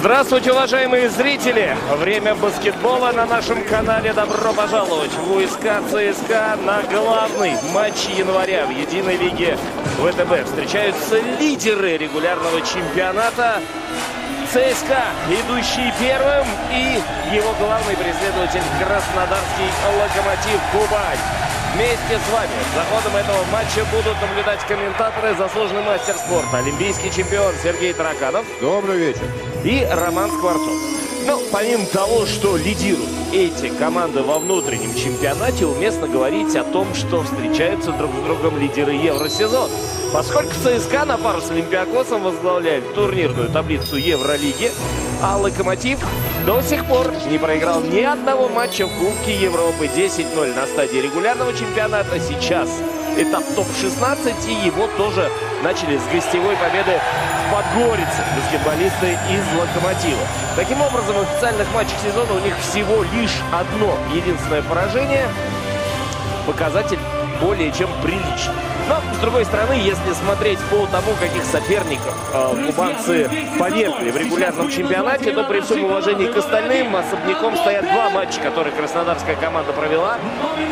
Здравствуйте, уважаемые зрители! Время баскетбола на нашем канале. Добро пожаловать в УСК ЦСКА на главный матч января в единой лиге ВТБ. Встречаются лидеры регулярного чемпионата ЦСКА, идущий первым, и его главный преследователь Краснодарский Локомотив Кубань. Вместе с вами за ходом этого матча будут наблюдать комментаторы, заслуженный мастер спорта, олимпийский чемпион Сергей Тараканов. Добрый вечер. И Роман Скворцов. Ну, помимо того, что лидируют эти команды во внутреннем чемпионате, уместно говорить о том, что встречаются друг с другом лидеры Евросезона. Поскольку ЦСКА на пару с Олимпиакосом возглавляет турнирную таблицу Евролиги, а Локомотив до сих пор не проиграл ни одного матча в Кубке Европы 10-0 на стадии регулярного чемпионата. Сейчас этап топ-16, и его тоже начали с гостевой победы в Подгорице баскетболисты из «Локомотива». Таким образом, в официальных матчах сезона у них всего лишь одно единственное поражение. Показатель более чем приличный. Но, с другой стороны, если смотреть по тому, каких соперников э, кубанцы повергли в регулярном чемпионате, то при всем уважении к остальным особняком стоят два матча, которые краснодарская команда провела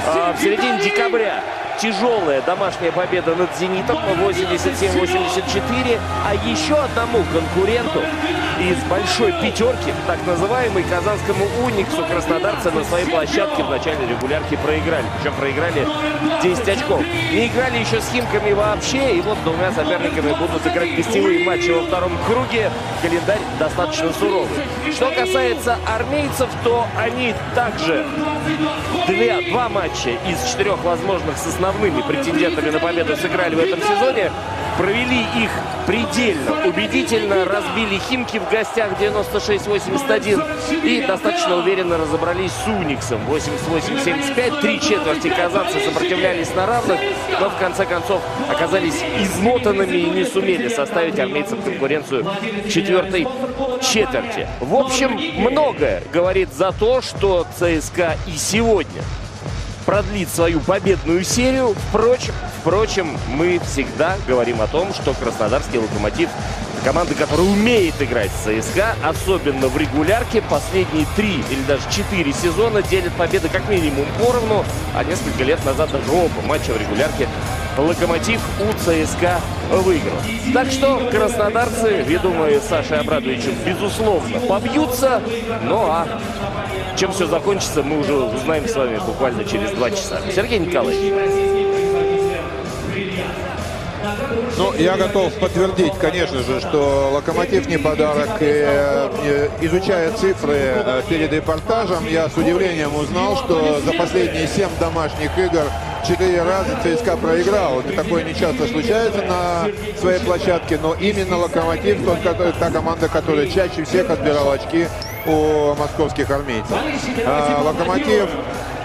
э, в середине декабря тяжелая домашняя победа над «Зенитом» 87-84. А еще одному конкуренту из большой пятерки, так называемый казанскому «Униксу» краснодарцы на своей площадке в начале регулярки проиграли. Причем проиграли 10 очков. Не играли еще с «Химками» вообще. И вот двумя соперниками будут играть гостевые матчи во втором круге. Календарь достаточно суровый. Что касается армейцев, то они также два, два матча из четырех возможных с основными претендентами на победу сыграли в этом сезоне. Провели их предельно убедительно, разбили Химки в гостях 96-81 и достаточно уверенно разобрались с Униксом 88-75. Три четверти казанцы сопротивлялись на равных, но в конце концов оказались измотанными и не сумели составить армейцам конкуренцию в четвертой четверти. В общем, многое говорит за то, что ЦСКА и сегодня продлит свою победную серию. Впрочем, впрочем, мы всегда говорим о том, что Краснодарский локомотив команда, которая умеет играть с ЦСКА, особенно в регулярке. Последние три или даже четыре сезона делят победы как минимум поровну, а несколько лет назад даже оба матча в регулярке Локомотив у ЦСКА выиграл. Так что краснодарцы, ведомые Сашей Абрадовичем, безусловно, побьются. Ну а чем все закончится, мы уже узнаем с вами буквально через два часа. Сергей Николаевич. Ну, я готов подтвердить, конечно же, что «Локомотив» не подарок. И, э, изучая цифры э, перед репортажем, я с удивлением узнал, что за последние семь домашних игр четыре раза ЦСКА проиграл. Такое не часто случается на своей площадке, но именно «Локомотив» который, та команда, которая чаще всех отбирала очки у московских армейцев. А, «Локомотив»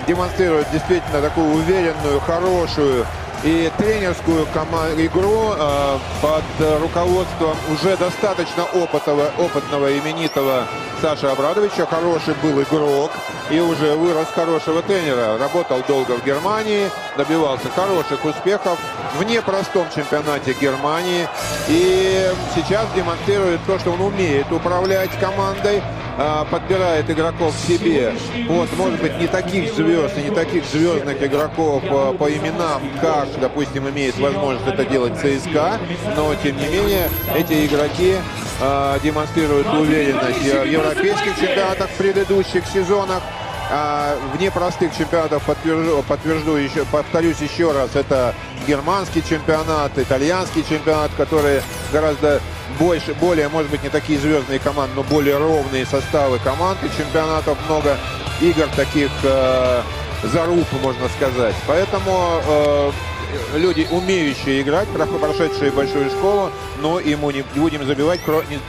демонстрирует действительно такую уверенную, хорошую и тренерскую игру э, под руководством уже достаточно опытного, опытного именитого Саши Абрадовича. Хороший был игрок и уже вырос хорошего тренера. Работал долго в Германии, добивался хороших успехов в непростом чемпионате Германии. И сейчас демонстрирует то, что он умеет управлять командой, а, подбирает игроков себе. Вот, может быть, не таких звезд и не таких звездных игроков а, по именам, как, допустим, имеет возможность это делать ЦСКА, но, тем не менее, эти игроки э, демонстрируют уверенность в европейских чемпионатах в предыдущих сезонах. А в непростых чемпионатах подтвержу, подтвержду еще, повторюсь еще раз, это германский чемпионат, итальянский чемпионат, которые гораздо больше, более, может быть, не такие звездные команды, но более ровные составы команд и чемпионатов много игр таких э, заруб, можно сказать. Поэтому э, люди, умеющие играть, прошедшие большую школу, но ему не будем забивать,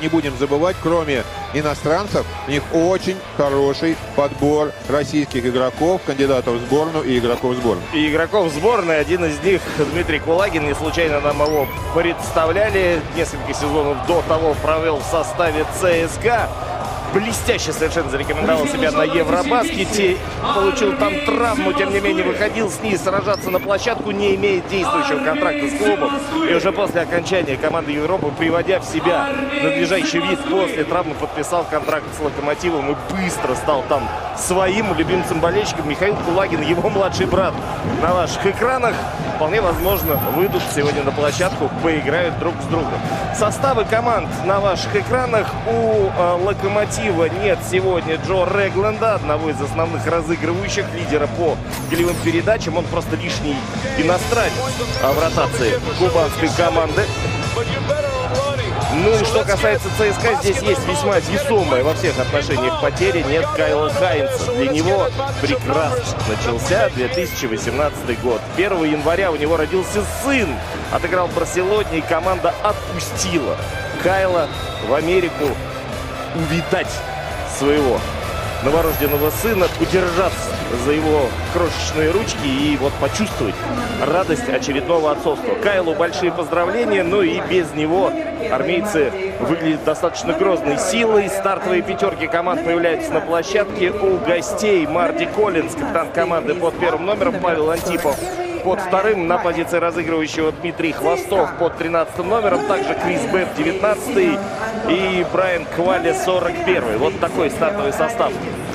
не будем забывать, кроме иностранцев, у них очень хороший подбор российских игроков, кандидатов в сборную и игроков сборной. И игроков сборной, один из них Дмитрий Кулагин, не случайно нам его представляли, несколько сезонов до того провел в составе ЦСКА. Блестяще совершенно зарекомендовал себя на Евробаскете. Получил там травму, тем не менее выходил с ней сражаться на площадку, не имеет действующего контракта с клубом. И уже после окончания команды Европы, приводя в себя надлежащий вид после травмы, подписал контракт с Локомотивом и быстро стал там своим любимцем болельщиком. Михаил Кулагин, его младший брат, на ваших экранах. Вполне возможно, выйдут сегодня на площадку, поиграют друг с другом. Составы команд на ваших экранах. У э, Локомотива нет сегодня Джо Регленда, одного из основных разыгрывающих, лидера по голевым передачам. Он просто лишний иностранец в ротации кубанской команды. Ну и что касается ЦСКА, здесь есть весьма весомая во всех отношениях потеря. Нет Кайла Хайнца. Для него прекрасно начался 2018 год. 1 января у него родился сын. Отыграл в Барселоне, и команда отпустила Кайла в Америку увидать своего новорожденного сына, удержаться за его крошечные ручки и вот почувствовать радость очередного отцовства. Кайлу большие поздравления, но и без него армейцы выглядят достаточно грозной силой. Стартовые пятерки команд появляются на площадке. У гостей Марди Коллинс, капитан команды под первым номером, Павел Антипов под вторым на позиции разыгрывающего Дмитрий Хвостов под 13 номером. Также Крис Беф 19 и Брайан Квали 41. Вот такой стартовый состав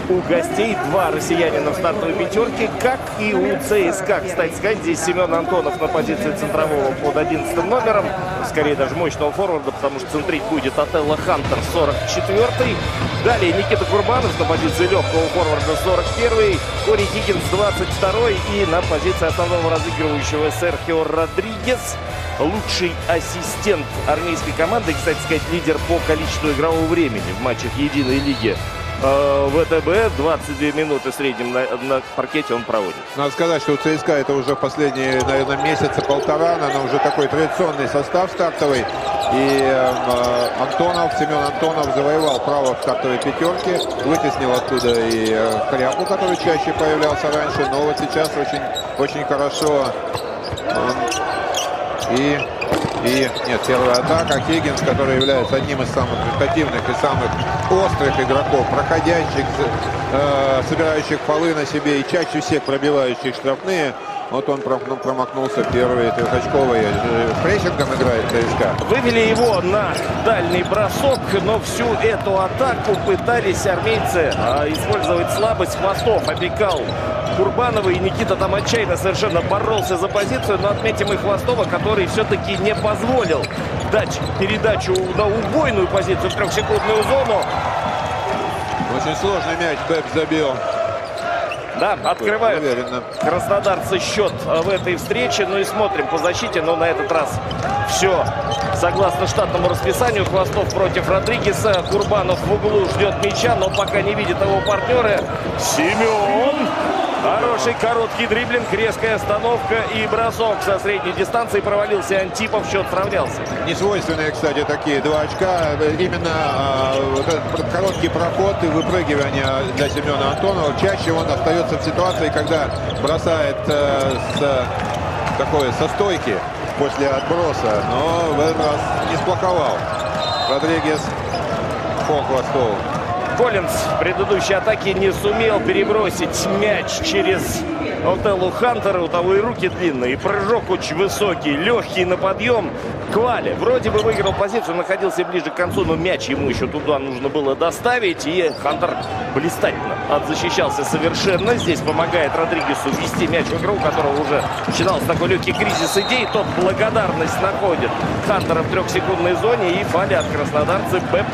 у гостей. Два россиянина в стартовой пятерке, как и у ЦСКА. Кстати сказать, здесь Семен Антонов на позиции центрового под 11 номером. Скорее даже мощного форварда, потому что центрить будет Отелло Хантер 44-й. Далее Никита Курбанов на позиции легкого форварда 41-й. Кори Хиггинс 22-й. И на позиции основного разыгрывающего Серхио Родригес лучший ассистент армейской команды. Кстати сказать, лидер по количеству игрового времени в матчах единой лиги ВТБ 22 минуты в среднем на, на паркете он проводит. Надо сказать, что у ЦСКА это уже последние, наверное, месяца полтора, наверное, уже такой традиционный состав стартовый. И э, Антонов, Семен Антонов завоевал право в стартовой пятерке, вытеснил оттуда и э, Хряпу, который чаще появлялся раньше, но вот сейчас очень, очень хорошо он и и нет, первая атака. Хиггинс, который является одним из самых результативных и самых острых игроков, проходящих, э, собирающих полы на себе и чаще всех пробивающих штрафные. Вот он промахнулся первый трехочковый. Э, прессингом играет ЦСКА. Вывели его на дальний бросок, но всю эту атаку пытались армейцы а, использовать слабость. Хвостов обекал Курбанова и Никита там отчаянно совершенно боролся за позицию, но отметим и Хвостова, который все-таки не позволил дать передачу на убойную позицию в трехсекундную зону. Очень сложный мяч Бэк забил. Да, открывают Уверенно. краснодарцы счет в этой встрече. Ну и смотрим по защите, но на этот раз все согласно штатному расписанию. Хвостов против Родригеса. Курбанов в углу ждет мяча, но пока не видит его партнера. Семен Хороший короткий дриблинг, резкая остановка и бросок со средней дистанции. Провалился Антипов, счет сравнялся. Несвойственные, кстати, такие два очка. Именно э, вот короткий проход и выпрыгивание для Семена Антонова. Чаще он остается в ситуации, когда бросает э, с, такое, со стойки после отброса. Но в этот раз не сплоховал. Родригес по Хвостову. Коллинз в предыдущей атаке не сумел перебросить мяч через Отеллу Хантера. У того и руки длинные, и прыжок очень высокий, легкий на подъем. Квали вроде бы выиграл позицию, находился ближе к концу, но мяч ему еще туда нужно было доставить. И Хантер блистательно отзащищался совершенно. Здесь помогает Родригесу ввести мяч в игру, у которого уже начинался такой легкий кризис идей. Тот благодарность находит Хантера в трехсекундной зоне и фалят краснодарцы. Бэп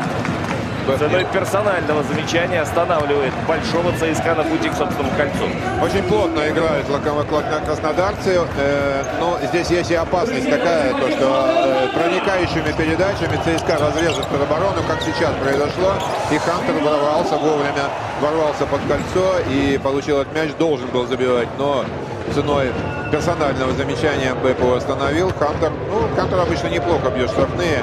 Ценой персонального замечания останавливает большого ЦСКА на пути к собственному кольцу. Очень плотно играют краснодарцы, э, но здесь есть и опасность такая, то что э, проникающими передачами ЦСКА разрежет под оборону, как сейчас произошло. И Хантер ворвался вовремя, ворвался под кольцо и получил этот мяч, должен был забивать, но ценой персонального замечания Бэп его остановил. Хантер, ну, Хантер обычно неплохо бьет штрафные.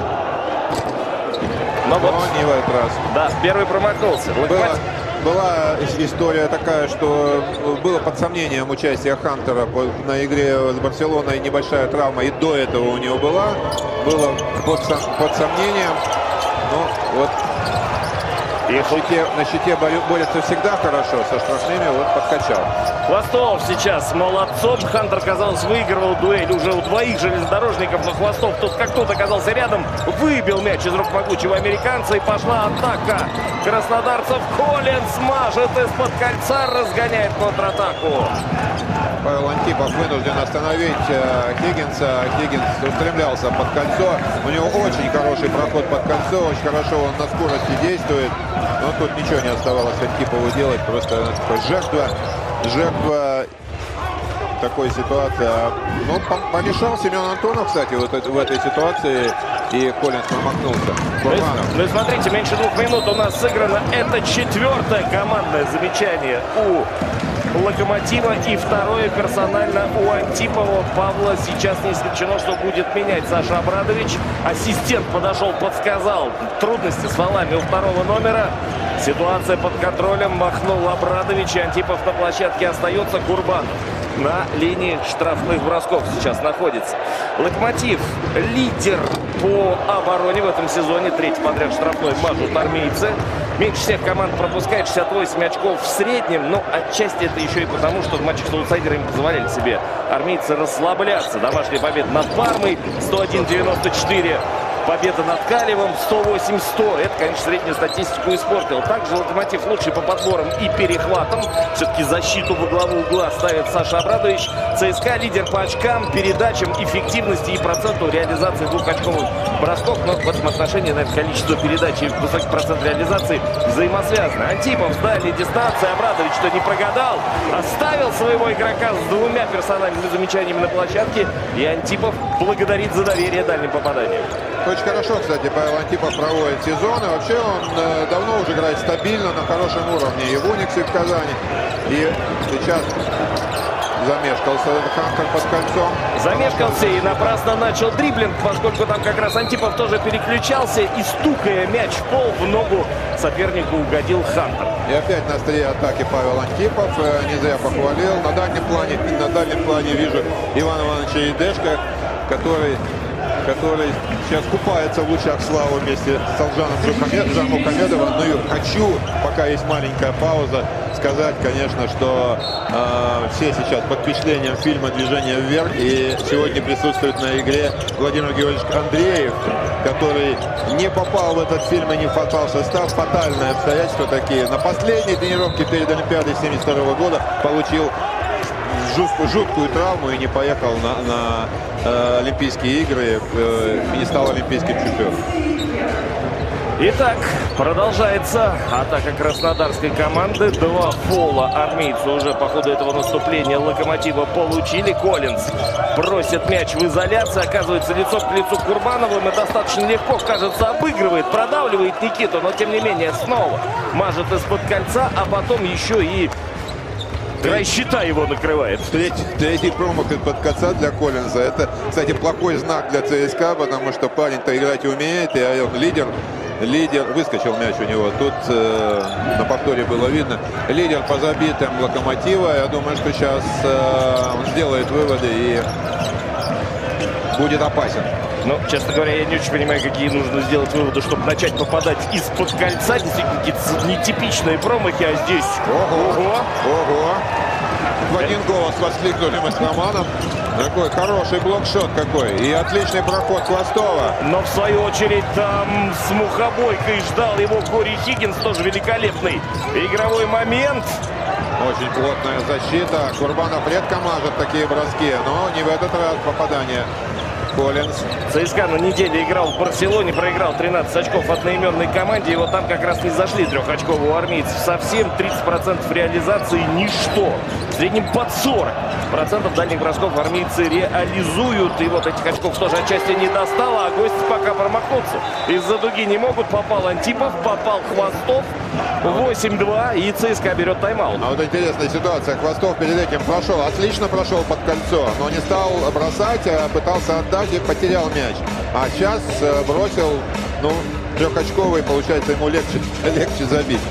Но, вот, Но не в этот раз. Да, первый промахнулся. Была, была история такая, что было под сомнением участие Хантера на игре с Барселоной. Небольшая травма и до этого у него была. Было под, под сомнением. Ну, вот И на щите, на щите борется всегда хорошо, со штрафными вот подкачал. Хвостов сейчас молодцом. Хантер, казалось, выигрывал дуэль уже у двоих железнодорожников, но Хвостов тут как тут оказался рядом, выбил мяч из рук могучего американца и пошла атака краснодарцев. Коллинс мажет из-под кольца, разгоняет контратаку. Павел Антипов вынужден остановить э, Хиггинса. Хиггинс устремлялся под кольцо. У него очень хороший проход под кольцо. Очень хорошо он на скорости действует. Но тут ничего не оставалось Антипову делать. Просто жертва, жертва такой ситуации. Ну, помешал Семен Антонов, кстати, вот в этой ситуации. И Коллинс промахнулся. Ну и смотрите, меньше двух минут у нас сыграно. Это четвертое командное замечание у Локомотива. И второе персонально у Антипова. Павла сейчас не исключено, что будет менять Саша Абрадович. Ассистент подошел, подсказал трудности с валами у второго номера. Ситуация под контролем. Махнул Абрадович. И Антипов на площадке остается. Курбанов на линии штрафных бросков сейчас находится. Локомотив лидер по обороне в этом сезоне. Третий подряд штрафной мажут армейцы. Меньше всех команд пропускает 68 очков в среднем. Но отчасти это еще и потому, что в матчах с аутсайдерами позволяли себе армейцы расслабляться. Домашняя победа над Пармой 101-94. Победа над Калевым 108-100. Это, конечно, среднюю статистику испортил. Также Локомотив лучший по подборам и перехватам. Все-таки защиту во главу угла ставит Саша Абрадович. ЦСКА лидер по очкам, передачам, эффективности и проценту реализации двухочковых бросков. Но в этом отношении, наверное, количество передач и высокий процент реализации взаимосвязаны. Антипов с дальней дистанции. Абрадович, что не прогадал, оставил своего игрока с двумя персональными замечаниями на площадке. И Антипов благодарит за доверие дальним попаданием. Очень хорошо, кстати, Павел Антипов проводит сезон. И вообще он э, давно уже играет стабильно, на хорошем уровне. И в Униксе, и в Казани. И сейчас замешкался Хантер под кольцом. Замешкался и напрасно начал дриблинг, поскольку там как раз Антипов тоже переключался и стукая мяч в пол в ногу сопернику угодил Хантер. И опять на острие атаки Павел Антипов. Э, не зря похвалил. На дальнем плане, на дальнем плане вижу Ивана Ивановича Идешко, который который сейчас купается в лучах славы вместе с Алжаном Жамухамедовым. Ну и хочу, пока есть маленькая пауза, сказать, конечно, что э, все сейчас под впечатлением фильма «Движение вверх». И сегодня присутствует на игре Владимир Георгиевич Андреев, который не попал в этот фильм и не попал в состав. Фатальные обстоятельства такие. На последней тренировке перед Олимпиадой 72 года получил жуткую, жуткую травму и не поехал на, на э, Олимпийские игры э, и не стал олимпийским чемпионом. Итак, продолжается атака краснодарской команды. Два фола армейцы уже по ходу этого наступления локомотива получили. Коллинз бросит мяч в изоляции. Оказывается, лицо к лицу Курбановым. И достаточно легко, кажется, обыгрывает, продавливает Никиту. Но, тем не менее, снова мажет из-под кольца. А потом еще и Край щита его накрывает. Третий, третий промах из-под кольца для Коллинза. Это, кстати, плохой знак для ЦСКА, потому что парень-то играть умеет, и он лидер. Лидер, выскочил мяч у него, тут э, на повторе было видно. Лидер по забитым Локомотива. Я думаю, что сейчас э, он сделает выводы и будет опасен. Но, честно говоря, я не очень понимаю, какие нужно сделать выводы, чтобы начать попадать из-под кольца. Действительно, какие-то нетипичные промахи, а здесь... Ого! Ого! Ого! В один голос воскликнули мы с Романом. Такой хороший блокшот какой. И отличный проход Хвостова. Но в свою очередь там с мухобойкой ждал его Кори Хиггинс. Тоже великолепный игровой момент. Очень плотная защита. Курбанов редко мажет такие броски, но не в этот раз попадание. Коллинз. ЦСКА на неделе играл в Барселоне, проиграл 13 очков одноименной команде. И вот там как раз не зашли трехочковые у армейцев. Совсем 30% реализации – ничто. В среднем под 40 процентов дальних бросков армейцы реализуют. И вот этих очков тоже отчасти не достало, а гости пока промахнутся. Из-за дуги не могут. Попал Антипов, попал Хвостов. 8-2 и ЦСКА берет тайм-аут. А вот интересная ситуация. Хвостов перед этим прошел, отлично прошел под кольцо, но не стал бросать, а пытался отдать и потерял мяч. А сейчас э, бросил, ну, трехочковый, получается, ему легче, легче забить.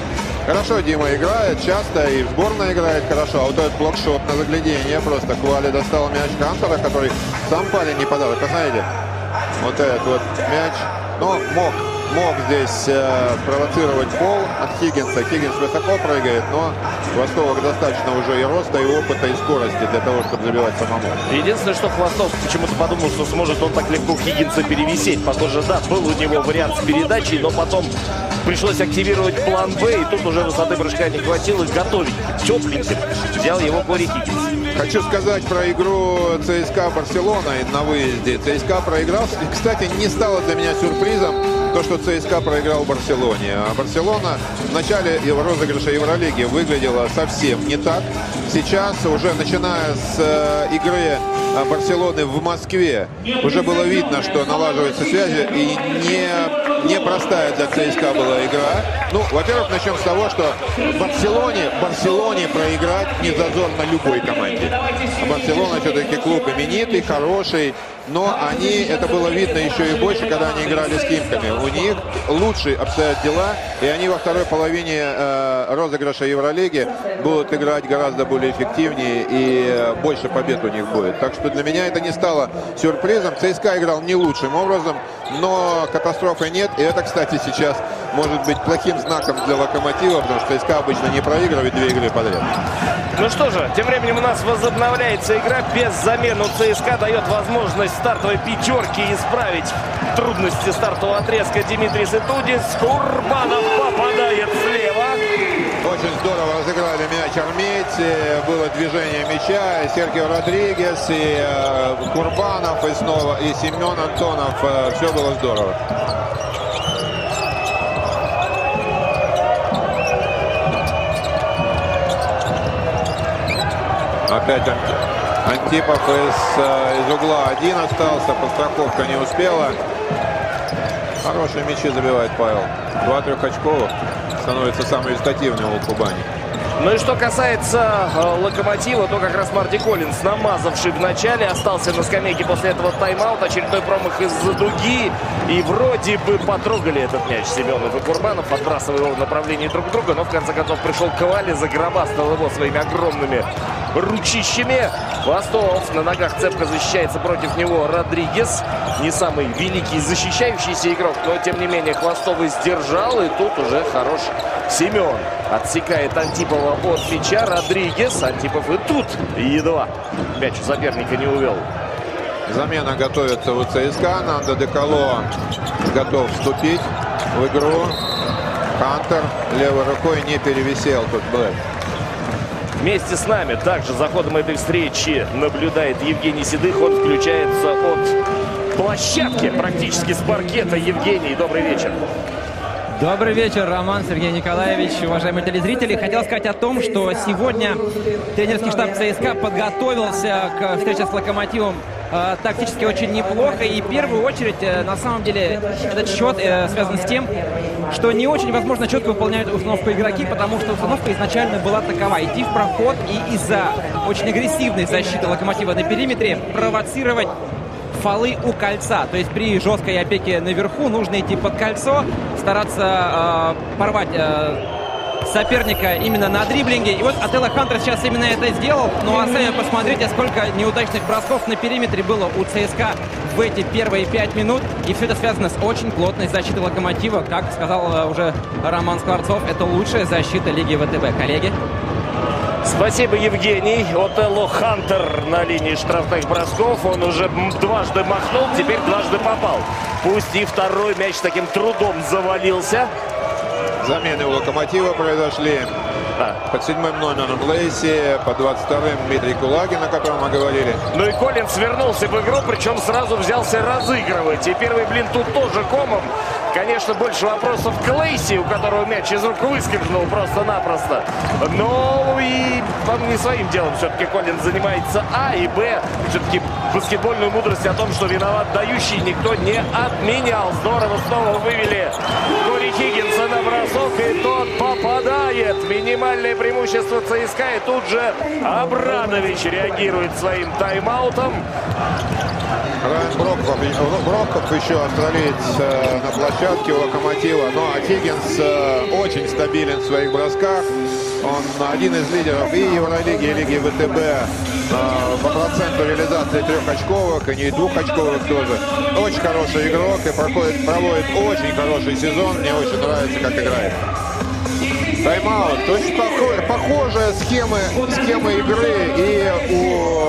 Хорошо Дима играет, часто и в сборной играет хорошо. А вот этот блокшот на заглядение просто. Квали достал мяч Хантера, который сам парень не подал. Посмотрите, вот этот вот мяч. Но мог мог здесь э, спровоцировать пол от Хиггинса. Хиггинс высоко прыгает, но Хвостовок достаточно уже и роста, и опыта, и скорости для того, чтобы забивать самому. Единственное, что Хвостов почему-то подумал, что сможет он так легко Хиггинса перевисеть. Похоже, да, был у него вариант с передачей, но потом пришлось активировать план Б, и тут уже высоты прыжка не хватило. Готовить тепленьким взял его Кори Хиггинс. Хочу сказать про игру ЦСКА Барселона на выезде. ЦСКА проиграл. Кстати, не стало для меня сюрпризом то, что ЦСКА проиграл Барселоне. А Барселона в начале розыгрыша Евролиги выглядела совсем не так. Сейчас, уже начиная с э, игры а, Барселоны в Москве, уже было видно, что налаживаются связи и не, не простая для ЦСКА была игра. Ну, во-первых, начнем с того, что в Барселоне, Барселоне проиграть не зазорно любой команде. А Барселона все-таки клуб именитый, хороший, но они, это было видно еще и больше, когда они играли с Химками. У них лучше обстоят дела, и они во второй половине э, розыгрыша Евролиги будут играть гораздо более эффективнее, и э, больше побед у них будет. Так что для меня это не стало сюрпризом. ЦСКА играл не лучшим образом, но катастрофы нет. И это, кстати, сейчас может быть плохим знаком для Локомотива, потому что ЦСКА обычно не проигрывает две игры подряд. Ну что же, тем временем у нас возобновляется игра. Без замены ЦСКА дает возможность стартовой пятерки исправить трудности стартового отрезка Дмитрий Сытудис. Курбанов попадает слева. Очень здорово разыграли мяч Армейцы. Было движение мяча. Сергей Родригес, и э, Курбанов, и снова, и Семен Антонов. Э, все было здорово. Опять Антипов из, э, из угла один остался. Подстраховка не успела. Хорошие мячи забивает Павел. Два трехочковых становится самый результативный у Кубани. Ну и что касается э, Локомотива, то как раз Марти Коллинс, намазавший в начале, остался на скамейке после этого тайм-аута. Очередной промах из-за дуги. И вроде бы потрогали этот мяч Семенов и Курбанов, подбрасывая его в направлении друг друга. Но в конце концов пришел Ковали, загробастал его своими огромными ручищами. Хвостов на ногах цепко защищается против него Родригес. Не самый великий защищающийся игрок, но тем не менее Хвостов сдержал. И тут уже хорош Семен. Отсекает Антипова от мяча. Родригес. Антипов и тут едва мяч у соперника не увел. Замена готовится у ЦСКА. Нандо Деколо готов вступить в игру. Хантер левой рукой не перевисел тут Блэк. Вместе с нами также за ходом этой встречи наблюдает Евгений Седых. Он включается от площадки, практически с паркета. Евгений, добрый вечер. Добрый вечер, Роман, Сергей Николаевич, уважаемые телезрители. Хотел сказать о том, что сегодня тренерский штаб ЦСКА подготовился к встрече с «Локомотивом» э, тактически очень неплохо. И в первую очередь, э, на самом деле, этот счет э, связан с тем, что не очень, возможно, четко выполняют установку игроки, потому что установка изначально была такова. Идти в проход и из-за очень агрессивной защиты «Локомотива» на периметре провоцировать фолы у кольца. То есть при жесткой опеке наверху нужно идти под кольцо, стараться э, порвать э, соперника именно на дриблинге. И вот Ателла Хантер сейчас именно это сделал. Ну а сами посмотрите, сколько неудачных бросков на периметре было у ЦСКА в эти первые пять минут. И все это связано с очень плотной защитой Локомотива. Как сказал э, уже Роман Скворцов, это лучшая защита Лиги ВТБ. Коллеги? Спасибо, Евгений. Отелло Хантер на линии штрафных бросков. Он уже дважды махнул, теперь дважды попал. Пусть и второй мяч таким трудом завалился. Замены у Локомотива произошли. Под седьмым номером Лейси, под 22-м Дмитрий Кулагин, о котором мы говорили. Ну и Колин свернулся в игру, причем сразу взялся разыгрывать. И первый блин тут тоже комом. Конечно, больше вопросов к Лейси, у которого мяч из рук выскользнул просто-напросто. Но и он не своим делом все-таки Колин занимается А и Б. Все-таки баскетбольную мудрость о том, что виноват дающий, никто не отменял. Здорово снова вывели Хиггинса на бросок, и тот попадает. Минимальное преимущество ЦСКА, и тут же Абрадович реагирует своим тайм-аутом. Райан еще австралиец э, на площадке у Локомотива. Ну а Хиггинс э, очень стабилен в своих бросках. Он один из лидеров и Евролиги, и Лиги ВТБ э, по проценту реализации трехочковых и не двухочковых тоже. Очень хороший игрок и проходит, проводит очень хороший сезон. Мне очень нравится, как играет. Тайм-аут. То есть похожая схема, схема игры. И у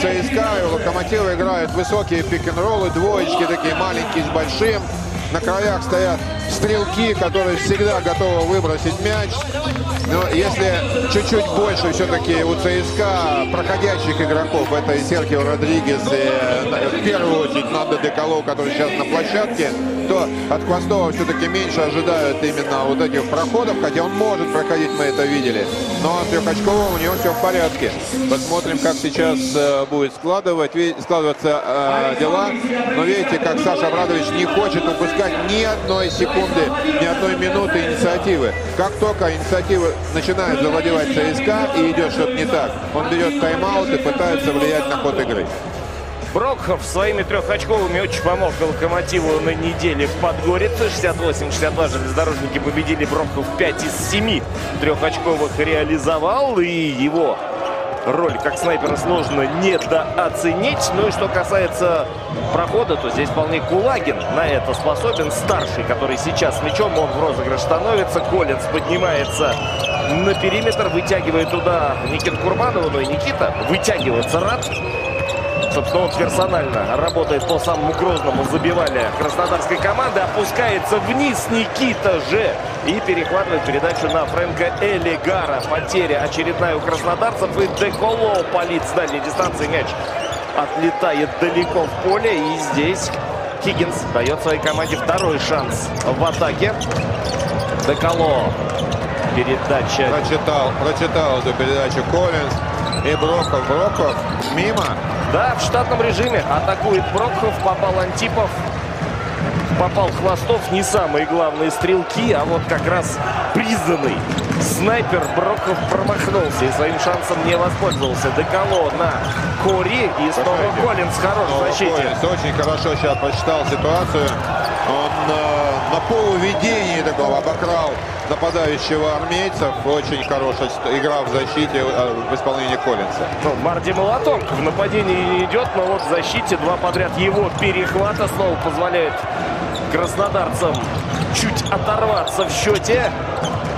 ЦСКА, и у Локомотива играют высокие пик-н-роллы, двоечки такие маленькие с большим. На краях стоят стрелки, которые всегда готовы выбросить мяч. Но если чуть-чуть больше все-таки у ЦСКА проходящих игроков, это и Серхио Родригес, и э, в первую очередь Надо Деколо, который сейчас на площадке, то от Хвостова все-таки меньше ожидают именно вот этих проходов, хотя он может проходить, мы это видели. Но от Трехочкового у него все в порядке. Посмотрим, как сейчас э, будет складывать, складываться э, дела. Но видите, как Саша Абрадович не хочет упускать ни одной секунды, ни одной минуты инициативы. Как только инициатива начинает завладевать ЦСКА и идет что-то не так, он берет тайм-аут и пытается влиять на ход игры. Брокхов своими трехочковыми очень помог Локомотиву на неделе в Подгорице. 68-62 железнодорожники победили Брокхов 5 из 7 трехочковых реализовал. И его роль как снайпера сложно недооценить. Ну и что касается прохода, то здесь вполне Кулагин на это способен. Старший, который сейчас мячом, он в розыгрыш становится. Коллинс поднимается на периметр, вытягивает туда Никиту Курбанову. Ну и Никита вытягивается рад. Собственно, он персонально работает по самому грозному забивали краснодарской команды. Опускается вниз Никита же. И перехватывает передачу на Фрэнка Элигара. Потеря очередная у краснодарцев. И Деколо палит с дальней дистанции мяч. Отлетает далеко в поле. И здесь Хиггинс дает своей команде второй шанс в атаке. Деколо. Передача. Прочитал, прочитал эту передачу Коллинз. И Броков, Броков мимо. Да, в штатном режиме атакует Брокхов, попал Антипов, попал Хвостов. Не самые главные стрелки, а вот как раз признанный снайпер Брокхов промахнулся и своим шансом не воспользовался. Деколо на Кори и снова Коллинс хорош в защите. Коллинс очень хорошо сейчас прочитал ситуацию. Он э, на полуведении такого обокрал нападающего армейцев. Очень хорошая игра в защите э, в исполнении Коллинса. Ну, Марди Молоток в нападении не идет, но вот в защите два подряд его перехвата снова позволяет краснодарцам чуть оторваться в счете.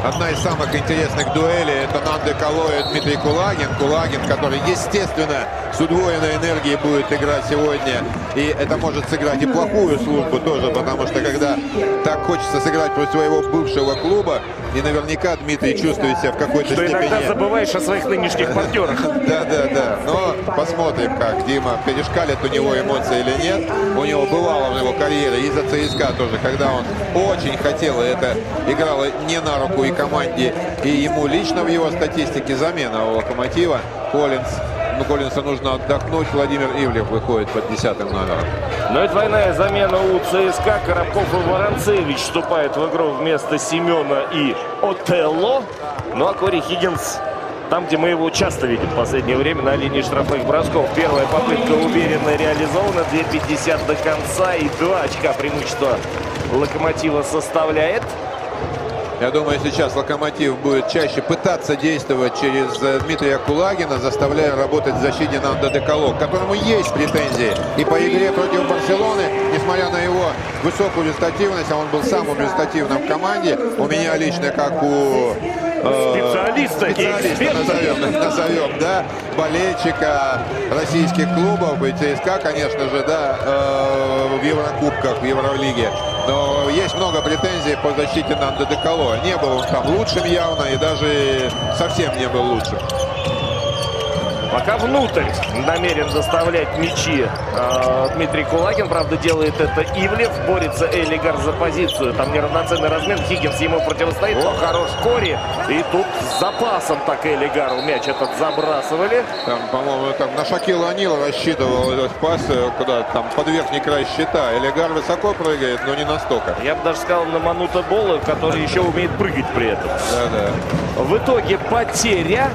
Одна из самых интересных дуэлей это Нанде Кало и Дмитрий Кулагин. Кулагин, который, естественно, с удвоенной энергией будет играть сегодня. И это может сыграть и плохую службу тоже, потому что когда так хочется сыграть против своего бывшего клуба, и наверняка Дмитрий чувствует себя в какой-то степени... Что иногда забываешь о своих нынешних партнерах. Да, да, да. Но посмотрим, как Дима перешкалит у него эмоции или нет. У него бывало в его карьере из-за ЦСКА тоже, когда он очень хотел, и это играло не на руку и команде, и ему лично в его статистике замена у Локомотива. Коллинс ну, Коллинса нужно отдохнуть. Владимир Ивлев выходит под десятым номером. Ну и двойная замена у ЦСКА. Коробков и Воронцевич вступает в игру вместо Семена и Отелло. Ну а Кори Хиггинс там, где мы его часто видим в последнее время на линии штрафных бросков. Первая попытка уверенно реализована. 2.50 до конца и 2 очка преимущества Локомотива составляет. Я думаю, сейчас Локомотив будет чаще пытаться действовать через э, Дмитрия Кулагина, заставляя работать в защите Нанда Деколо, к которому есть претензии. И по игре против Барселоны, несмотря на его высокую результативность, а он был самым результативным в команде, у меня лично, как у э, специалиста, специалиста назовем, назовем, да, болельщика российских клубов и ЦСКА, конечно же, да, э, в Еврокубках, в Евролиге. Но есть много претензий по защите Нанда Деколо. Не был он там лучшим явно и даже совсем не был лучшим. Пока внутрь намерен доставлять мячи э, Дмитрий Кулагин. Правда, делает это Ивлев. Борется Элигар за позицию. Там неравноценный размен. Хиггинс ему противостоит. Но хорош Кори. И тут с запасом так Элигару мяч этот забрасывали. Там, по-моему, там на Шакила Анила рассчитывал этот пас, э, куда там под верхний край щита. Элигар высоко прыгает, но не настолько. Я бы даже сказал на Манута Бола, который еще умеет прыгать при этом. Да, да. В итоге потеря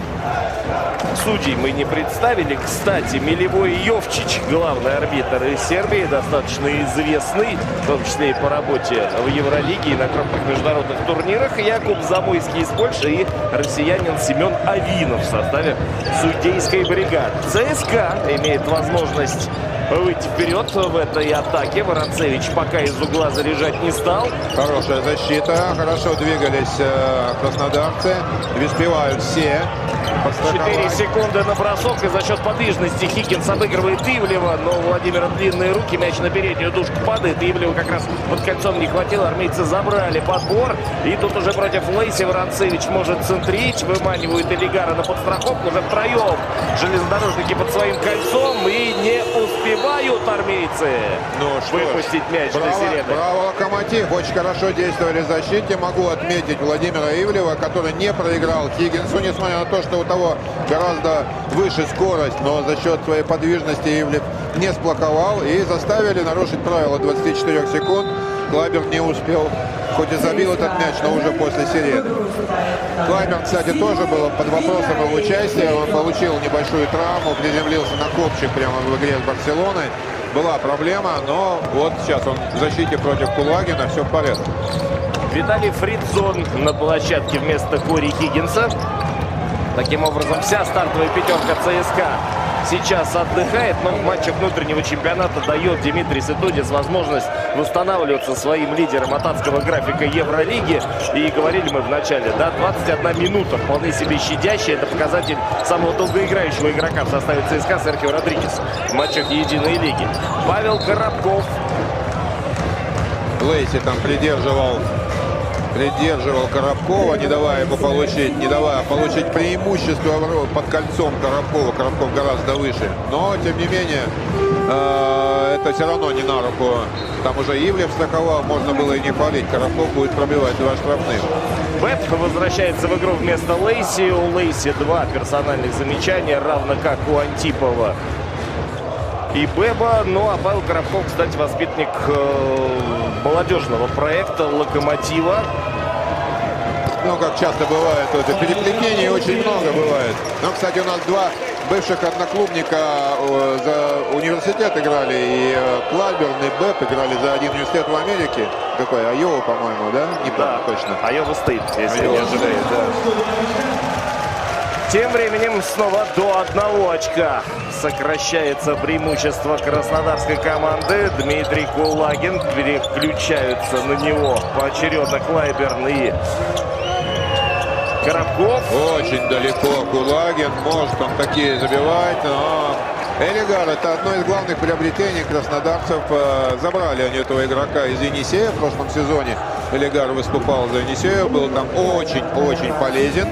Судей мы не представили. Кстати, Милевой Йовчич, главный арбитр из Сербии, достаточно известный, в том числе и по работе в Евролиге и на крупных международных турнирах. Якуб Замойский из Польши и россиянин Семен Авинов в составе судейской бригады. ЦСКА имеет возможность выйти вперед в этой атаке. Воронцевич пока из угла заряжать не стал. Хорошая защита. Хорошо двигались э, краснодарцы. Не все. 4 секунды на бросок. И за счет подвижности Хиггинс обыгрывает Ивлева. Но у Владимира длинные руки. Мяч на переднюю дужку падает. Ивлева как раз под кольцом не хватило. Армейцы забрали подбор. И тут уже против Лейси Воронцевич может центрить. Выманивают Элигара на подстраховку. Уже втроем. Железнодорожники под своим кольцом. И не успевают армейцы Ну, выпустить мяч Браво, для сирены. браво, Локомотив. Очень хорошо действовали в защите. Могу отметить Владимира Ивлева, который не проиграл Хиггинсу, несмотря на то, что у того гораздо выше скорость. Но за счет своей подвижности Ивлев не сблоковал и заставили нарушить правила 24 секунд. Клайберн не успел, хоть и забил этот мяч, но уже после сирены. Клайберн, кстати, тоже был под вопросом его участия. Он получил небольшую травму, приземлился на копчик прямо в игре с Барселоной. Была проблема, но вот сейчас он в защите против Кулагина, все в порядке. Виталий Фридзон на площадке вместо Кори Хиггинса. Таким образом, вся стартовая пятерка ЦСКА сейчас отдыхает, но в матчах внутреннего чемпионата дает Дмитрий Сытудис возможность восстанавливаться своим лидером от графика Евролиги. И говорили мы в начале, да, 21 минута, вполне себе щадящая. Это показатель самого долгоиграющего игрока в составе ЦСКА Серхио Родригес в матчах Единой Лиги. Павел Коробков Лейси там придерживал придерживал Коробкова, не давая ему получить, не давая получить преимущество под кольцом Коробкова. Коробков гораздо выше. Но, тем не менее, э, это все равно не на руку. Там уже Ивлев стаковал, можно было и не фалить. Коробков будет пробивать два штрафных. Бет возвращается в игру вместо Лейси. У Лейси два персональных замечания, равно как у Антипова и Беба. Ну а Павел Коробков, кстати, воспитанник э, молодежного проекта «Локомотива». Ну, как часто бывает, и переплетений очень много бывает. Но, кстати, у нас два бывших одноклубника э, за университет играли. И э, Клайберн и Бэп играли за один университет в Америке. Какой? Айова, по-моему, да? Не помню Да, точно. Айова стоит, если Айова не. Стейт, да. Тем временем снова до одного очка сокращается преимущество краснодарской команды. Дмитрий Кулагин переключаются на него поочередно Клайберн и Коробков. Очень далеко Кулагин. Может он такие забивать, но... Элигар это одно из главных приобретений краснодарцев. Э, Забрали они этого игрока из Енисея в прошлом сезоне. Элигар выступал за Енисея, был там очень-очень полезен.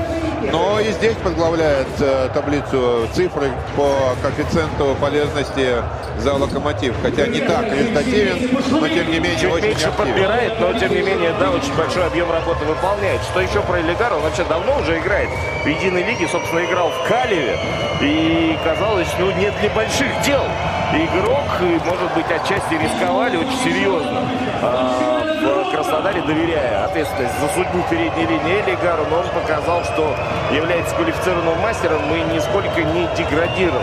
Но и здесь возглавляет э, таблицу цифры по коэффициенту полезности за локомотив. Хотя не так результативен, но тем не менее Чуть очень меньше активен. подбирает, но тем не менее, да, очень большой объем работы выполняет. Что еще про Элигара? Он вообще давно уже играет в единой лиге, собственно, играл в Калеве. И казалось, ну, нет для больших дел. Игрок, и, может быть, отчасти рисковали очень серьезно. А, в Краснодаре, доверяя ответственность за судьбу передней линии Элигару, но он показал, что является квалифицированным мастером и нисколько не деградировал.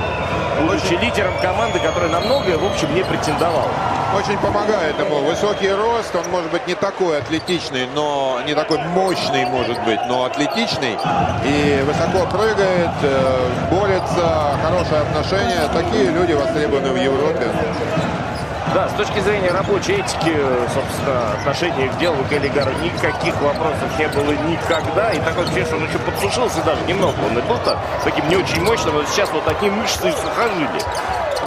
Будучи лидером команды, которая на многое, в общем, не претендовала. Очень помогает ему. Высокий рост, он может быть не такой атлетичный, но не такой мощный, может быть, но атлетичный. И высоко прыгает, э, борется, хорошее отношение. Такие люди востребованы в Европе. Да, с точки зрения рабочей этики, собственно, отношения к делу к Элигару никаких вопросов не было никогда. И такое ощущение, он еще подсушился даже немного. Он и был -то таким не очень мощным, но сейчас вот одни мышцы и сухожилия.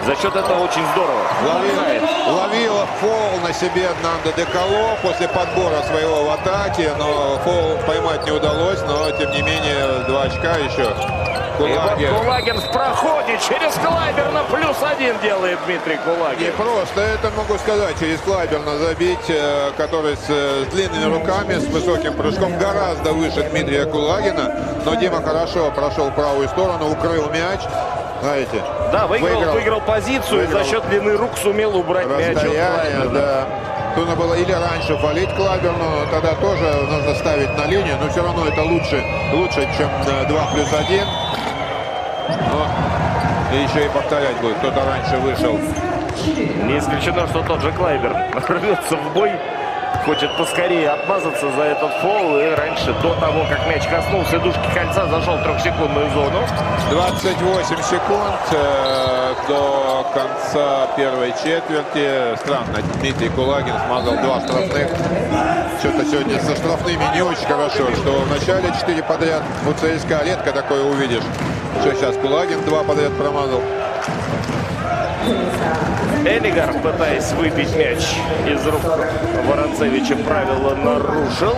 За счет этого очень здорово. Ловил, ловил фол на себе Нандо Деколо после подбора своего в атаке, но фол поймать не удалось, но тем не менее два очка еще. И вот Кулагин. Кулагин в проходе через Клайберна плюс один делает Дмитрий Не Кулагин. просто это могу сказать, через Клайберна забить, э, который с, э, с длинными руками, с высоким прыжком, гораздо выше Дмитрия Кулагина. Но Дима хорошо прошел правую сторону, укрыл мяч. Знаете, Да, выиграл, выиграл, позицию и Выиграл. за счет длины рук сумел убрать мяч от расстояние, Клайберна. да. Нужно было или раньше валить Клайберну, тогда тоже нужно ставить на линию, но все равно это лучше, лучше чем 2 плюс 1. Но и еще и повторять будет. Кто-то раньше вышел. Не исключено, что тот же Клайбер рвется в бой хочет поскорее отмазаться за этот фол. И раньше, до того, как мяч коснулся дужки кольца, зашел в трехсекундную зону. 28 секунд э, до конца первой четверти. Странно, Дмитрий Кулагин смазал два штрафных. Что-то сегодня со штрафными не очень хорошо, что в начале 4 подряд у ЦСКА редко такое увидишь. Что сейчас Кулагин два подряд промазал. Элигар, пытаясь выбить мяч из рук Воронцевича, правила нарушил.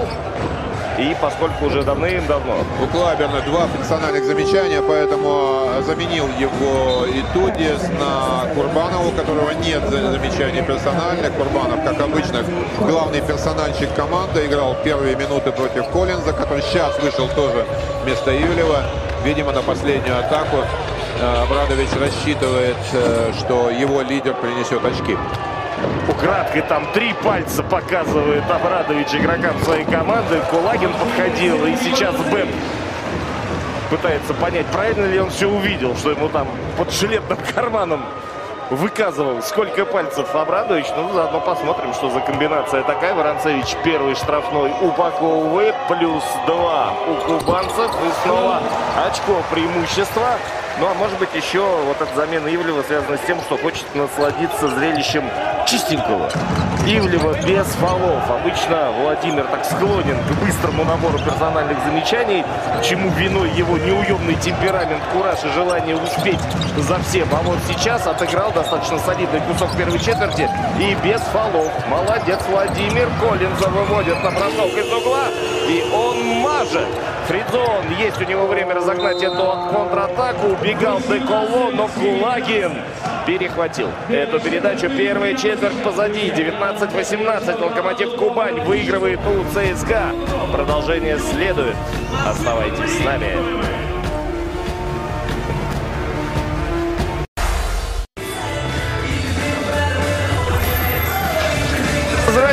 И поскольку уже давным-давно... У Клаберна два персональных замечания, поэтому заменил его и Тудис на Курбанова, у которого нет замечаний персональных. Курбанов, как обычно, главный персональщик команды, играл первые минуты против Коллинза, который сейчас вышел тоже вместо Ивлева. Видимо, на последнюю атаку Э, Абрадович рассчитывает, э, что его лидер принесет очки. Украдкой там три пальца показывает Абрадович игрокам своей команды. Кулагин подходил, и сейчас Бэм пытается понять, правильно ли он все увидел, что ему там под жилетным карманом выказывал, сколько пальцев Абрадович. Ну, заодно посмотрим, что за комбинация такая. Воронцевич первый штрафной упаковывает, плюс два у кубанцев. И снова очко преимущества. Ну, а может быть, еще вот эта замена Ивлева связана с тем, что хочет насладиться зрелищем чистенького. Ивлева без фолов. Обычно Владимир так склонен к быстрому набору персональных замечаний, чему виной его неуемный темперамент, кураж и желание успеть за всем. А вот сейчас отыграл достаточно солидный кусок первой четверти и без фолов. Молодец Владимир. Коллинза выводит на бросок из угла. И он мажет. Фридзон. Есть у него время разогнать эту контратаку. Убегал Деколо, но Кулагин перехватил эту передачу. Первая четверть позади. 19-18. Локомотив Кубань выигрывает у ЦСКА. Продолжение следует. Оставайтесь с нами.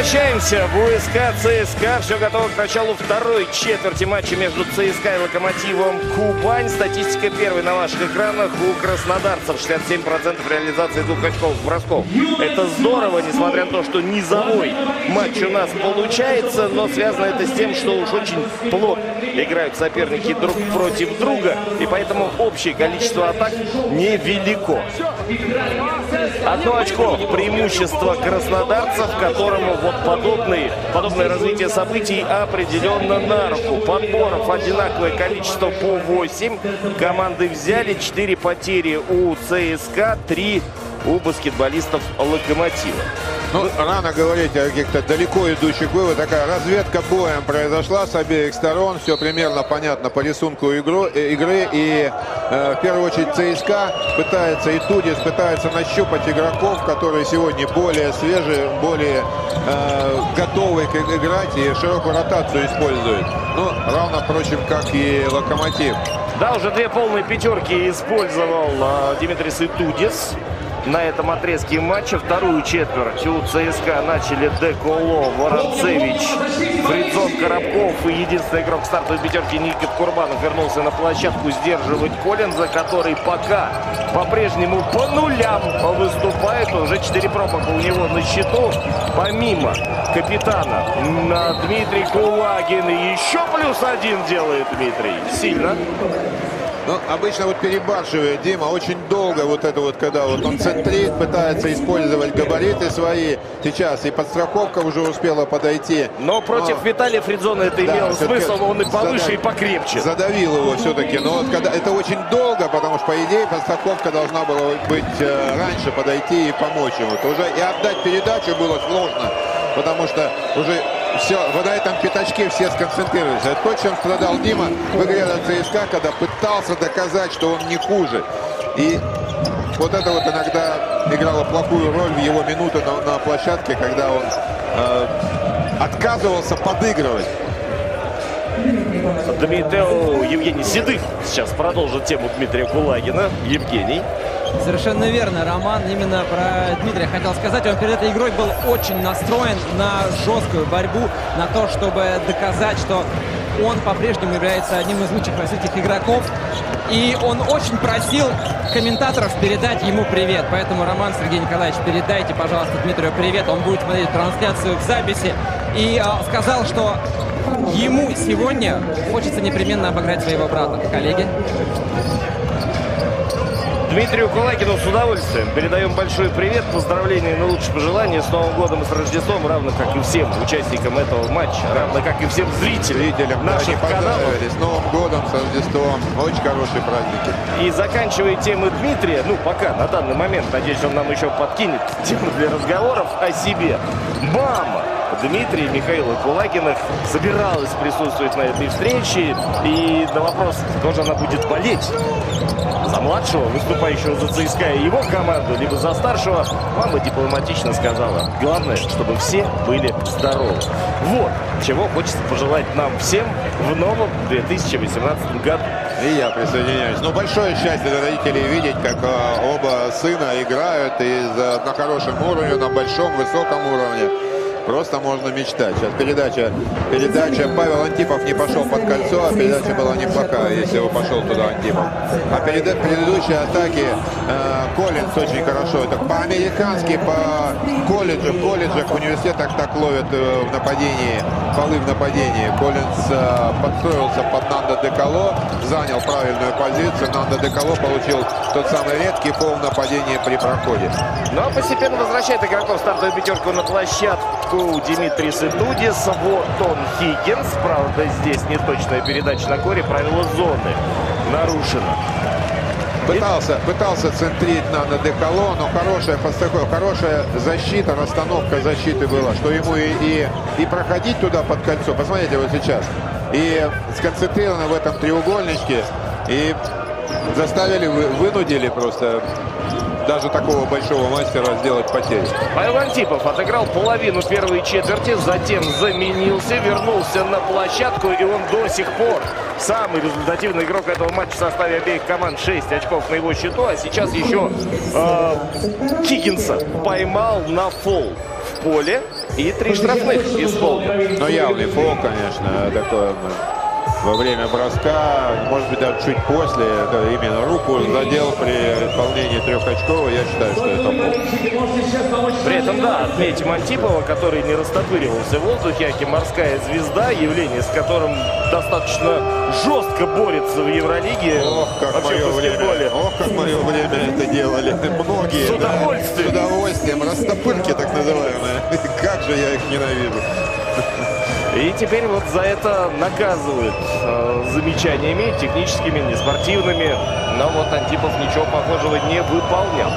Возвращаемся в УСК ЦСКА. Все готово к началу второй четверти матча между ЦСКА и Локомотивом Кубань. Статистика первой на ваших экранах у краснодарцев. 67% реализации двух очковых бросков. Это здорово, несмотря на то, что низовой матч у нас получается, но связано это с тем, что уж очень плотно играют соперники друг против друга, и поэтому общее количество атак невелико. Одно очко преимущество краснодарцев, которому вот подобные, подобное развитие событий определенно на руку. Подборов одинаковое количество по 8. Команды взяли 4 потери у ЦСКА, 3 у баскетболистов Локомотива. Ну, рано говорить о каких-то далеко идущих выводах. Такая разведка боем произошла с обеих сторон. Все примерно понятно по рисунку игру, э, игры. И э, в первую очередь ЦСКА пытается, и Тудис пытается нащупать игроков, которые сегодня более свежие, более э, готовы играть и широкую ротацию используют. Ну, равно, впрочем, как и Локомотив. Да, уже две полные пятерки использовал э, Димитрис Итудис на этом отрезке матча. Вторую четверть у ЦСКА начали Деколо, Воронцевич, Фридзон Коробков и единственный игрок стартовой пятерки Никит Курбанов вернулся на площадку сдерживать Коллинза, который пока по-прежнему по нулям выступает. Уже 4 промаха у него на счету. Помимо капитана Дмитрий Кулагин и еще плюс один делает Дмитрий. Сильно. Ну, обычно вот перебарщивает Дима очень долго вот это вот, когда вот он центрит, пытается использовать габариты свои. Сейчас и подстраховка уже успела подойти. Но против но... Виталия Фридзона это да, имело смысл, он и повыше, задав... и покрепче. Задавил его все-таки. Но вот когда это очень долго, потому что, по идее, подстраховка должна была быть э, раньше подойти и помочь ему. Это уже и отдать передачу было сложно, потому что уже все, вот на этом пятачке все сконцентрировались. Это то, чем страдал Дима в игре на ЦСКА, когда пытался доказать, что он не хуже. И вот это вот иногда играло плохую роль в его минуты на, на площадке, когда он э, отказывался подыгрывать. Дмитрий Евгений Седых сейчас продолжит тему Дмитрия Кулагина. Евгений. Совершенно верно, Роман. Именно про Дмитрия хотел сказать. Он перед этой игрой был очень настроен на жесткую борьбу, на то, чтобы доказать, что он по-прежнему является одним из лучших российских игроков. И он очень просил комментаторов передать ему привет. Поэтому, Роман Сергей Николаевич, передайте, пожалуйста, Дмитрию привет. Он будет смотреть трансляцию в записи. И э, сказал, что ему сегодня хочется непременно обыграть своего брата. Коллеги? Дмитрию Кулагину с удовольствием передаем большой привет, поздравления и наилучшие пожелания с Новым годом и с Рождеством, равно как и всем участникам этого матча, равно как и всем зрителям, наших да, каналов. С Новым годом, с Рождеством. Очень хорошие праздники. И заканчивая темы Дмитрия, ну пока, на данный момент, надеюсь, он нам еще подкинет тему для разговоров о себе. Мама Дмитрия Михаила Кулагиных собиралась присутствовать на этой встрече. И на вопрос, кто же она будет болеть, за младшего, выступающего за ЦСКА и его команду, либо за старшего, мама дипломатично сказала, главное, чтобы все были здоровы. Вот, чего хочется пожелать нам всем в новом 2018 году. И я присоединяюсь. Ну, большое счастье для родителей видеть, как э, оба сына играют и на хорошем уровне, на большом, высоком уровне. Просто можно мечтать. Сейчас передача, передача. Павел Антипов не пошел под кольцо, а передача была неплохая, если бы пошел туда Антипов. А переда- предыдущие атаки э, Коллинс очень хорошо. Это по-американски, по колледжу, в колледжах, в университетах так ловят э, в нападении, полы в нападении. Коллинс э, подстроился под Нандо Деколо, занял правильную позицию. Нандо Деколо получил тот самый редкий пол в нападении при проходе. Ну а постепенно возвращает игроков стартовую пятерку на площадку Димитрий Сидудис. Вот он Хиггинс. Правда, здесь неточная передача на коре. Правило зоны нарушено. Пытался, пытался центрить на, на Деколо, но хорошая, хорошая защита, расстановка защиты была, что ему и, и, и проходить туда под кольцо. Посмотрите вот сейчас. И сконцентрировано в этом треугольничке. И заставили, вы- вынудили просто даже такого большого мастера сделать потери. Павел Антипов отыграл половину первой четверти, затем заменился, вернулся на площадку, и он до сих пор самый результативный игрок этого матча в составе обеих команд. 6 очков на его счету, а сейчас еще э, Хиггинса поймал на фол в поле и три штрафных исполнил. Но явный фол, конечно, такой ну, во время броска, может быть, даже чуть после, именно руку задел при исполнении трехочкового, я считаю, что это фол. При этом, да, отметим Антипова, который не растопыривался в воздухе, аки морская звезда, явление, с которым достаточно жестко борется в Евролиге. Ох, как вообще мое в время, ох, как мое время это делали. Многие. С да. удовольствием. С удовольствием. Растопырки, так называемые. Как же я их ненавижу. И теперь вот за это наказывают э, замечаниями техническими, неспортивными. Но вот Антипов ничего похожего не выполнял.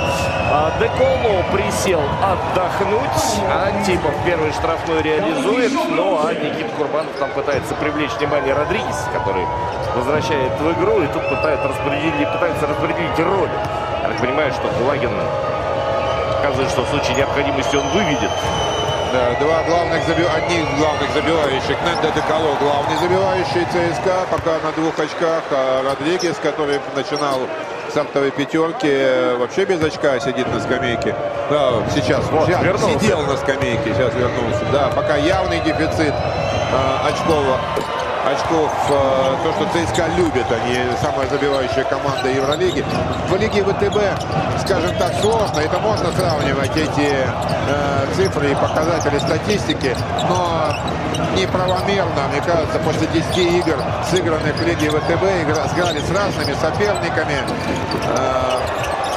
А Деколо присел отдохнуть. Антипов первый штрафной реализует. Ну а Никита Курбанов там пытается привлечь внимание Родригес, который возвращает в игру. И тут пытаются распределить, пытаются распределить роли. Я так понимаю, что Кулагин показывает, что в случае необходимости он выведет Да, два главных заби... одни из главных забивающих. Ненде Деколо главный забивающий ЦСКА. Пока на двух очках. А Родригес, который начинал стартовой пятерки, э, вообще без очка сидит на скамейке. Да, сейчас, Вот, сейчас вернулся. сидел на скамейке, сейчас вернулся. Да, пока явный дефицит э, очков. Очков, э, то, что ЦСКА любит, они самая забивающая команда Евролиги. В Лиге ВТБ, скажем так, сложно. Это можно сравнивать эти э, цифры и показатели статистики, но неправомерно, мне кажется, после 10 игр, сыгранных в Лиге ВТБ, игра, сыграли с разными соперниками. э,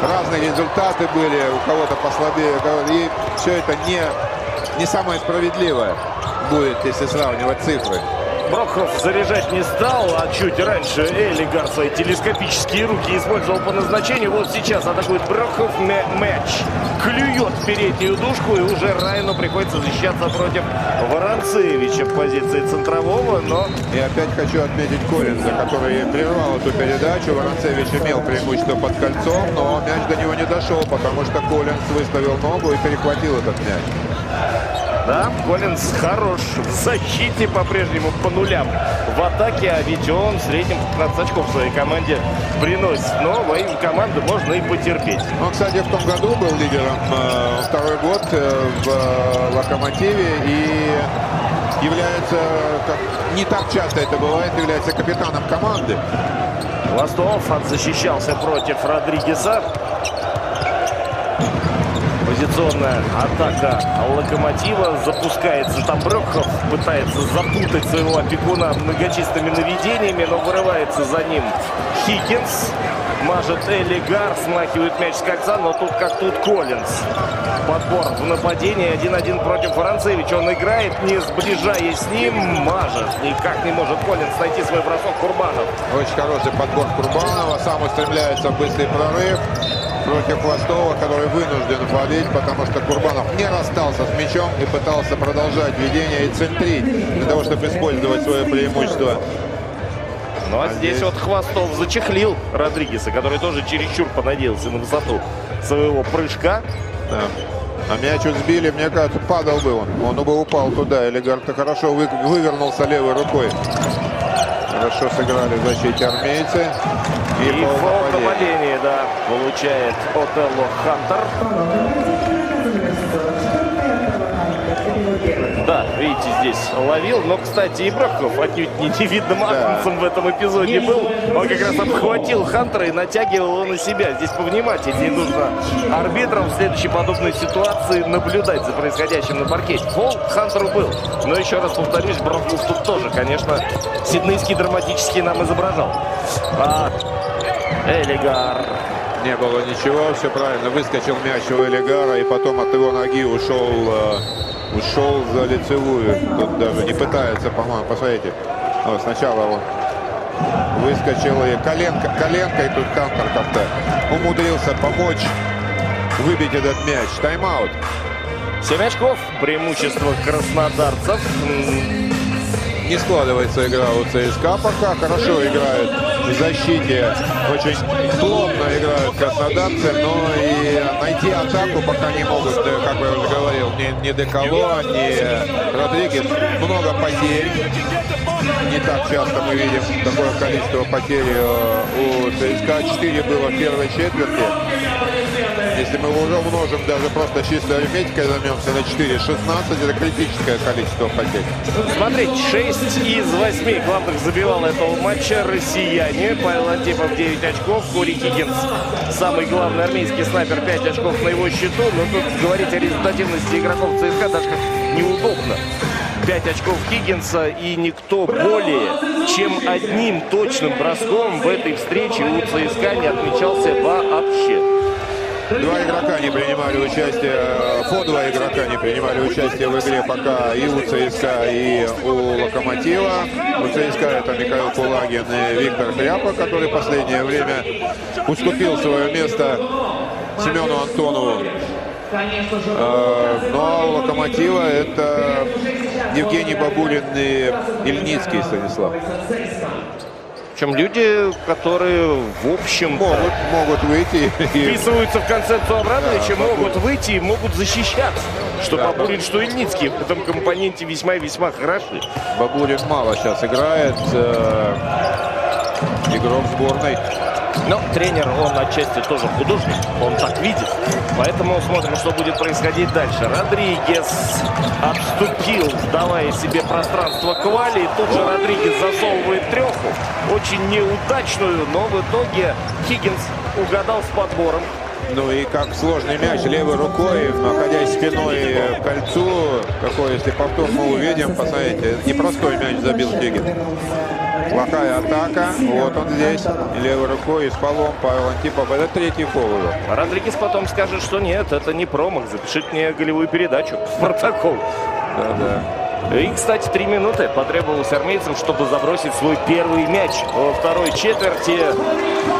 разные результаты были, у кого-то послабее, у и все это не, не самое справедливое будет, если сравнивать цифры. Брокхоф заряжать не стал, а чуть раньше Элигар свои телескопические руки использовал по назначению. Вот сейчас атакует Брокхоф мя- мяч. Клюет переднюю дужку, и уже Райну приходится защищаться против Воронцевича в позиции центрового, но И опять хочу отметить Коллинза, который прервал эту передачу. Воронцевич имел преимущество под кольцом, но мяч до него не дошел, потому что Коллинз выставил ногу и перехватил этот мяч. Да, Коллинс хорош в защите по-прежнему по нулям. В атаке, а ведь он в среднем 15 очков своей команде приносит. Но имя команды можно и потерпеть. Он, кстати, в том году был лидером э, второй год э, в э, «Локомотиве» и является, как не так часто это бывает, является капитаном команды. Хвостов отзащищался против Родригеса. Позиционная атака Локомотива. Запускается там Брюхов. Пытается запутать своего опекуна многочисленными наведениями, но вырывается за ним Хикинс. Мажет Элигар, смахивает мяч с кольца, но тут как тут Коллинз. Подбор в нападении 1-1 против Францевича. Он играет, не сближаясь с ним, мажет. Никак не может Коллинз найти свой бросок Курбанов. Очень хороший подбор Курбанова. Сам устремляется в быстрый прорыв против Хвостова, который вынужден валить, потому что Курбанов не расстался с мячом и пытался продолжать ведение и центрить для того, чтобы использовать свое преимущество. Ну а, а здесь, здесь вот Хвостов зачехлил Родригеса, который тоже чересчур понадеялся на высоту своего прыжка. Да. А мяч вот сбили, мне кажется, падал бы он. Он бы упал туда. Элегард хорошо вы, вывернулся левой рукой. Хорошо сыграли в защите армейцы. И, и фол нападения, да, получает Отелло Хантер. Да, видите, здесь ловил. Но, кстати, Ибрахов отнюдь не невидным агнцем да. в этом эпизоде был. Он как раз обхватил Хантера и натягивал его на себя. Здесь повнимательнее нужно арбитрам в следующей подобной ситуации наблюдать за происходящим на паркете. Фол Хантеру был. Но еще раз повторюсь, Бровков тут тоже, конечно, сиднейский драматический нам изображал. А, Элигар не было ничего, все правильно. Выскочил мяч у Элигара и потом от его ноги ушел э, ушел за лицевую. Тут даже не пытается, по-моему, посмотрите. Вот, сначала он выскочил и коленка, коленкой тут Кантер как-то умудрился помочь выбить этот мяч. Тайм-аут. 7 очков. Преимущество краснодарцев не складывается игра у ЦСКА пока. Хорошо играют в защите. Очень плотно играют краснодарцы, но и найти атаку пока не могут, э, как я уже говорил, ни, ни Деколо, ни Родригес. Много потерь. Не так часто мы видим такое количество потерь э, у ЦСКА. 4 было в первой четверти. Если мы уже умножим даже просто чистой арифметикой, займемся на 4, 16, это критическое количество потерь. Смотрите, 6 из 8 главных забивал этого матча россияне. Павел Антипов 9 очков, Кори Хиггинс самый главный армейский снайпер 5 очков на его счету. Но тут говорить о результативности игроков ЦСКА даже как неудобно. 5 очков Хиггинса и никто более чем одним точным броском в этой встрече у ЦСКА не отмечался вообще. Два игрока не принимали участие, по два игрока не принимали участие в игре пока и у ЦСКА, и у Локомотива. У ЦСКА это Михаил Кулагин и Виктор Хряпа, который последнее время уступил свое место Семену Антонову. А, ну а Локомотива это Евгений Бабулин и Ильницкий Станислав. Причем люди, которые, в общем могут, могут выйти. Вписываются в концепцию Абрамовича, да, могут выйти и могут защищаться. Что да, Бабулин, что Ильницкий в этом компоненте весьма и весьма хороши. Бабулин мало сейчас играет. Э, игрок сборной. Но тренер, он отчасти тоже художник, он так видит. Поэтому смотрим, что будет происходить дальше. Родригес обступил, давая себе пространство Квали. И тут же Родригес засовывает треху. Очень неудачную, но в итоге Хиггинс угадал с подбором. Ну и как сложный мяч левой рукой, находясь спиной к кольцу. Какой, если повтор мы увидим, посмотрите, непростой мяч забил Хиггинс. Плохая атака. Вот он здесь. Левой рукой и с полом Павел Антипов. Это третий фол его. Родригес потом скажет, что нет, это не промах. Запишите мне голевую передачу в протокол. Да-да. И, кстати, три минуты потребовалось армейцам, чтобы забросить свой первый мяч во второй четверти.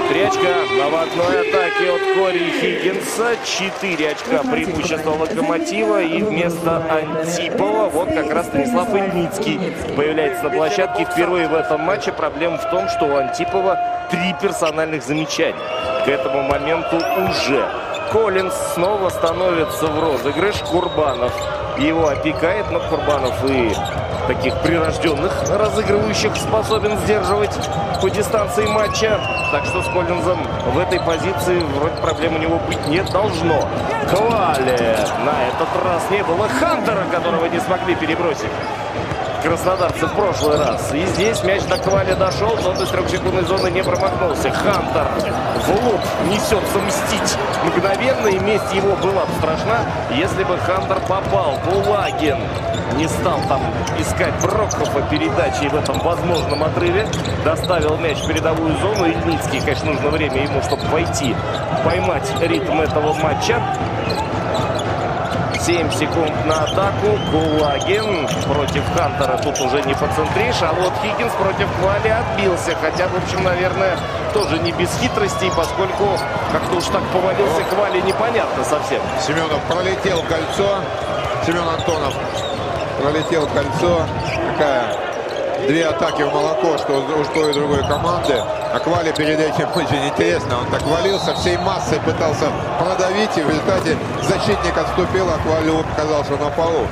Три очка на водной атаке от Кори Хиггинса. Четыре очка преимущества Локомотива. И вместо Антипова вот как раз Станислав Ильницкий появляется на площадке впервые в этом матче. Проблема в том, что у Антипова три персональных замечания. К этому моменту уже. Коллинс снова становится в розыгрыш. Курбанов его опекает, но Курбанов и таких прирожденных разыгрывающих способен сдерживать по дистанции матча. Так что с Коллинзом в этой позиции вроде проблем у него быть не должно. Квали на этот раз не было Хантера, которого не смогли перебросить краснодарцы в прошлый раз. И здесь мяч до Квали дошел, но до трехсекундной зоны не промахнулся. Хантер в лоб несется мстить мгновенно, и месть его была бы страшна, если бы Хантер попал. Булагин не стал там искать Брокхофа передачи в этом возможном отрыве. Доставил мяч в передовую зону. Ильницкий, конечно, нужно время ему, чтобы войти, поймать ритм этого матча. 7 секунд на атаку. Кулагин против Хантера тут уже не поцентришь. А вот Хиггинс против Квали отбился. Хотя, в общем, наверное, тоже не без хитростей, поскольку как-то уж так повалился Квали непонятно совсем. Семенов пролетел кольцо. Семен Антонов пролетел кольцо. Такая две атаки в молоко, что у той и другой команды. А Квали перед этим очень интересно. Он так валился, всей массой пытался продавить, и в результате защитник отступил, а Квали оказался на полу.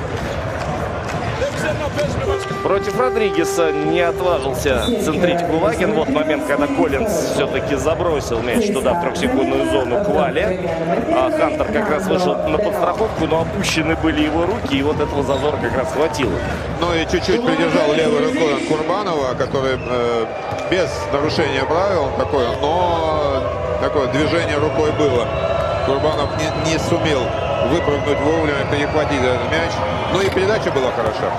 Против Родригеса не отважился центрить Кулагин. Вот момент, когда Коллинз все-таки забросил мяч туда, в трехсекундную зону Квали. А Хантер как раз вышел на подстраховку, но опущены были его руки, и вот этого зазора как раз хватило. Ну и чуть-чуть придержал левой рукой Курбанова, который э, без нарушения правил такое, но такое движение рукой было. Курбанов не, не сумел выпрыгнуть вовремя, перехватить этот мяч. Ну и передача была хороша.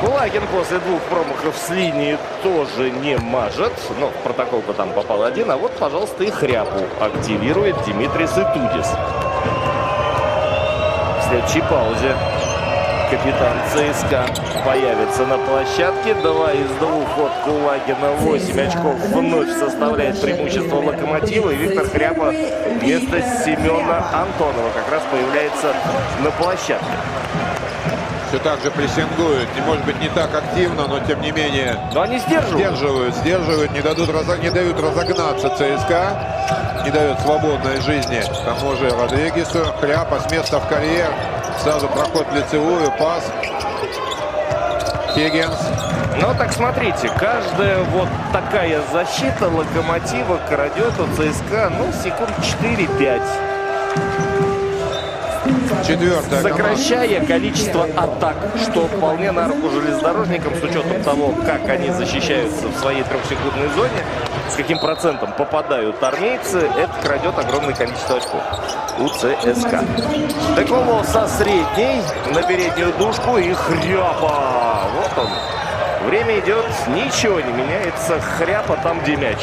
Кулагин после двух промахов с линии тоже не мажет. Но в протокол-то там попал один. А вот, пожалуйста, и хряпу активирует Димитрий Сытудис. В следующей паузе капитан ЦСКА появится на площадке. Два из двух от Кулагина. 8 очков вновь составляет преимущество Локомотива. И Виктор Хряпа вместо Семена Антонова как раз появляется на площадке. Все так же прессингуют. Не может быть не так активно, но тем не менее... Но они сдерживают. Сдерживают, сдерживают, не, дадут, не дают разогнаться ЦСКА. Не дают свободной жизни тому же Родригесу. Хряпа с места в карьер. Сразу проход в лицевую, пас. Хиггинс. Ну, так смотрите, каждая вот такая защита Локомотива крадет у ЦСКА, ну, секунд 4-5. Четвертая Сокращая количество атак, что вполне на руку железнодорожникам, с учетом того, как они защищаются в своей трехсекундной зоне, с каким процентом попадают армейцы, это крадет огромное количество очков у ЦСКА. Деклово со средней на переднюю дужку и хряпа. Вот он. Время идет, ничего не меняется. Хряпа там, где мяч.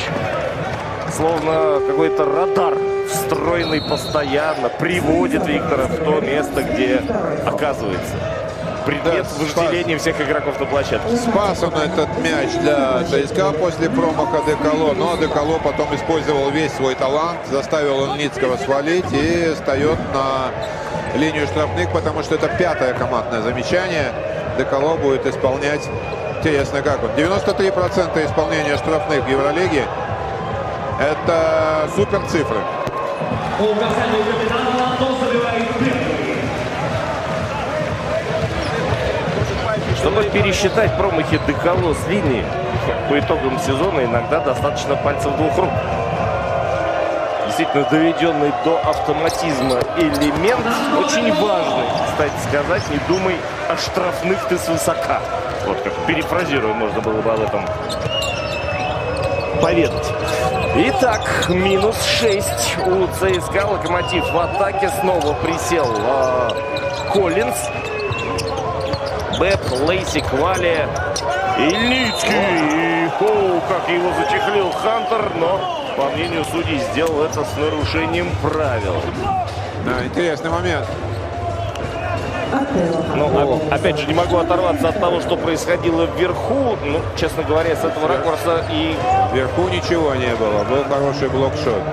Словно какой-то радар встроенный постоянно, приводит Виктора в то место, где оказывается предмет да, вожделения всех игроков на площадке. Спас он этот мяч для ЦСКА после промаха Деколо, но Деколо потом использовал весь свой талант, заставил Ницкого свалить и встает на линию штрафных, потому что это пятое командное замечание. Деколо будет исполнять, интересно как он, 93% исполнения штрафных в Евролиге. Это супер цифры. Чтобы пересчитать промахи Деколо с линии по итогам сезона, иногда достаточно пальцев двух рук. Действительно, доведенный до автоматизма элемент очень важный. Кстати сказать, не думай о штрафных ты свысока. Вот как перефразирую, можно было бы об этом поведать. Итак, минус 6 у ЦСКА. Локомотив в атаке снова присел э, Коллинз. Бэп, Лейси, Квали. Ильницкий. О, как его зачехлил Хантер, но, по мнению судей, сделал это с нарушением правил. Да, интересный момент. Ну, опять же, не могу оторваться от того, что происходило вверху. Ну, честно говоря, с этого ракурса и... Вверху ничего не было. Был хороший блокшот.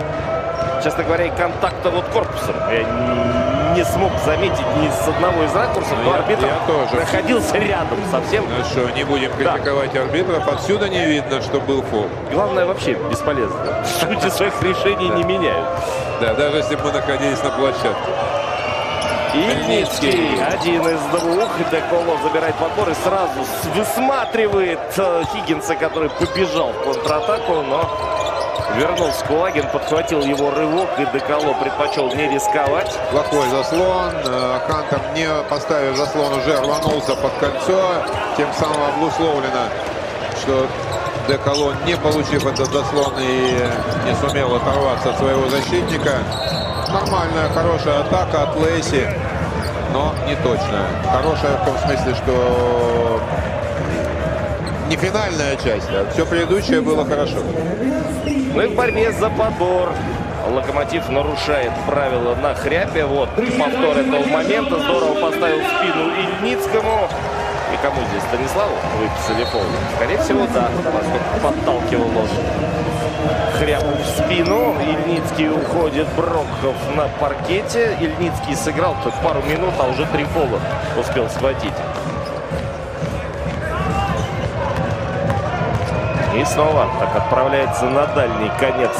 Честно говоря, и контакта вот корпусом я не смог заметить ни с одного из ракурсов, но я, арбитр я тоже. находился рядом совсем. Ну что, не будем критиковать да. арбитров. Отсюда не видно, что был фол. Главное, вообще бесполезно. Судьи своих решений не меняют. Да, даже если бы мы находились на площадке. Ильницкий один из двух. Деколо забирает подбор и сразу высматривает э, Хиггинса, который побежал в контратаку, но вернулся Кулагин, подхватил его рывок, и Деколо предпочел не рисковать. Плохой заслон. Э, Хантер, не поставив заслон, уже рванулся под кольцо. Тем самым обусловлено, что Деколо, не получив этот заслон и не сумел оторваться от своего защитника. Нормальная, хорошая атака от Лейси, но не точная. Хорошая в том смысле, что не финальная часть, а все предыдущее было хорошо. Ну и в борьбе за подбор Локомотив нарушает правила на хряпе. Вот повтор этого момента. Здорово поставил спину Ильницкому. И кому здесь? Станиславу выписали фол? Скорее всего, да. Поскольку подталкивал он хряпу в спину. Ильницкий уходит. Брокхов на паркете. Ильницкий сыграл только пару минут, а уже три фола успел схватить. И снова так отправляется на дальний конец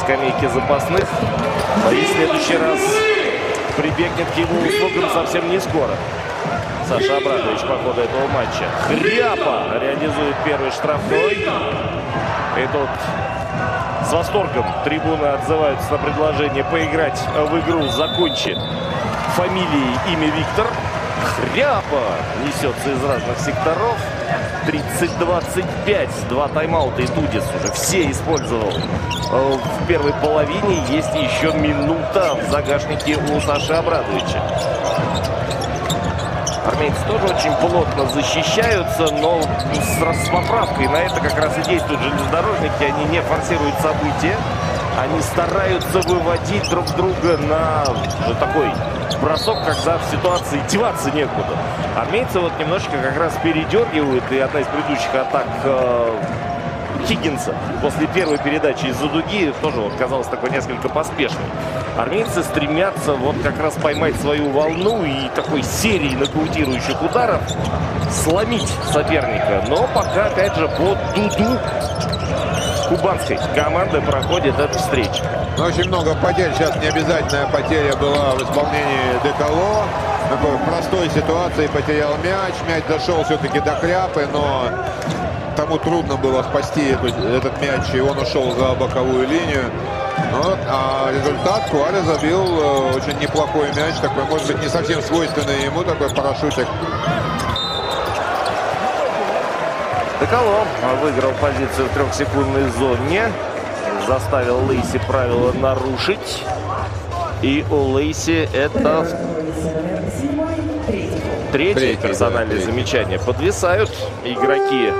скамейки запасных. И в следующий раз прибегнет к его услугам совсем не скоро. Саша Абрадович по ходу этого матча. Хряпа реализует первый штрафной. И тут с восторгом трибуны отзываются на предложение поиграть в игру «Закончи» фамилией имя Виктор. Хряпа несется из разных секторов. 30-25. Два тайм-аута и Тудис уже все использовал э, в первой половине. Есть еще минута в загашнике у Саши Абрадовича. Армейцы тоже очень плотно защищаются, но с, с поправкой на это как раз и действуют железнодорожники. Они не форсируют события. Они стараются выводить друг друга на такой бросок, когда в ситуации деваться некуда. Армейцы вот немножечко как раз передергивают. И одна из предыдущих атак э, Хиггинса после первой передачи из-за дуги тоже вот казалось такой несколько поспешной. Армейцы стремятся вот как раз поймать свою волну и такой серии нокаутирующих ударов сломить соперника. Но пока, опять же, по дуду кубанской команды проходит эта встреча. Но очень много потерь. Сейчас не обязательная потеря была в исполнении Деколо. Такой простой ситуации потерял мяч. Мяч дошел все-таки до хряпы, но тому трудно было спасти эту, этот мяч, и он ушел за боковую линию. Вот, а результат Куаля забил э, очень неплохой мяч, такой, может быть, не совсем свойственный ему, такой парашютик. Деколо выиграл позицию в трехсекундной зоне. Заставил Лейси правила нарушить. И у Лейси это третье персональное замечание. Подвисают игроки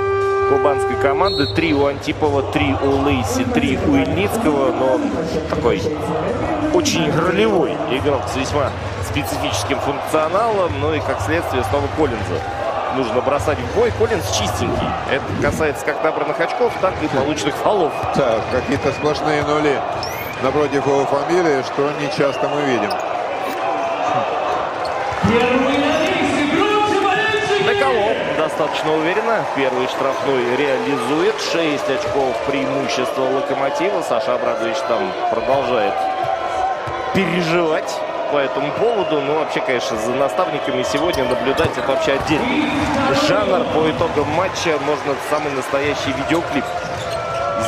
кубанской команды. Три у Антипова, три у Лейси, три у Ильницкого. Но такой очень ролевой игрок с весьма специфическим функционалом. Ну и как следствие снова Коллинза нужно бросать в бой. Коллинз чистенький. Это касается как набранных очков, так и полученных фолов. Да, какие-то сплошные нули напротив его фамилии, что не часто мы видим. Достаточно уверенно. Первый штрафной реализует. 6 очков преимущества Локомотива. Саша Абрадович там продолжает переживать по этому поводу. Ну, вообще, конечно, за наставниками сегодня наблюдать это вообще отдельный жанр. По итогам матча можно самый настоящий видеоклип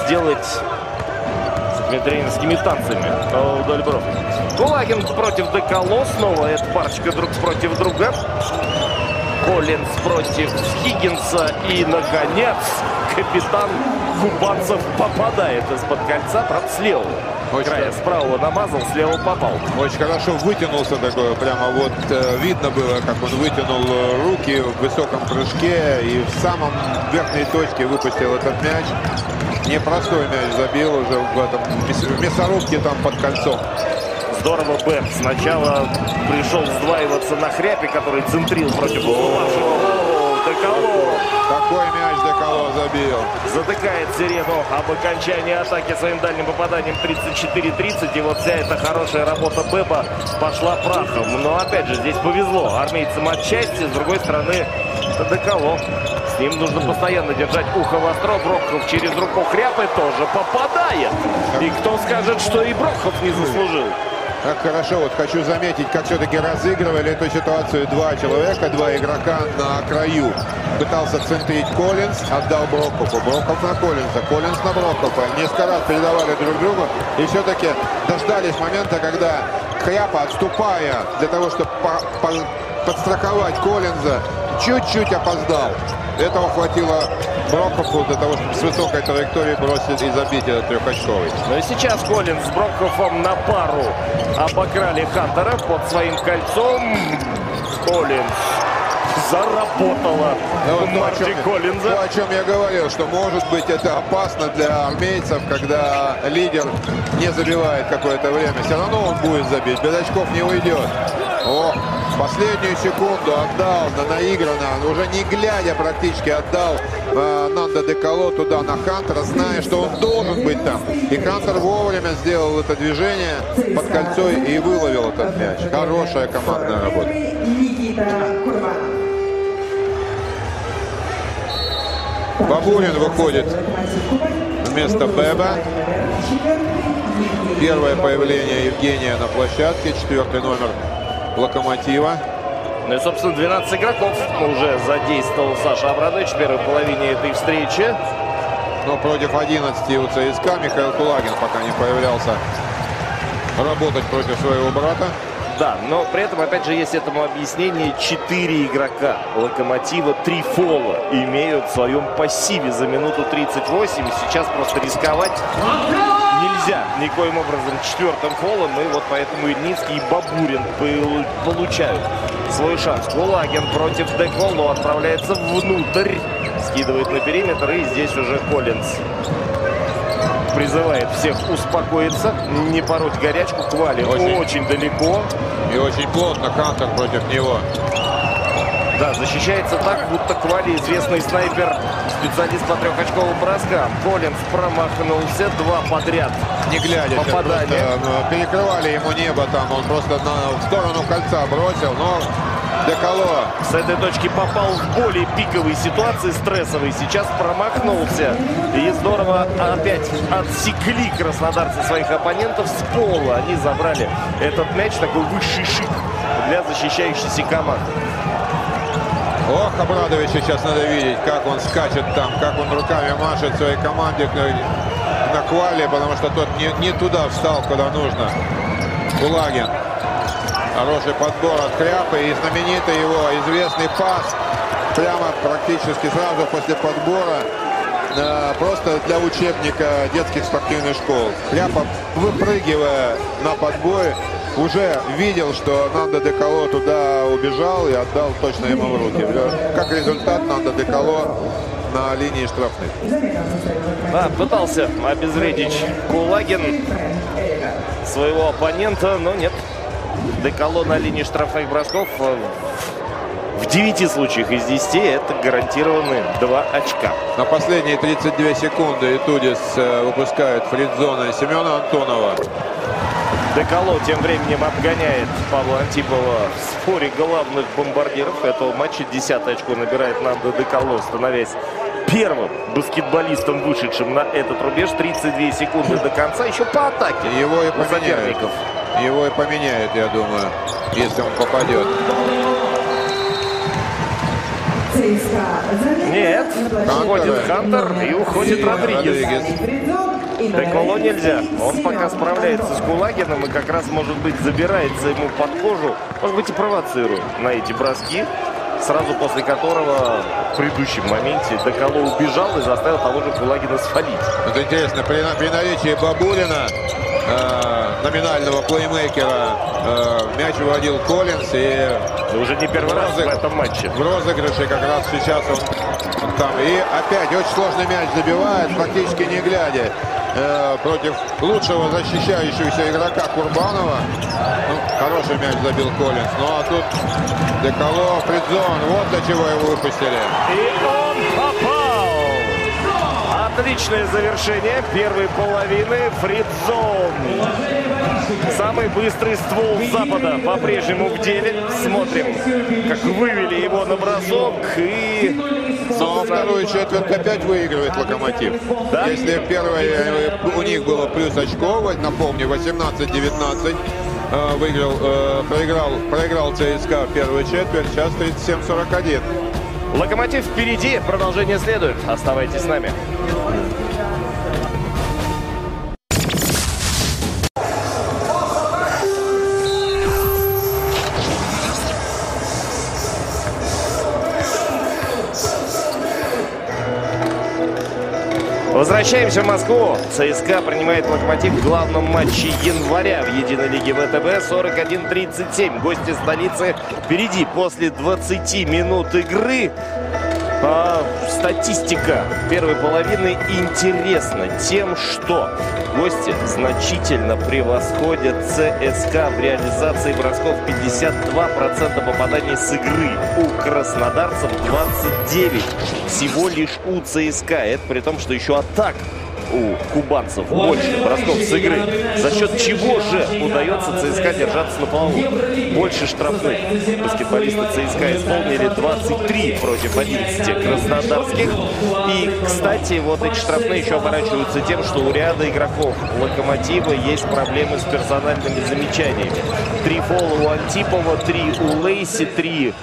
сделать с тренерскими танцами вдоль бров. Кулагин против Деколо. Снова эта парочка друг против друга. Коллинс против Хиггинса. И, наконец, капитан кубанцев попадает из-под кольца, правда, слева. Очень Края справа намазал, слева попал. Очень хорошо вытянулся такой, прямо вот э, видно было, как он вытянул э, руки в высоком прыжке и в самом верхней точке выпустил этот мяч. Непростой мяч забил уже в этом в мясорубке там под кольцом. Здорово Б. Сначала пришел сдваиваться на хряпе, который центрил против Лувашева. Деколо. Такой мяч Деколо забил. Затыкает Сирену об окончании атаки своим дальним попаданием 34-30. И вот вся эта хорошая работа Беба пошла прахом. Но опять же, здесь повезло армейцам отчасти. С другой стороны, Деколо. С ним нужно постоянно держать ухо востро. Брокхов через руку Хряпы тоже попадает. И кто скажет, что и Брокхов не заслужил Как хорошо, вот хочу заметить, как все-таки разыгрывали эту ситуацию два человека, два игрока на краю. Пытался центрить Коллинз, отдал Брокофу. Броков на Коллинза, Коллинз на Брокофа. Несколько раз передавали друг другу и все-таки дождались момента, когда Хряпа, отступая для того, чтобы подстраховать Коллинза, чуть-чуть опоздал. Этого хватило Брокхофу для того, чтобы с высокой траектории бросить и забить этот трехочковый. Ну и сейчас Коллинз с Брокхофом на пару обокрали Хантера под своим кольцом. Коллинз заработала ну, вот Марти то, Коллинза. То, о чем я говорил, что может быть это опасно для армейцев, когда лидер не забивает какое-то время. Все равно он будет забить, без очков не уйдет. О, последнюю секунду отдал на наигранно, уже не глядя практически отдал э, Нанда Деколо туда на Хантера, зная, что он должен быть там. И Хантер вовремя сделал это движение под кольцо и выловил этот мяч. Хорошая командная работа. Бабурин выходит вместо Беба. Первое появление Евгения на площадке, четвертый номер Локомотива. Ну и, собственно, 12 игроков уже задействовал Саша Абрадович в первой половине этой встречи. Но против 11 у ЦСКА Михаил Кулагин пока не появлялся работать против своего брата. Да, но при этом, опять же, есть этому объяснение. Четыре игрока Локомотива, три фола имеют в своем пассиве за минуту 38. И сейчас просто рисковать нельзя никоим образом четвертым фолом. И вот поэтому Ильницкий и Бабурин получают свой шанс. Кулагин против Деколо отправляется внутрь. Скидывает на периметр. И здесь уже Коллинз призывает всех успокоиться, не пороть горячку. Квали очень, очень далеко. И очень плотно Хантер против него. Да, защищается так, будто Квали известный снайпер, специалист по трехочковым броскам. Коллинз промахнулся два подряд. Не глядя. Просто, ну, перекрывали ему небо там, он просто на, в сторону кольца бросил, но Деколо. С этой точки попал в более пиковые ситуации, стрессовые. Сейчас промахнулся. И здорово опять отсекли краснодарцы своих оппонентов с пола. Они забрали этот мяч, такой высший шик для защищающейся команды. Ох, Абрадовича сейчас надо видеть, как он скачет там, как он руками машет своей команде на квале, потому что тот не, не туда встал, куда нужно. Кулагин. Хороший подбор от Хряпы и знаменитый его известный пас прямо практически сразу после подбора э, просто для учебника детских спортивных школ. Хряпа, выпрыгивая на подбой, уже видел, что Нанда Деколо туда убежал и отдал точно ему в руки. Как результат, Нанда Деколо на линии штрафных. Да, пытался обезвредить Кулагин своего оппонента, но нет. Деколо на линии штрафных бросков э, в 9 случаях из 10 это гарантированные 2 очка. На последние 32 секунды Итудис э, выпускает фридзона Семена Антонова. Деколо тем временем обгоняет Павла Антипова в споре главных бомбардиров этого матча. Десятое очко набирает Нандо Деколо, становясь первым баскетболистом, вышедшим на этот рубеж. 32 секунды до конца. Еще по атаке Его и соперников. Его и поменяют, я думаю, если он попадет. Нет, уходит Хантер и уходит Родригес. Деколо нельзя. Он пока справляется с Кулагином и как раз, может быть, забирается ему под кожу. Может быть, и провоцирует на эти броски. Сразу после которого в предыдущем моменте Деколо убежал и заставил того же Кулагина свалить. Это интересно, при, при наличии Бабулина э, номинального плеймейкера э, мяч выводил Коллинс и уже не первый раз в этом матче. В розыгрыше как раз сейчас он, он там. И опять очень сложный мяч забивает, практически не глядя э, против лучшего защищающегося игрока Курбанова. Ну, хороший мяч забил Коллинс. Ну а тут Деколо, Фридзон. Вот для чего его выпустили. И он попал. Отличное завершение первой половины. Фридзон. Самый быстрый ствол Запада по-прежнему в деле. Смотрим, как вывели его на бросок. И но вторую четверть опять выигрывает Локомотив. Да? Если первое у них было плюс очково, напомню, 18-19, э, выиграл, э, проиграл, проиграл ЦСКА первую четверть, сейчас 37-41. Локомотив впереди, продолжение следует. Оставайтесь с нами. Возвращаемся в Москву. ЦСКА принимает «Локомотив» в главном матче января в единой лиге ВТБ 41-37. Гости столицы впереди после 20 минут игры. А, статистика первой половины интересна тем, что гости значительно превосходят ЦСКА в реализации бросков 52% попаданий с игры. У краснодарцев 29. Всего лишь у ЦСКА. Это при том, что еще атак у кубанцев больше бросков с игры. За счет чего же удается ЦСКА держаться на плаву? Больше штрафных. Баскетболисты ЦСКА исполнили 23 против 11 краснодарских. И, кстати, вот эти штрафные еще оборачиваются тем, что у ряда игроков Локомотива есть проблемы с персональными замечаниями. Три фола у Антипова, три у Лейси, три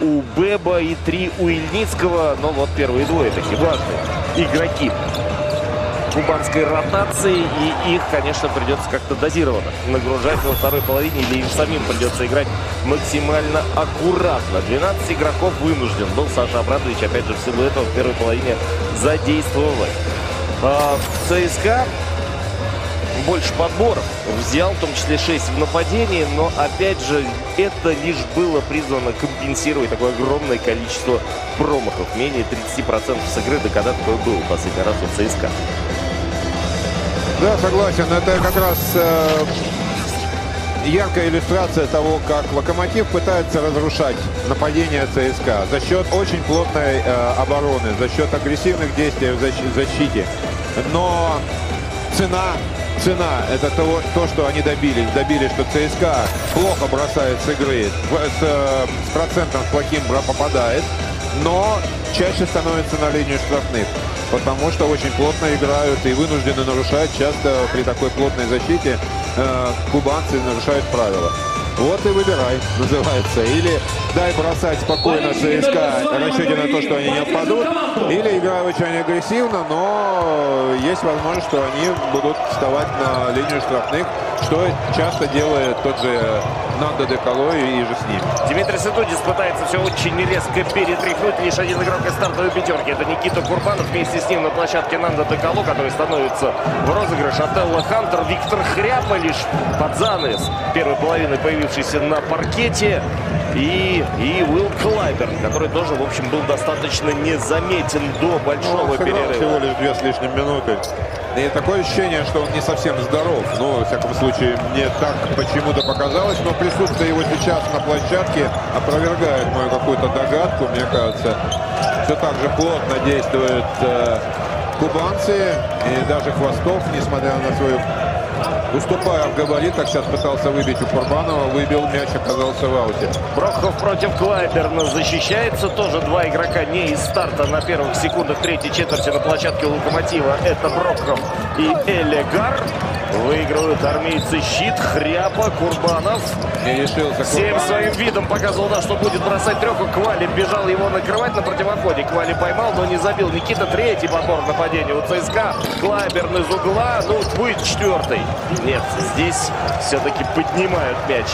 у Беба и три у Ильницкого. Но вот первые двое такие важные игроки кубанской ротации. И их, конечно, придется как-то дозированно нагружать во второй половине. Или им самим придется играть максимально аккуратно. 12 игроков вынужден был Саша Абрадович, опять же, в силу этого в первой половине задействовать. А, ЦСКА больше подборов. Взял в том числе 6 в нападении, но опять же это лишь было призвано компенсировать такое огромное количество промахов. Менее 30% с игры, да когда такое было последний раз у ЦСКА. Да, согласен. Это как раз э, яркая иллюстрация того, как Локомотив пытается разрушать нападение ЦСКА за счет очень плотной э, обороны, за счет агрессивных действий в защите. Но цена цена это того, то, что они добились. Добились, что ЦСКА плохо бросает с игры, с, э, с процентом с плохим попадает, но чаще становится на линию штрафных потому что очень плотно играют и вынуждены нарушать часто при такой плотной защите э, кубанцы нарушают правила. Вот и выбирай, называется. Или дай бросать спокойно ЦСКА в расчете на то, что они не отпадут. Или играй очень агрессивно, но есть возможность, что они будут вставать на линию штрафных, что часто делает тот же Нандо Деколо и же с ним. Дмитрий Сатудис пытается все очень резко перетряхнуть. Лишь один игрок из стартовой пятерки. Это Никита Курбанов. Вместе с ним на площадке Нандо Деколо, который становится в розыгрыш. Отелло Хантер, Виктор Хряпа лишь под занавес первой половины появившийся на паркете. И, и Уилл Клайбер, который тоже, в общем, был достаточно незаметен до большого ну, перерыва. всего лишь две с лишним минуты. И такое ощущение, что он не совсем здоров. Ну, во всяком случае, мне так почему-то показалось. Но присутствие его сейчас на площадке опровергает мою какую-то догадку. Мне кажется, все так же плотно действуют э, кубанцы. И даже Хвостов, несмотря на свою Уступая в габаритах, сейчас пытался выбить у Курбанова, выбил мяч, оказался в ауте. Брохов против Клайберна защищается. Тоже два игрока не из старта на первых секундах третьей четверти на площадке Локомотива. Это Брохов и Элегар. Выигрывают армейцы щит, Хряпа, Курбанов. Не решился Всем своим видом показывал, да, что будет бросать треху. Квали бежал его накрывать на противоходе. Квали поймал, но не забил. Никита третий подбор нападения у ЦСКА. Клайберн из угла. Ну, будет четвертый. Нет, здесь все-таки поднимают мяч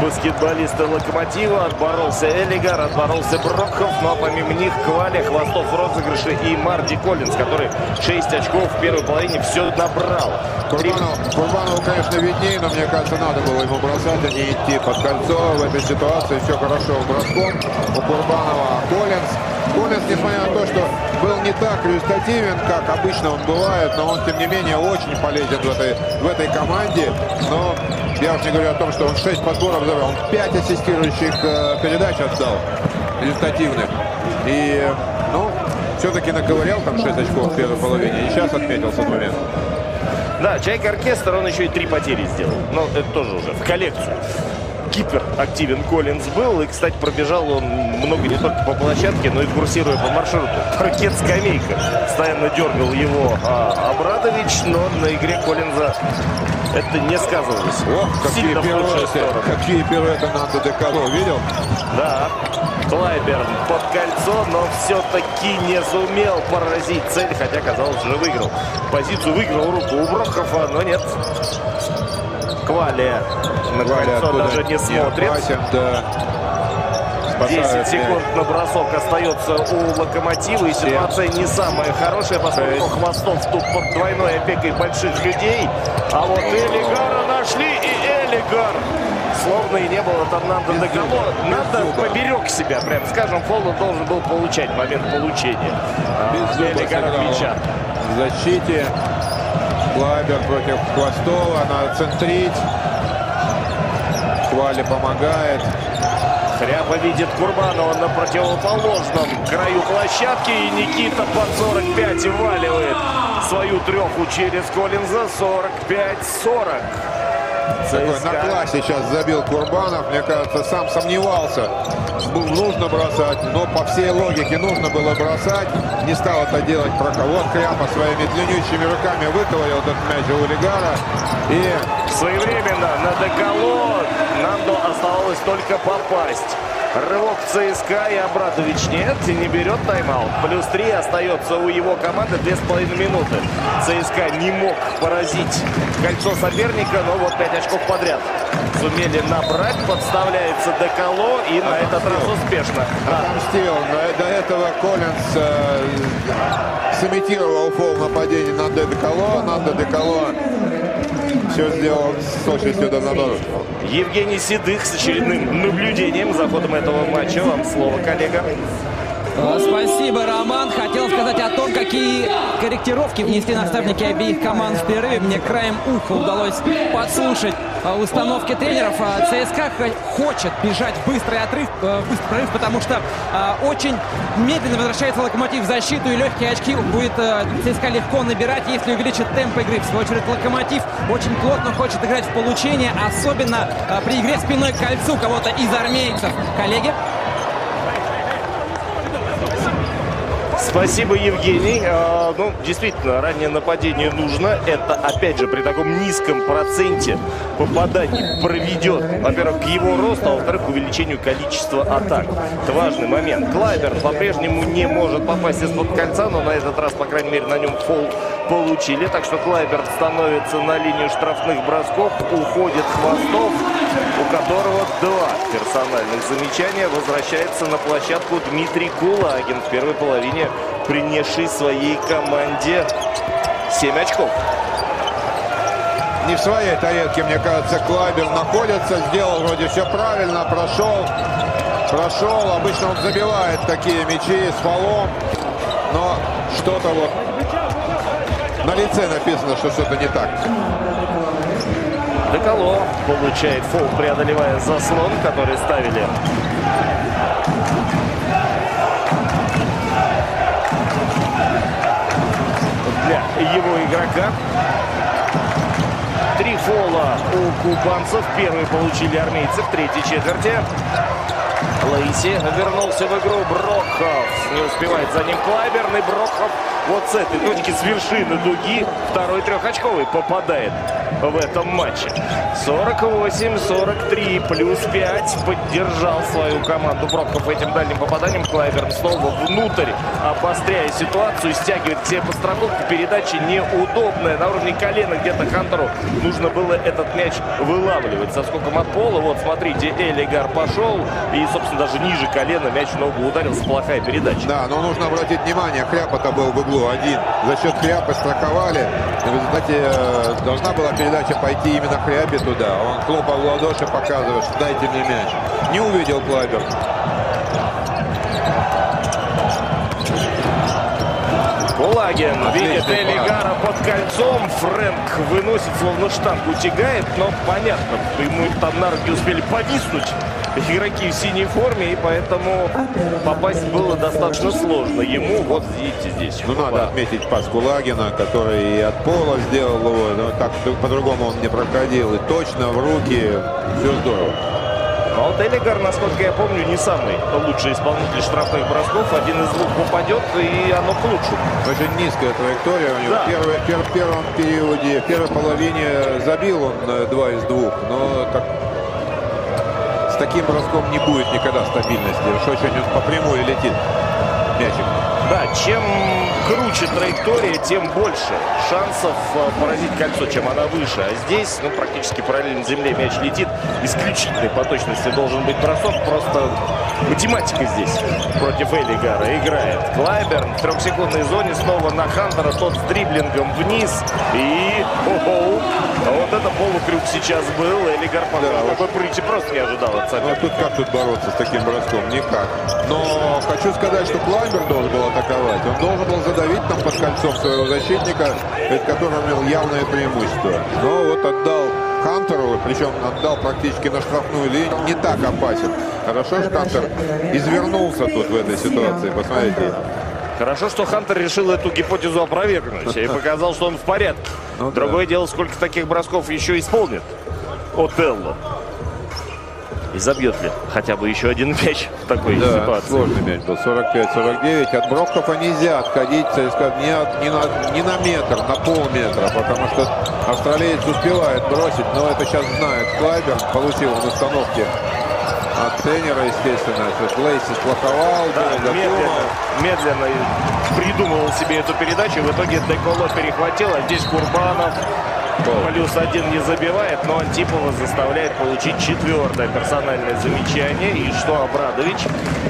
баскетболисты Локомотива. Отборолся Элигар, отборолся Брокхов. Но ну, а помимо них Кваля, Хвостов в розыгрыше и Марди Коллинс, который 6 очков в первой половине все набрал. Курбанов, Курбанову, конечно, виднее, но мне кажется, надо было ему бросать, а не идти под кольцо. В этой ситуации все хорошо броском у Курбанова. Коллинс Коллинс, несмотря на то, что был не так результативен, как обычно он бывает, но он, тем не менее, очень полезен в этой, в этой команде. Но я уж не говорю о том, что он 6 подборов завел, он 5 ассистирующих э, передач отдал результативных. И, ну, все-таки наковырял там 6 очков в первой половине. И сейчас отметился момент. Да, Чайка Оркестр, он еще и три потери сделал. Но это тоже уже в коллекцию. Гиперактивен Коллинз был. И, кстати, пробежал он много не только по площадке, но и курсируя по маршруту. Паркет-скамейка. Постоянно дергал его а, Абрадович, но на игре Коллинза это не сказывалось. Ох, какие пируэты, какие пируэты Нандо Декало, видел? Да, Клайберн под кольцо, но все-таки не сумел поразить цель, хотя, казалось, уже выиграл. Позицию выиграл руку у Брокхофа, но нет. Квали на Квали кольцо даже не смотрит. Хватит, да. 10 секунд на бросок остается у Локомотива. И ситуация не самая хорошая, поскольку Хвостов тут под двойной опекой больших людей. А вот Элигара нашли, и Элигар словно и не было там Нанда Декало. Надо поберег себя, прям скажем, фол должен был получать момент получения. Без Элигара мяча. В защите Клайбер против Хвостова. Надо центрить. Хвали помогает. Хряпа видит Курбанова на противоположном краю площадки. И Никита под 45 и валивает свою треху через Коллинза. 45-40. Такой на класс сейчас забил Курбанов. Мне кажется, сам сомневался. Нужно бросать, но по всей логике нужно было бросать. Не стал это делать Проколот. Кряпа своими длиннющими руками выковырил этот мяч у Олигара. И своевременно на Деколо Нандо оставалось только попасть. Рывок в ЦСКА и Абрадович нет и не берет тайм-аут. Плюс три остается у его команды две с половиной минуты. ЦСКА не мог поразить кольцо соперника, но вот пять очков подряд сумели набрать. Подставляется Деколо и на этот раз успешно. Отомстил. До этого Коллинс э, сымитировал фол нападения на Деколо. Надо Деколо все сделал с точностью до надора. Евгений Седых с очередным наблюдением за ходом этого матча. Вам слово, коллега. Э, спасибо, Роман. Хотел сказать о том, какие корректировки внесли наставники обеих команд в перерыве. Мне краем уха удалось подслушать э, установки тренеров. Э, ЦСКА хочет бежать в быстрый отрыв, в быстрый прорыв, потому что очень медленно возвращается Локомотив в защиту, и легкие очки будет ЦСКА легко набирать, если увеличит темп игры. В свою очередь, Локомотив очень плотно хочет играть в получение, особенно при игре спиной к кольцу кого-то из армейцев. Коллеги? Спасибо, Евгений. А, ну, действительно, раннее нападение нужно. Это, опять же, при таком низком проценте попаданий проведет, во-первых, к его росту, а во-вторых, к увеличению количества атак. Это важный момент. Клайбер по-прежнему не может попасть из-под кольца, но на этот раз, по крайней мере, на нем фол получили. Так что Клайберт становится на линию штрафных бросков. Уходит Хвостов, у которого два персональных замечания. Возвращается на площадку Дмитрий Кулагин в первой половине принесший своей команде 7 очков. Не в своей тарелке, мне кажется, Клайбер находится. Сделал вроде все правильно, прошел. Прошел. Обычно он забивает такие мячи с фолом. Но что-то вот на лице написано, что что-то не так. Деколо получает фол, преодолевая заслон, который ставили для его игрока. Три фола у кубанцев. Первый получили армейцы в третьей четверти. Лейси вернулся в игру. Брокхов не успевает за ним Клайберн. И Брокхов вот с этой точки, с вершины дуги, второй трехочковый попадает в этом матче. 48-43 плюс 5 поддержал свою команду Брокхов этим дальним попаданием. Клайберн снова внутрь, обостряя ситуацию, стягивает к себе по страховке. Передача неудобная. На уровне колена где-то Хантеру нужно было этот мяч вылавливать со скоком от пола. Вот, смотрите, Элигар пошел и, собственно, даже ниже колена мяч в ногу ударился. Плохая передача. Да, но нужно обратить внимание, Хряпа-то был в углу один. За счет Хряпа страховали. В результате э, должна была передача пойти именно Хряпе туда. Он хлопал в ладоши, показывает, что дайте мне мяч. Не увидел Клайбер. Кулагин видит Элигара под кольцом. Фрэнк выносит, словно штангу тягает. Но понятно, ему там на руки успели повиснуть игроки в синей форме, и поэтому попасть было достаточно сложно. Ему, вот видите, здесь. Ну, надо отметить пас Кулагина, который и от пола сделал его, но так по-другому он не проходил. И точно в руки, все здорово. Ну, а вот Элигар, насколько я помню, не самый лучший исполнитель штрафных бросков. Один из двух попадет, и оно к лучшему. Очень низкая траектория у него. Да. Первый, пер- в первом периоде, в первой половине забил он э, два из двух, но так, таким броском не будет никогда стабильности. Уж очень он по прямой летит мячик. Да, чем круче траектория, тем больше шансов э, поразить кольцо, чем она выше. А здесь, ну, практически параллельно земле мяч летит. Исключительной по точности должен быть бросок. Просто математика здесь против Элигара играет. Клайберн в трехсекундной зоне снова на Хантера. Тот с дриблингом вниз. И... А вот это полукрюк сейчас был. Элигар пока Да, такой прыти просто не ожидал от Ну, соперника. тут как тут бороться с таким броском? Никак. Но хочу сказать, что Клаймбер должен был атаковать. Он должен был задавить там под кольцом своего защитника, перед которым имел явное преимущество. Но вот отдал Хантеру, причем отдал практически на штрафную линию. Не так опасен. Хорошо, что Хантер извернулся тут в этой ситуации. Посмотрите. Хорошо, что Хантер решил эту гипотезу опровергнуть и показал, что он в порядке. Ну да. Другое дело, сколько таких бросков еще исполнит Отелло. И забьет ли хотя бы еще один мяч в такой Да, ситуации. сложный мяч был. 45-49. От Броккофа нельзя отходить, ЦСКА, ни, от- ни на, ни на метр, на полметра, потому что австралиец успевает бросить, но это сейчас знает Клайберн. Получил он установки от тренера, естественно. Лейси сплоховал, Да, долго медленно, медленно придумывал себе эту передачу. В итоге Деколо перехватил, а здесь Курбанов плюс один не забивает, но Антипова заставляет получить четвертое персональное замечание. И что Абрадович,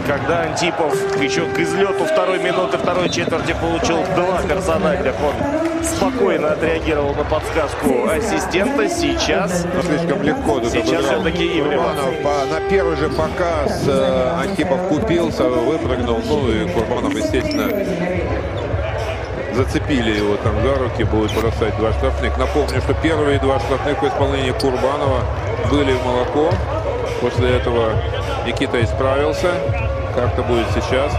когда Антипов еще к излету второй минуты второй четверти получил два персональных, он спокойно отреагировал на подсказку ассистента. Сейчас Но слишком легко тут Сейчас все-таки Ивлев. Курбанов. По- на первый же показ э, Антипов купился, выпрыгнул. Ну и Курбанов, естественно, зацепили его там за руки, будет бросать два штрафных. Напомню, что первые два штрафных в исполнении Курбанова были в молоко. После этого Никита исправился. Как-то будет сейчас.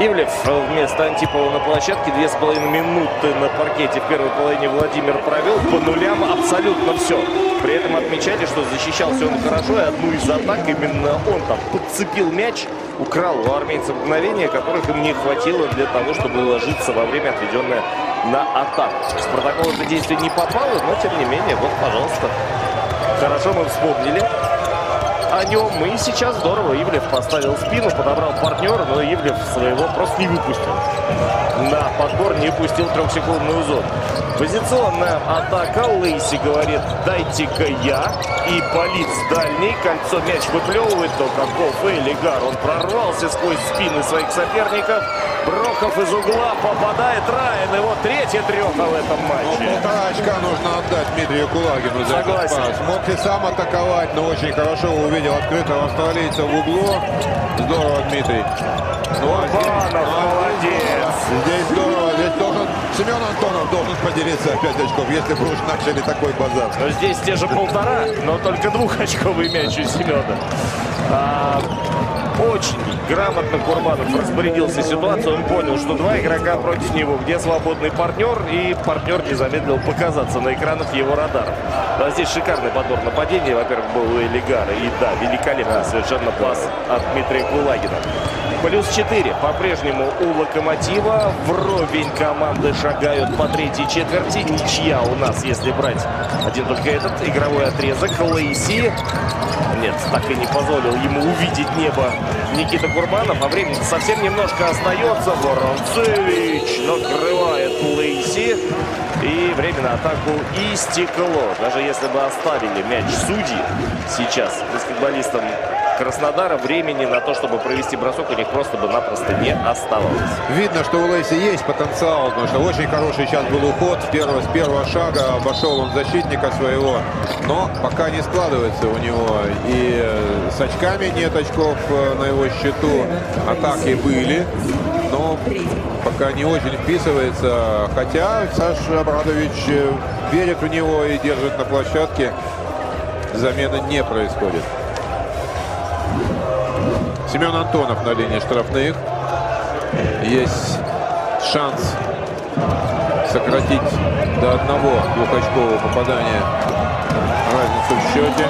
Ивлев вместо Антипова на площадке. Две с половиной минуты на паркете в первой половине Владимир провел. По нулям абсолютно все. При этом отмечайте, что защищался он хорошо. И одну из атак именно он там подцепил мяч. Украл у армейцев мгновения, которых им не хватило для того, чтобы уложиться во время, отведенное на атаку. Протокола это действие не попало, но тем не менее, вот, пожалуйста. Хорошо мы вспомнили о нем. И сейчас здорово. Ивлев поставил спину, подобрал партнера, но Ивлев своего просто не выпустил. На подбор не пустил трехсекундную зону. Позиционная атака. Лейси говорит, дайте-ка я. И полит с дальней. Кольцо мяч выплевывает. Но каков Элигар. Он прорвался сквозь спины своих соперников. Броков из угла попадает Райан. Его третья треха в этом Ну, матче. полтора очка нужно отдать Дмитрию Кулагину за этот Согласен. пас. Мог и сам атаковать, но очень хорошо увидел открытого австралийца в углу. Здорово, Дмитрий. Ну, а здесь- молодец. Здесь здорово. Здесь должен Семен Антонов должен поделиться опять очков, если бы уж начали такой базар. Но здесь те же полтора, но только двухочковый мяч у Семена. А, очень грамотно Курбанов распорядился ситуацией. Он понял, что два игрока против него, где свободный партнер, и партнер не замедлил показаться на экранах его радаров. А здесь шикарный подбор нападения. Во-первых, был у Элигара. И да, великолепный совершенно пас от Дмитрия Кулагина. Плюс 4 по-прежнему у Локомотива. Вровень команды шагают по третьей четверти. Ничья у нас, если брать один только этот игровой отрезок. Лейси. Нет, так и не позволил ему увидеть небо Никита Курбанов. А времени совсем немножко остается. Воронцевич накрывает Лейси. И время на атаку истекло. Даже если бы оставили мяч судьи сейчас баскетболистам Краснодара, времени на то, чтобы провести бросок, у них просто бы напросто не оставалось. Видно, что у Лейси есть потенциал, потому что очень хороший сейчас был уход. С первого, с первого шага обошел он защитника своего, но пока не складывается у него. И э, с очками нет очков э, на его счету. Атаки были, но пока не очень вписывается. Хотя Саша Абрадович э, верит в него и держит на площадке. Замена не происходит. Семен Антонов на линии штрафных. Есть шанс сократить до одного двухочкового попадания разницу в счете.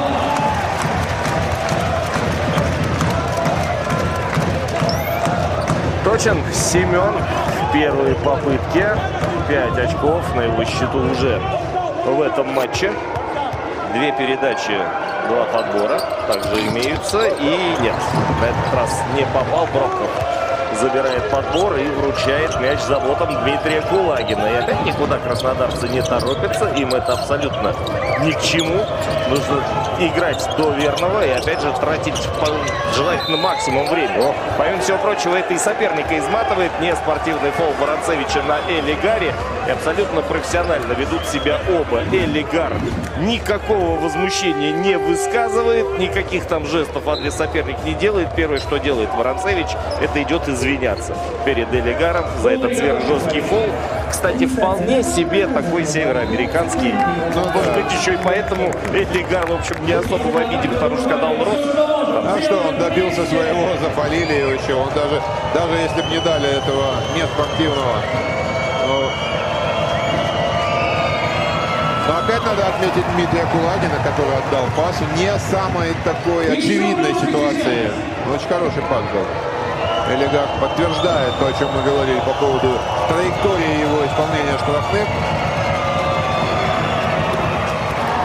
Точен Семен в первой попытке. 5 очков на его счету уже в этом матче. Две передачи, два подбора также имеются. И нет, на этот раз не попал Броков забирает подбор и вручает мяч заботам Дмитрия Кулагина. И опять никуда краснодарцы не торопятся, им это абсолютно ни к чему. Нужно играть до верного и опять же тратить желательно максимум времени. Помимо всего прочего, это и соперника изматывает. Не спортивный фол Воронцевича на Эли Гарри. И абсолютно профессионально ведут себя оба. Элли Гар никакого возмущения не высказывает, никаких там жестов адрес соперника не делает. Первое, что делает Воронцевич, это идет из извиняться перед Элигаром за этот сверхжесткий фол. Кстати, вполне себе такой североамериканский. Ну, может быть, еще и поэтому Элигар, в общем, не особо в обиде, потому что когда он рос... А что, он добился своего, запалили его еще. Он даже, даже если бы не дали этого неспортивного... Но... Но опять надо отметить Дмитрия Кулагина, который отдал пас не самой такой очевидной ситуации. Очень хороший пас был. Элегак подтверждает то, о чем мы говорили по поводу траектории его исполнения штрафных.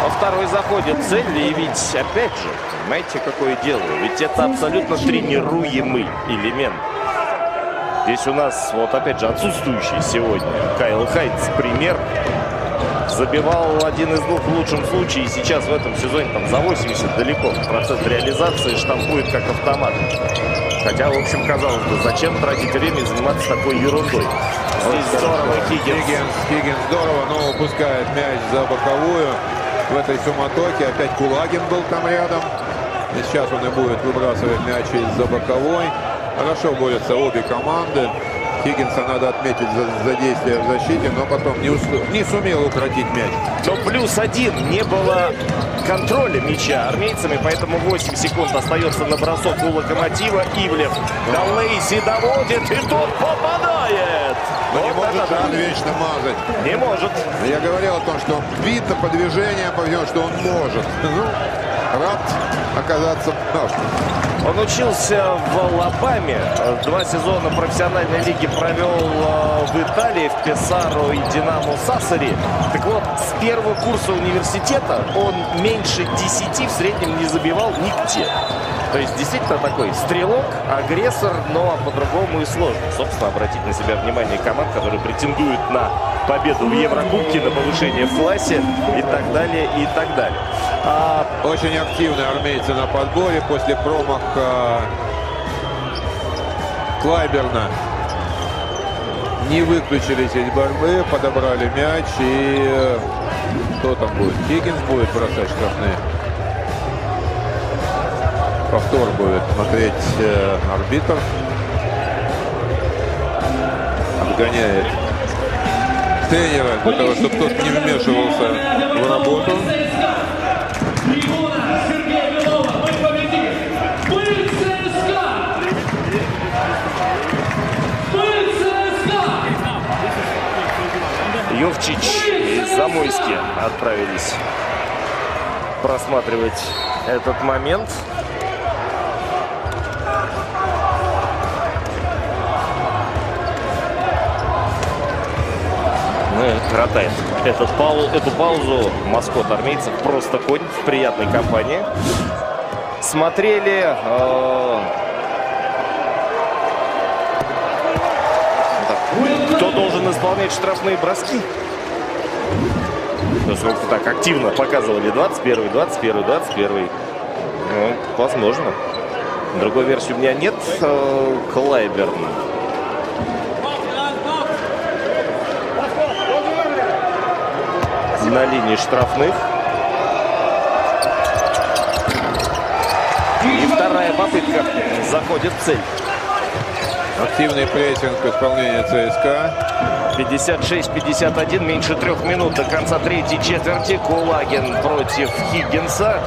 Во второй заходит цель, и ведь, опять же, понимаете, какое дело? Ведь это абсолютно тренируемый элемент. Здесь у нас, вот опять же, отсутствующий сегодня Кайл Хайтс пример. Забивал один из двух в лучшем случае. И сейчас в этом сезоне там за 80 далеко. Процент реализации штампует как автомат. Хотя, в общем, казалось бы, зачем тратить время и заниматься такой ерундой? Здесь здорово Хиггинс. Хиггинс, Хиггинс здорово, но упускает мяч за боковую. В этой суматоке опять Кулагин был там рядом. И сейчас он и будет выбрасывать мяч из-за боковой. Хорошо борются обе команды. Хиггинса надо отметить за, за действие в защите, но потом не, не сумел укротить мяч. Но плюс один не было контроля мяча армейцами, поэтому 8 секунд остается на бросок у Локомотива. Ивлев до Лейси доводит, и тот попадает. Но вот не может это, он да. вечно мазать. Не может. Я говорил о том, что видно по движениям, что он может. Ну, рад оказаться прав. Он учился в Алабаме. Два сезона профессиональной лиги провел э, в Италии, в Песару и Динамо Сассари. Так вот, с первого курса университета он меньше 10 в среднем не забивал нигде. То есть действительно такой стрелок, агрессор, но по-другому и сложно. Собственно, обратить на себя внимание команд, которые претендуют на победу в Еврокубке, на повышение в классе и так далее, и так далее. А... Очень активные армейцы на подборе после промаха Клайберна. Не выключились из борьбы, подобрали мяч и кто там будет? Хиггинс будет бросать штрафные повтор будет смотреть э, арбитр. Отгоняет тренера для того, чтобы тот не вмешивался в работу. Йовчич и Замойски отправились просматривать этот момент. Коротает этот пау эту паузу маскот армейцев просто конь в приятной компании. Смотрели... Э, кто должен исполнять штрафные броски? То есть, так активно показывали 21 21 21 Ну, возможно. Другой версии у меня нет. Э, Клайберн на линии штрафных. И вторая попытка заходит в цель. Активный прессинг исполнения ЦСКА. 56-51, меньше трех минут до конца третьей четверти. Кулагин против Хиггинса.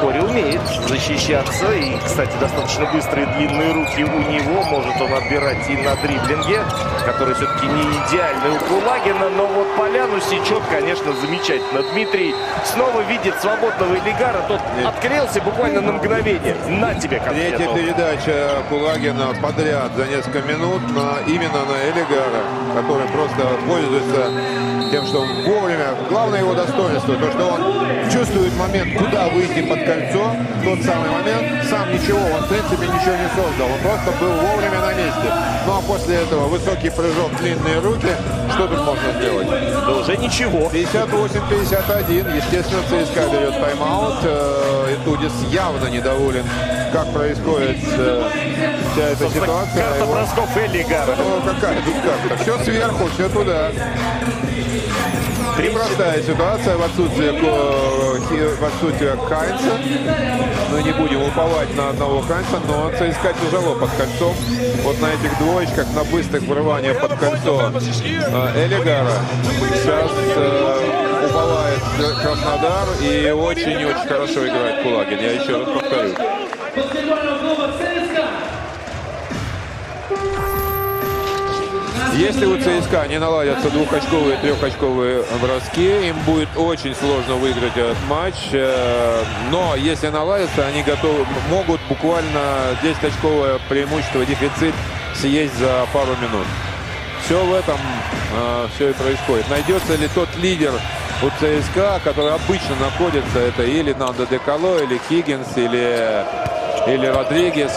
Кори умеет защищаться. И, кстати, достаточно быстрые длинные руки у него. Может он отбирать и на дриблинге, который все-таки не идеальный у Кулагина. Но вот поляну сечет, конечно, замечательно. Дмитрий снова видит свободного Элигара. Тот Нет. открылся буквально на мгновение. На тебе конкретно. Третья передача Кулагина подряд за несколько несколько минут на, именно на Элигара, который просто пользуется тем, что он вовремя. Главное его достоинство, то, что он чувствует момент, куда выйти под кольцо, в тот самый момент, сам ничего, он в принципе ничего не создал, он просто был вовремя на месте. Ну а после этого высокий прыжок, длинные руки, что тут можно сделать? Да уже ничего. 58-51, естественно, ЦСКА берет тайм-аут. Э, Итудис явно недоволен, как происходит э, вся эта ситуация. Карта Его- бросков Элигара. Ну, какая тут карта? Все сверху, все туда. Непростая ситуация в отсутствие, Ко- Хи- в отсутствие Хайнца. Мы не будем уповать на одного Хайнца, но ЦСКА тяжело под кольцом. Вот на этих двоечках, на быстрых врываниях под кольцо э, Элигара. Сейчас э, уповает Краснодар и очень-очень хорошо играет Кулагин. Я еще раз повторю. Если у ЦСКА не наладятся двухочковые трехочковые броски, им будет очень сложно выиграть этот матч. Э, Но если наладятся, они готовы, могут буквально 10-очковое преимущество, дефицит съесть за пару минут. Все в этом все и происходит. Найдется ли тот лидер у ЦСКА, который обычно находится, это или Нандо Деколо, или Хиггинс, или, или Родригес.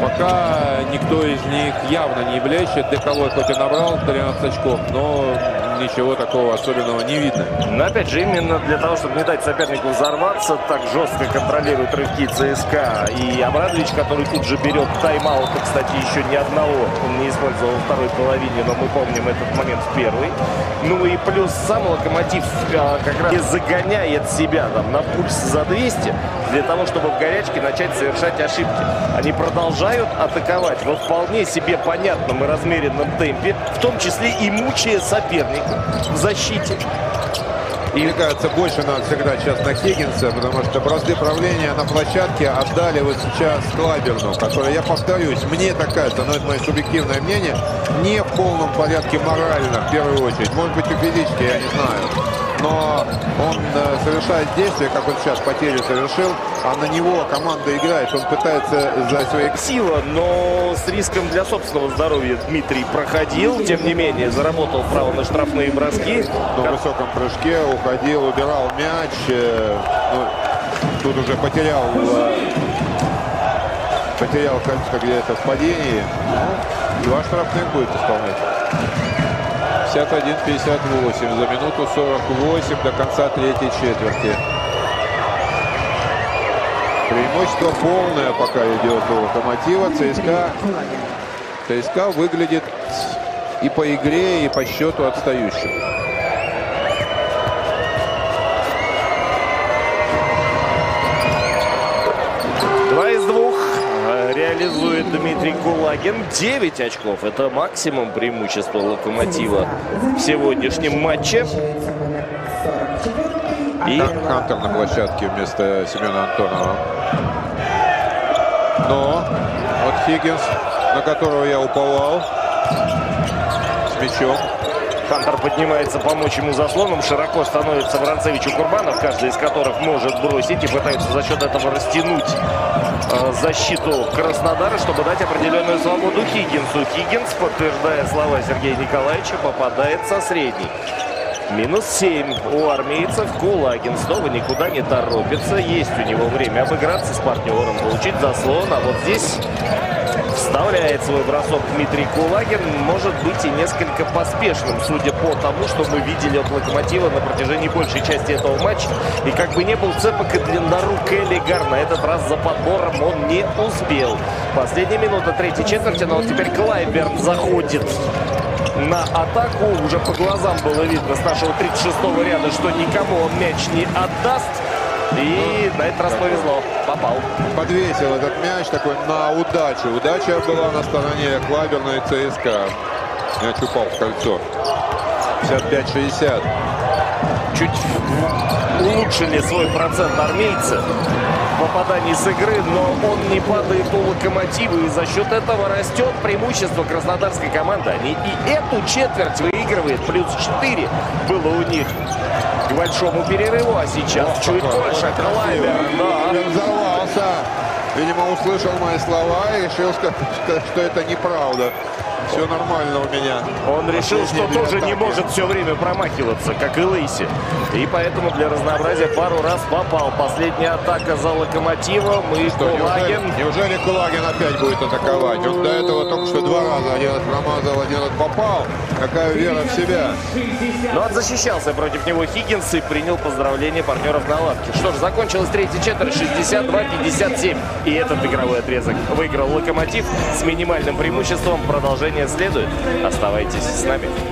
Пока никто из них явно не блещет. Деколой хоть и набрал 13 очков, но ничего такого особенного не видно. Но опять же, именно для того, чтобы не дать сопернику взорваться, так жестко контролирует рывки ЦСКА. И Абрадович, который тут же берет тайм-аут, кстати, еще ни одного он не использовал во второй половине, но мы помним этот момент в первой. Ну и плюс сам Локомотив а, как раз и загоняет себя там на пульс за 200 для того, чтобы в горячке начать совершать ошибки. Они продолжают атаковать во вполне себе понятном и размеренном темпе, в том числе и мучая соперника в защите. И мне кажется, больше надо сыграть сейчас на Хиггинса, потому что бразды правления на площадке отдали вот сейчас Клайберну, который, я повторюсь, мне так кажется, но это мое субъективное мнение, не в полном порядке морально, в первую очередь. Может быть, и физически, я не знаю. Но он э, совершает действия, как он сейчас потерю совершил, а на него команда играет. Он пытается за свои сила, но с риском для собственного здоровья Дмитрий проходил. Тем не менее, заработал право на штрафные броски. на высоком прыжке, уходил, убирал мяч. э, ну, тут уже потерял э, потерял кольцо где-то в падении. Ну, два штрафных будет исполнять. 51-58 за минуту 48 до конца третьей четверти. Преимущество полное пока идет у Локомотива. ЦСКА, ЦСКА выглядит и по игре, и по счету отстающим. Дмитрий Кулагин. 9 очков. Это максимум преимущества Локомотива в сегодняшнем матче. И Хан- Хантер на площадке вместо Семена Антонова. Но вот Хиггинс, на которого я уповал, с мячом. Хантер поднимается помочь ему заслоном. Широко становится Воронцевич и Курбанов, каждый из которых может бросить и пытается за счет этого растянуть э, защиту Краснодара, чтобы дать определенную свободу Хиггинсу. Хиггинс, подтверждая слова Сергея Николаевича, попадает со средней. Минус 7 у армейцев. Кулагин снова никуда не торопится. Есть у него время обыграться с партнером, получить заслон. А вот здесь вставляет свой бросок Дмитрий Кулагин. Может быть и несколько поспешным, судя по тому, что мы видели от Локомотива на протяжении большей части этого матча. И как бы не был цепок и длиннорук Элигар, на этот раз за подбором он не успел. Последняя минута третьей четверти, но вот теперь Клайберн заходит на атаку. Уже по глазам было видно с нашего 36-го ряда, что никому он мяч не отдаст. И на этот раз повезло. Попал. Подвесил этот мяч такой на удачу. Удача была на стороне Клайберна и ЦСКА. Мяч упал в кольцо. 55-60. Чуть улучшили свой процент армейцы в попадании с игры, но он не падает у локомотива. И за счет этого растет преимущество краснодарской команды. Они и эту четверть выигрывает. Плюс 4 было у них к большому перерыву. А сейчас чуть больше. Клайбер. Да. Взорвался. видимо, услышал мои слова и решил что это неправда все нормально у меня. Он решил, что тоже атаки. не может все время промахиваться, как и Лейси. И поэтому для разнообразия пару раз попал. Последняя атака за Локомотивом и что, Кулагин. Неужели, неужели Кулагин опять будет атаковать? Он до этого только что два раза. Один раз промазал, один раз попал. Какая вера в себя. Но ну, он защищался против него Хиггинс и принял поздравления партнеров на лавке. Что ж, закончилась третья четверть 62-57. И этот игровой отрезок выиграл Локомотив с минимальным преимуществом продолжения Продолжение следует. Оставайтесь с нами.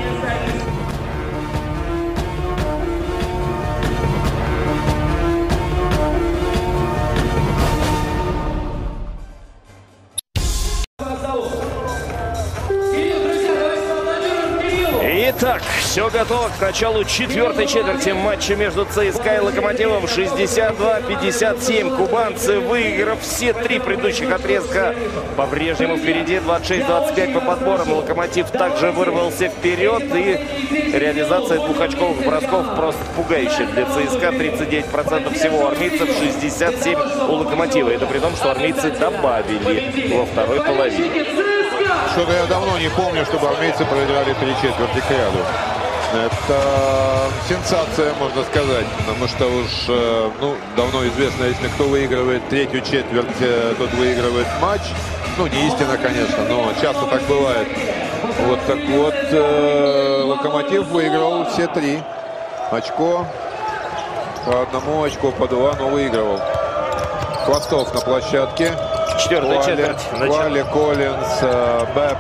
Все готово к началу четвертой четверти матча между ЦСКА и Локомотивом. 62-57. Кубанцы, выиграв все три предыдущих отрезка, по-прежнему впереди 26-25 по подборам. Локомотив также вырвался вперед. И реализация двухочковых бросков просто пугающая для ЦСКА. 39% всего армейцев, 67% у Локомотива. Это при том, что армейцы добавили во второй половине. Что-то я давно не помню, чтобы армейцы проиграли три четверти к ряду. Это сенсация, можно сказать, потому что уж э, ну, давно известно, если кто выигрывает третью четверть, э, тот выигрывает матч. Ну, не истина, конечно, но часто так бывает. Вот так вот, э, Локомотив выиграл все три. Очко по одному, очко по два, но выигрывал. Хвостов на площадке. Четвертая четверть. Вали, Коллинс, э, Бэп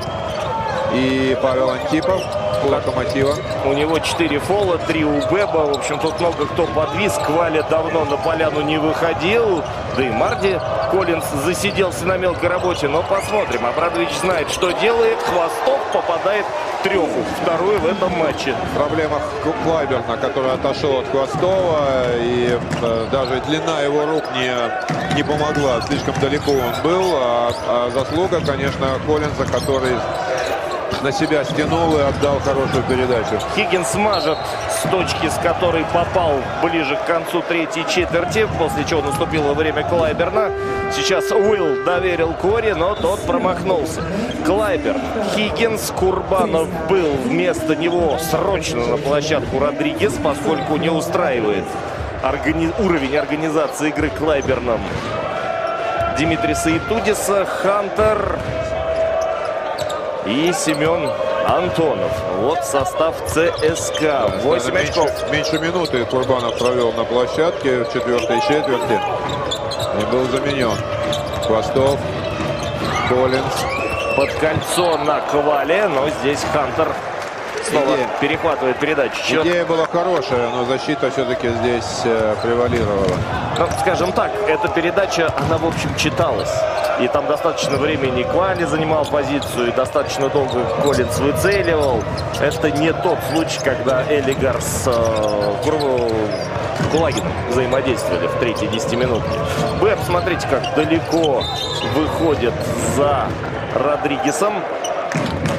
и Павел Антипов у Локомотива. У него 4 фола, 3 у Беба. В общем, тут много кто подвис. Кваля давно на поляну не выходил. Да и Марди Коллинс засиделся на мелкой работе. Но посмотрим. Абрадович знает, что делает. Хвостов попадает треху. Вторую в этом матче. Проблема Клайберна, который отошел от Хвостова. И э, даже длина его рук не, не помогла. Слишком далеко он был. А, а заслуга, конечно, Коллинза, который на себя стянул и отдал хорошую передачу. Хиггинс мажет с точки, с которой попал ближе к концу третьей четверти, после чего наступило время Клайберна. Сейчас Уилл доверил Кори, но тот промахнулся. Клайбер, Хиггинс, Курбанов был вместо него срочно на площадку Родригес, поскольку не устраивает органи... уровень организации игры Клайберном. Димитриса и Тудиса, Хантер, и Семен Антонов. Вот состав ЦСКА. 8 меньше, очков. Меньше минуты Курбанов провел на площадке в четвертой четверти. И был заменен. Хвостов, Коллинз. Под кольцо на Ковале, но здесь Хантер снова Идея. перехватывает передачу. Счет... Идея была хорошая, но защита все-таки здесь э, превалировала. Ну, скажем так, эта передача, она, в общем, читалась. И там достаточно времени Квали занимал позицию, и достаточно долго Коллинс выцеливал. Это не тот случай, когда Элигар с э, Кулагином взаимодействовали в третьей десятиминутке. Бэб, смотрите, как далеко выходит за Родригесом.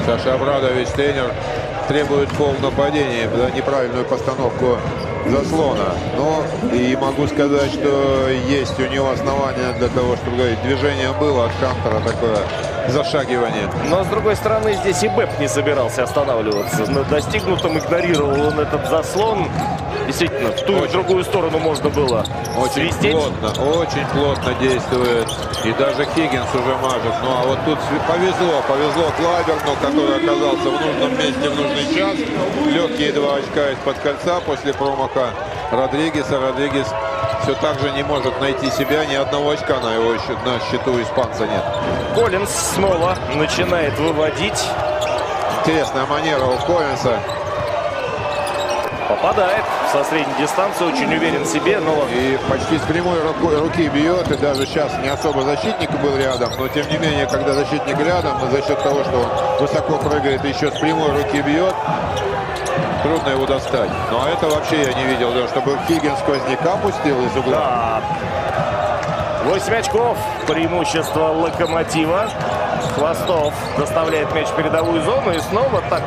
Саша Абрадович, тренер, требует пол нападения, да, неправильную постановку заслона. Но и могу сказать, что есть у него основания для того, чтобы говорить, движение было от Хантера такое зашагивание. Но с другой стороны, здесь и Бэп не собирался останавливаться. На достигнутом игнорировал он этот заслон. Действительно, в ту очень, и в другую сторону можно было очень свистеть. плотно, очень плотно действует. И даже Хиггинс уже мажет. Ну а вот тут повезло, повезло Клайберну, который оказался в нужном месте в нужный час. Легкие два очка из-под кольца после промаха Родригеса. Родригес все так же не может найти себя. Ни одного очка на его счет, на счету испанца нет. Коллинс снова начинает выводить. Интересная манера у Коллинса. Попадает со средней дистанции, очень уверен в себе, но... И почти с прямой рукой, руки бьет, и даже сейчас не особо защитник был рядом, но тем не менее, когда защитник рядом, за счет того, что он высоко прыгает, еще с прямой руки бьет, трудно его достать. А это вообще я не видел, да, чтобы Хиггин сквозняка пустил из угла. Да. 8 очков, преимущество Локомотива. Хвостов доставляет мяч в передовую зону и снова так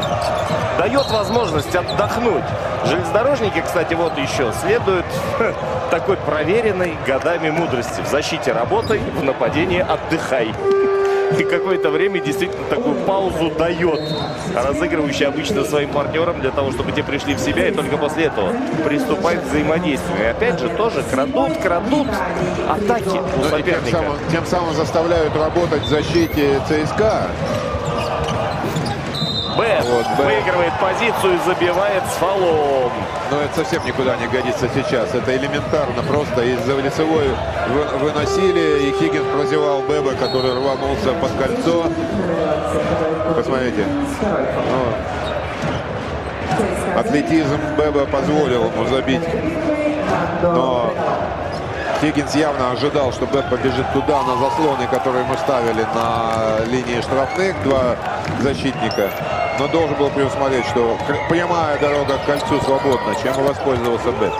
дает возможность отдохнуть. Железнодорожники, кстати, вот еще следуют такой проверенной годами мудрости. В защите работай, в нападении отдыхай и какое-то время действительно такую паузу дает разыгрывающий обычно своим партнерам для того, чтобы те пришли в себя и только после этого приступает к взаимодействию. И опять же тоже крадут, крадут атаки у Ну, соперника. тем, самым, тем самым заставляют работать в защите ЦСКА. Б Вот, Б. выигрывает позицию и забивает с фолом. Но это совсем никуда не годится сейчас. Это элементарно. Просто из-за лицевой вы- выносили, и Хиггинс прозевал Беба, который рванулся под кольцо. Посмотрите. Ну, атлетизм Беба позволил ему забить. Но Хиггинс явно ожидал, что Беб побежит туда, на заслоны, которые мы ставили на линии штрафных, два защитника. Но должен был предусмотреть, что прямая дорога к кольцу свободна, чем и воспользовался Беб.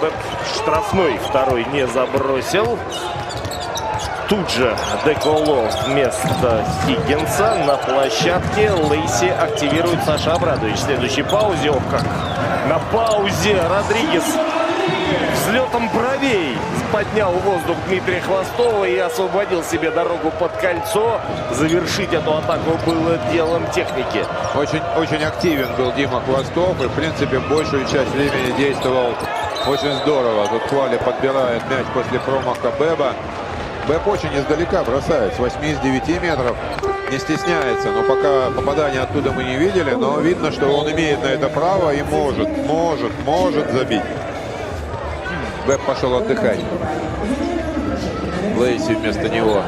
Б штрафной второй не забросил. Тут же Деколо вместо Хиггинса на площадке. Лейси активирует Саша Абрадович. В следующей паузе. Ох, как на паузе Родригес взлетом бровей поднял воздух Дмитрия Хвостова и освободил себе дорогу под кольцо. Завершить эту атаку было делом техники. Очень, очень активен был Дима Хвостов и, в принципе, большую часть времени действовал очень здорово. Тут Хвали подбирает мяч после промаха Беба. Беб очень издалека бросает, с 8 из 9 метров. Не стесняется, но пока попадания оттуда мы не видели, но видно, что он имеет на это право и может, может, может забить. Беб пошел отдыхать. Лейси вместо него.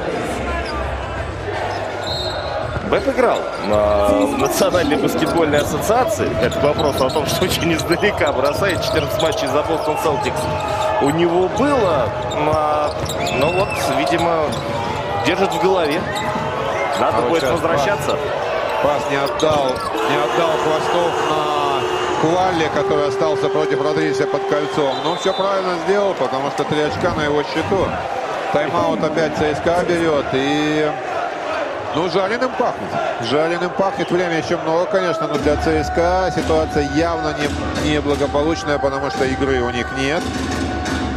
Бэп играл на в Национальной баскетбольной ассоциации. Это к вопросу о том, что очень издалека бросает 14 матчей за Бостон Селтикс. У него было, а, но вот, видимо, держит в голове. Надо А будет возвращаться. Пас не отдал, не отдал Хвостов на Куалли, который остался против Родригеса под кольцом. Но все правильно сделал, потому что три очка на его счету. Тайм-аут опять ЦСКА берет. И ну, жареным пахнет. Жареным пахнет. Время еще много, конечно, но для ЦСКА ситуация явно не, не благополучная, потому что игры у них нет.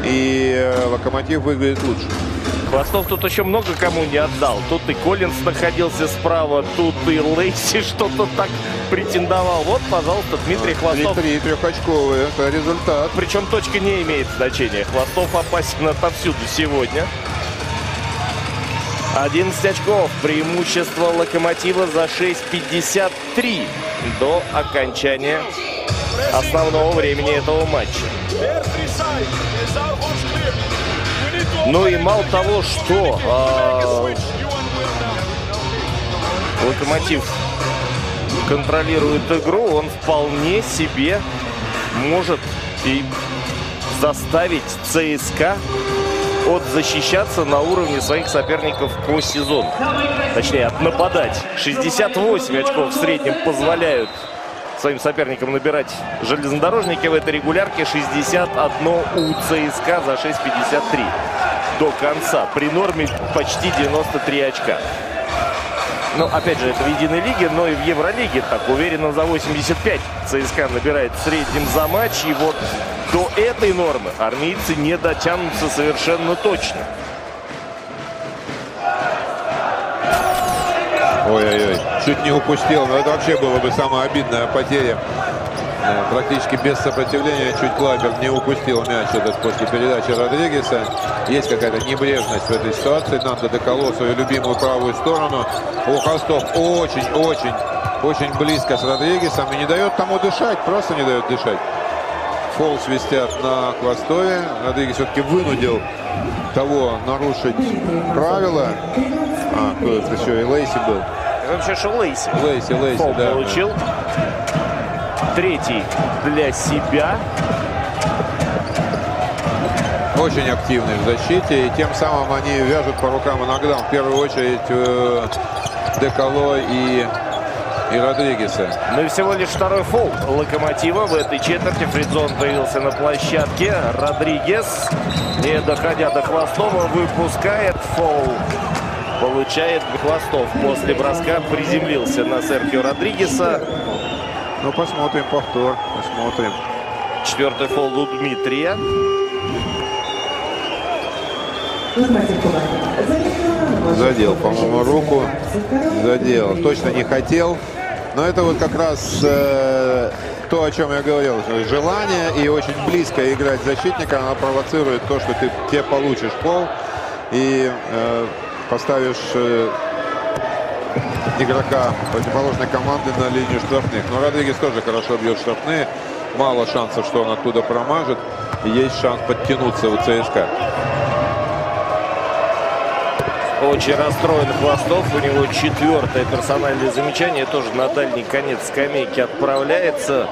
И э, Локомотив выглядит лучше. Хвостов тут еще много кому не отдал. Тут и Коллинс находился справа, тут и Лейси что-то так претендовал. Вот, пожалуйста, Дмитрий Хвостов. 3-3 трехочковые. Это результат. Причем точка не имеет значения. Хвостов опасен отовсюду сегодня. 11 очков. Преимущество Локомотива за 6.53 до окончания основного времени этого матча. Ну и мало того, что а, Локомотив контролирует игру, он вполне себе может и заставить ЦСКА от защищаться на уровне своих соперников по сезону. Точнее, от нападать. 68 очков в среднем позволяют своим соперникам набирать железнодорожники в этой регулярке. 61 у ЦСКА за 6.53 до конца. При норме почти 93 очка. Ну, опять же, это в единой лиге, но и в Евролиге так уверенно за 85 ЦСКА набирает в среднем за матч. И вот до этой нормы армейцы не дотянутся совершенно точно. Ой-ой-ой, чуть не упустил. Но это вообще было бы самая обидная потеря. Э, Практически без сопротивления чуть Клайберг не упустил мяч этот после передачи Родригеса. Есть какая-то небрежность в этой ситуации. Надо доколол свою любимую правую сторону. О, Хостов очень-очень, очень близко с Родригесом и не дает тому дышать, просто не дает дышать. Фол свистят на Хвостове. Родригес все-таки вынудил того нарушить правила. А, кто это еще и Лейси был. Это вообще что Лейси. Лейси, Лейси, Фол да. получил. Третий для себя. Очень активный в защите. И тем самым они вяжут по рукам и ногам. В первую очередь э, Деколо и, и Родригеса. Ну и всего лишь второй фол Локомотива в этой четверти. Фридзон появился на площадке. Родригес, не доходя до Хвостова, выпускает фол. получает Хвостов. После броска приземлился на Серхио Родригеса. Ну, посмотрим повтор. Посмотрим. Четвертый фол у Дмитрия. Задел, по-моему, руку. Задел. Точно не хотел. Но это вот как раз э, то, о чем я говорил. Желание и очень близко играть защитника, она провоцирует то, что ты тебе получишь пол и э, поставишь э, игрока противоположной команды на линию штрафных. Но Родригес тоже хорошо бьет штрафные. Мало шансов, что он оттуда промажет. Есть шанс подтянуться у ЦСКА. Очень расстроен Хвостов. У него четвертое персональное замечание. Тоже на дальний конец скамейки отправляется.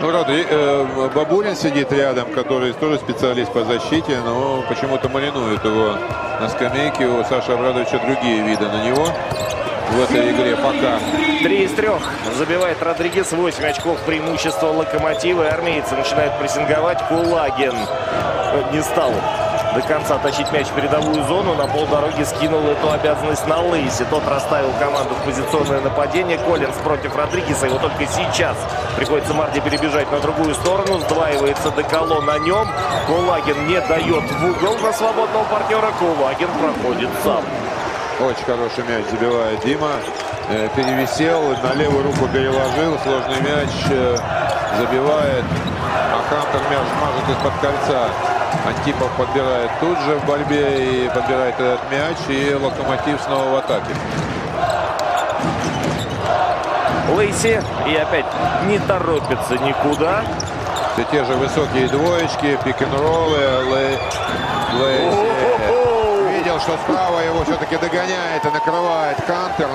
Ну, Родри, э, Бабурин сидит рядом, который тоже специалист по защите, но почему-то маринует его на скамейке. У Саши Абрадовича другие виды на него в этой игре пока. Три из трех забивает Родригес. 8 очков преимущества Локомотива. Армейцы начинают прессинговать. Кулагин не стал до конца тащить мяч в передовую зону. На полдороги скинул эту обязанность на Лейси. Тот расставил команду в позиционное нападение. Коллинс против Родригеса. Его только сейчас приходится Марди перебежать на другую сторону. Сдваивается Деколо на нем. Кулагин не дает в угол на свободного партнера. Кулагин проходит сам. Очень хороший мяч забивает Дима. Э, перевисел, на левую руку переложил. Сложный мяч э, забивает. А Хантер мяч мажет из-под кольца. Антипов подбирает тут же в борьбе и подбирает этот мяч. И Локомотив снова в атаке. Лейси и опять не торопится никуда. Все те же высокие двоечки, пик-н-роллы. Лей... Лейси видел, что справа его все-таки догоняет и накрывает Кантер.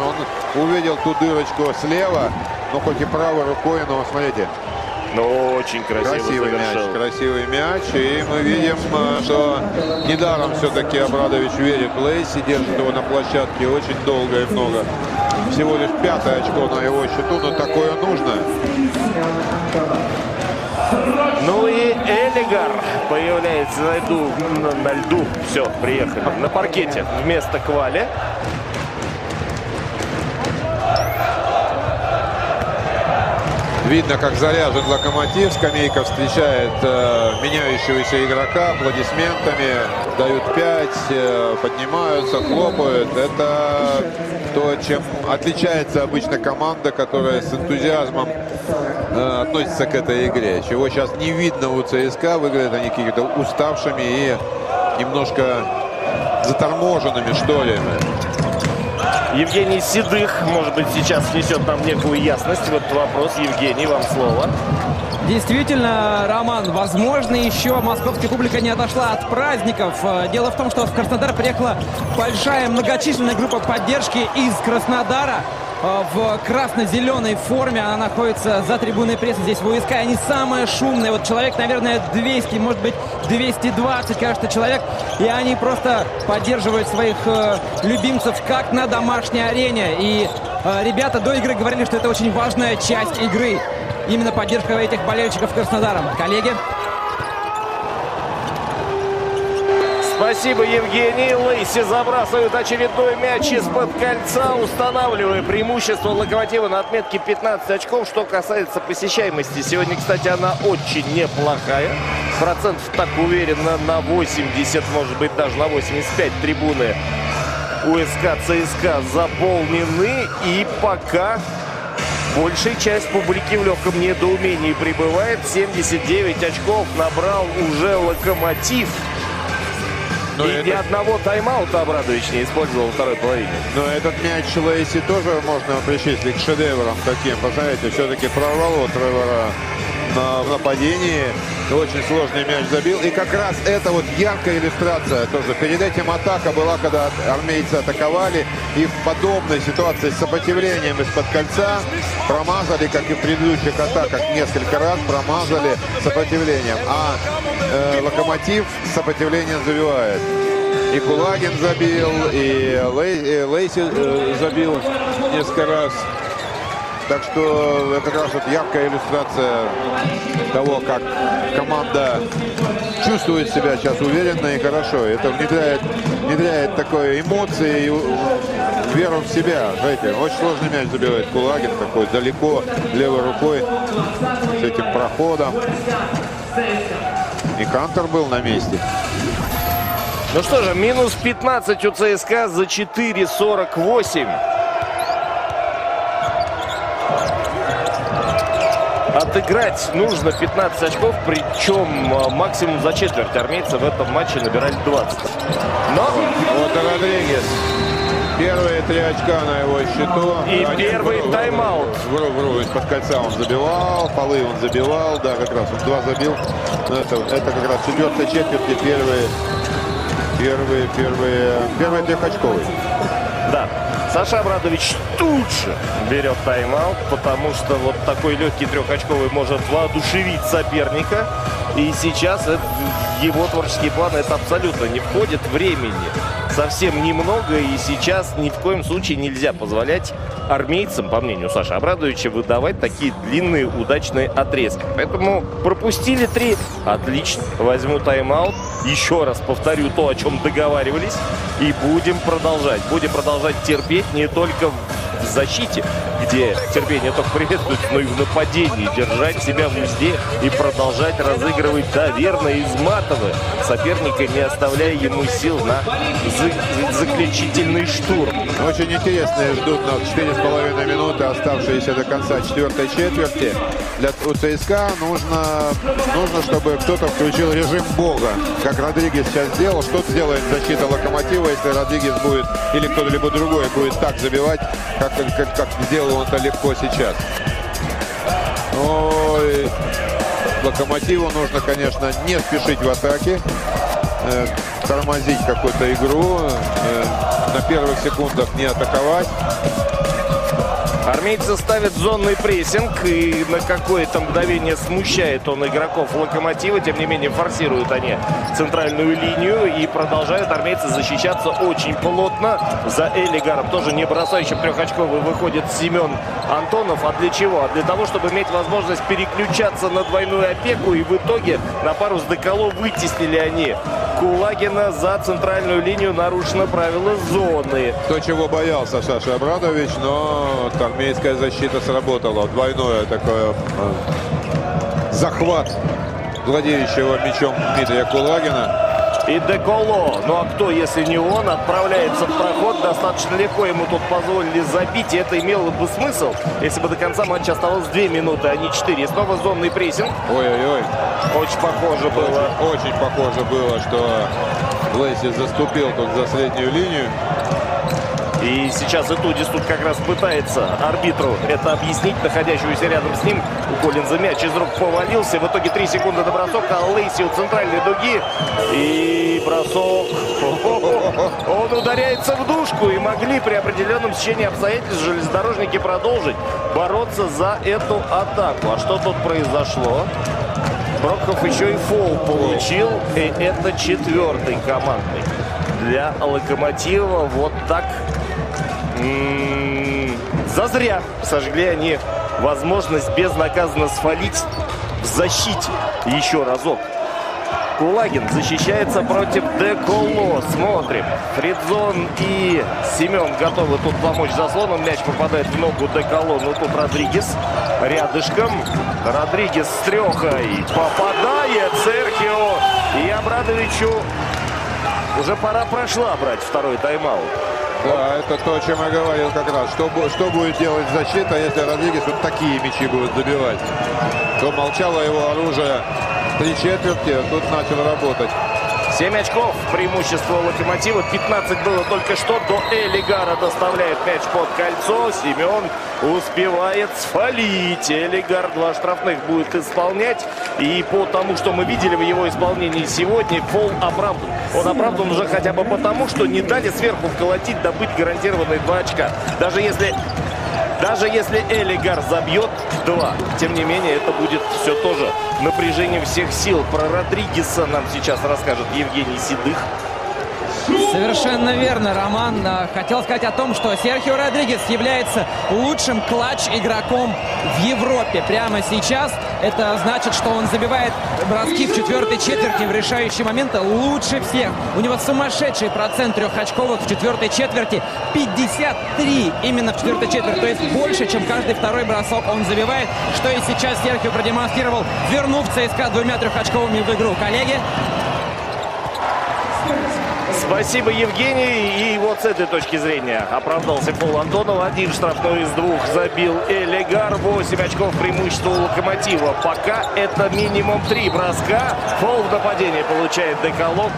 Он увидел ту дырочку слева, но хоть и правой рукой, но смотрите, ну, очень красиво красивый завершил. мяч, красивый мяч. И мы видим, э, что недаром все-таки Абрадович верит в Лейси, держит его на площадке очень долго и много. Всего лишь пятое очко на его счету, но такое нужно. Ну и Элигар появляется на льду. На льду. Все, приехали. На паркете вместо Квали. Видно, как заряжен локомотив. Скамейка встречает э, меняющегося игрока аплодисментами. Дают пять, э, поднимаются, хлопают. Это то, чем отличается обычно команда, которая с энтузиазмом э, относится к этой игре. Чего сейчас не видно у ЦСКА. Выглядят они какие-то уставшими и немножко заторможенными, что ли. Евгений Седых, может быть, сейчас внесет нам некую ясность в этот вопрос. Евгений, вам слово. Действительно, Роман, возможно, еще московская публика не отошла от праздников. Э, Дело в том, что в Краснодар приехала большая многочисленная группа поддержки из Краснодара э, в красно-зеленой форме. Она находится за трибуной прессы здесь в УСК. Они самые шумные. Вот человек, наверное, 200, может быть, 220, кажется, человек. И они просто поддерживают своих э, любимцев как на домашней арене. И ребята до игры говорили, что это очень важная часть игры. Именно поддержка этих болельщиков Краснодаром. Коллеги? Спасибо, Евгений. Лейси забрасывает очередной мяч из-под кольца, устанавливая преимущество Локомотива на отметке 15 очков. Что касается посещаемости, сегодня, кстати, она очень неплохая. Процентов так уверенно на 80, может быть, даже на 85 трибуны УСК, ЦСКА заполнены. И пока большая часть публики в легком недоумении пребывает. 79 очков набрал уже Локомотив. Но И это- ни одного тайм-аута Абрадович не использовал во второй половине. Но этот мяч Лейси тоже можно причислить к шедеврам таким. Посмотрите, все-таки прорвало Тревора в нападении. Очень сложный мяч забил. И как раз это вот яркая иллюстрация тоже. Перед этим атака была, когда армейцы атаковали. И в подобной ситуации с сопротивлением из-под кольца промазали, как и в предыдущих атаках, несколько раз промазали сопротивлением. А э, Локомотив сопротивление забивает. И Кулагин забил, и Лей- и Лейси э, забил несколько раз. Так что это как раз вот яркая иллюстрация того, как команда чувствует себя сейчас уверенно и хорошо. Это внедряет, внедряет такое эмоции и веру в себя. Знаете, очень сложный мяч забивает Кулагин, такой далеко, левой рукой с этим проходом. И Кантер был на месте. Ну что же, минус 15 у ЦСКА за 4.48. Отыграть нужно 15 очков, причем а, максимум за четверть армейцы в этом матче набирали 20. Но... Вот Родригес. Первые три очка на его счету. И Они первый тайм-аут. Вру, вру, из-под кольца он забивал, полы он забивал, да, как раз он два забил. Но это, это как раз четвертая четверть и первые, первые, первые, первые трехочковые. Да. Саша Абрадович тут же берет тайм-аут, потому что вот такой легкий трехочковый может воодушевить соперника. И сейчас это, его творческие планы это абсолютно не входит времени. Совсем немного, и сейчас ни в коем случае нельзя позволять армейцам, по мнению Саши Абрадовича, выдавать такие длинные удачные отрезки. Поэтому пропустили три. Отлично. Возьму тайм-аут. Еще раз повторю то, о чем договаривались. И будем продолжать. Будем продолжать терпеть не только в защите, где терпение только приветствуется, но и в нападении. Держать себя в узде и продолжать разыгрывать доверно и изматывая соперника, не оставляя ему сил на заключительный штурм. Очень интересные ждут нас 4,5 минуты, оставшиеся до конца четвертой четверти. Для у ЦСКА нужно, нужно, чтобы кто-то включил режим бога, как Родригес сейчас сделал. Что сделает защита Локомотива, если Родригес будет или кто-либо другой будет так забивать, как, как, как сделал он это легко сейчас. Ой, Локомотиву нужно, конечно, не спешить в атаке, э, тормозить какую-то игру, э, на первых секундах не атаковать. Армейцы ставят зонный прессинг, и на какое-то мгновение смущает он игроков Локомотива. Тем не менее, форсируют они центральную линию и продолжают армейцы защищаться очень плотно. За Элигаром тоже не бросающим трехочковый выходит Семен Антонов. А для чего? А для того, чтобы иметь возможность переключаться на двойную опеку. И в итоге на пару с Деколо вытеснили они Кулагина за центральную линию нарушено правило зоны. То, чего боялся Саша Абрадович, но армейская защита сработала. Двойное такое э, захват владеющего мячом Дмитрия Кулагина. И Деколо, ну а кто, если не он, отправляется в проход. Достаточно легко ему тут позволили забить. И это имело бы смысл, если бы до конца матча оставалось 2 минуты, а не 4. И снова зонный прессинг. Ой-ой-ой. Очень похоже было. Очень, очень похоже было, что Лейси заступил тут за среднюю линию. И сейчас Этудис тут как раз пытается арбитру это объяснить, находящуюся рядом с ним. У Коллинза мяч из рук повалился. В итоге 3 секунды до броска. А Лейси у центральной дуги. И бросок. Он ударяется в душку. И могли при определенном течении обстоятельств железнодорожники продолжить бороться за эту атаку. А что тут произошло? Брокхов еще и фол получил. И это четвертый командный. Для Локомотива вот так зазря сожгли они возможность безнаказанно свалить в защите еще разок. Кулагин защищается против Деколо. Смотрим. Фридзон и Семен готовы тут помочь заслону. Мяч попадает в ногу Деколо. Но тут Родригес рядышком. Родригес с трехой попадает Серхио. И Абрадовичу уже пора прошла брать второй тайм-аут. Да, это то, о чем я говорил как раз. Что, что будет делать защита, если Родригес вот такие мячи будет забивать? То молчало его оружие три четверти, а тут начал работать. 7 очков преимущество Локомотива. 15 было только что. До Элигара доставляет мяч под кольцо. Семен успевает сфалить. Элигар два штрафных будет исполнять. И по тому, что мы видели в его исполнении сегодня, фол оправдан. Он оправдан уже хотя бы потому, что не дали сверху вколотить, добыть гарантированные два очка. Даже если даже если Элигар забьет два, тем не менее, это будет все тоже напряжение всех сил. Про Родригеса нам сейчас расскажет Евгений Седых. Совершенно верно, Роман. А, хотел сказать о том, что Серхио Родригес является лучшим клатч-игроком в Европе прямо сейчас. Это значит, что он забивает броски в четвертой четверти в решающие моменты лучше всех. У него сумасшедший процент трехочковых в четвертой четверти. 53 именно в четвертой четверти. То есть больше, чем каждый второй бросок он забивает. Что и сейчас Серхио продемонстрировал, вернув ЦСКА двумя трехочковыми в игру. Коллеги, Спасибо, Евгений. И вот с этой точки зрения оправдался Пол Антонов. Один штрафной из двух забил Элегар. 8 очков преимущества у Локомотива. Пока это минимум три броска. Фол в нападении получает Деколог.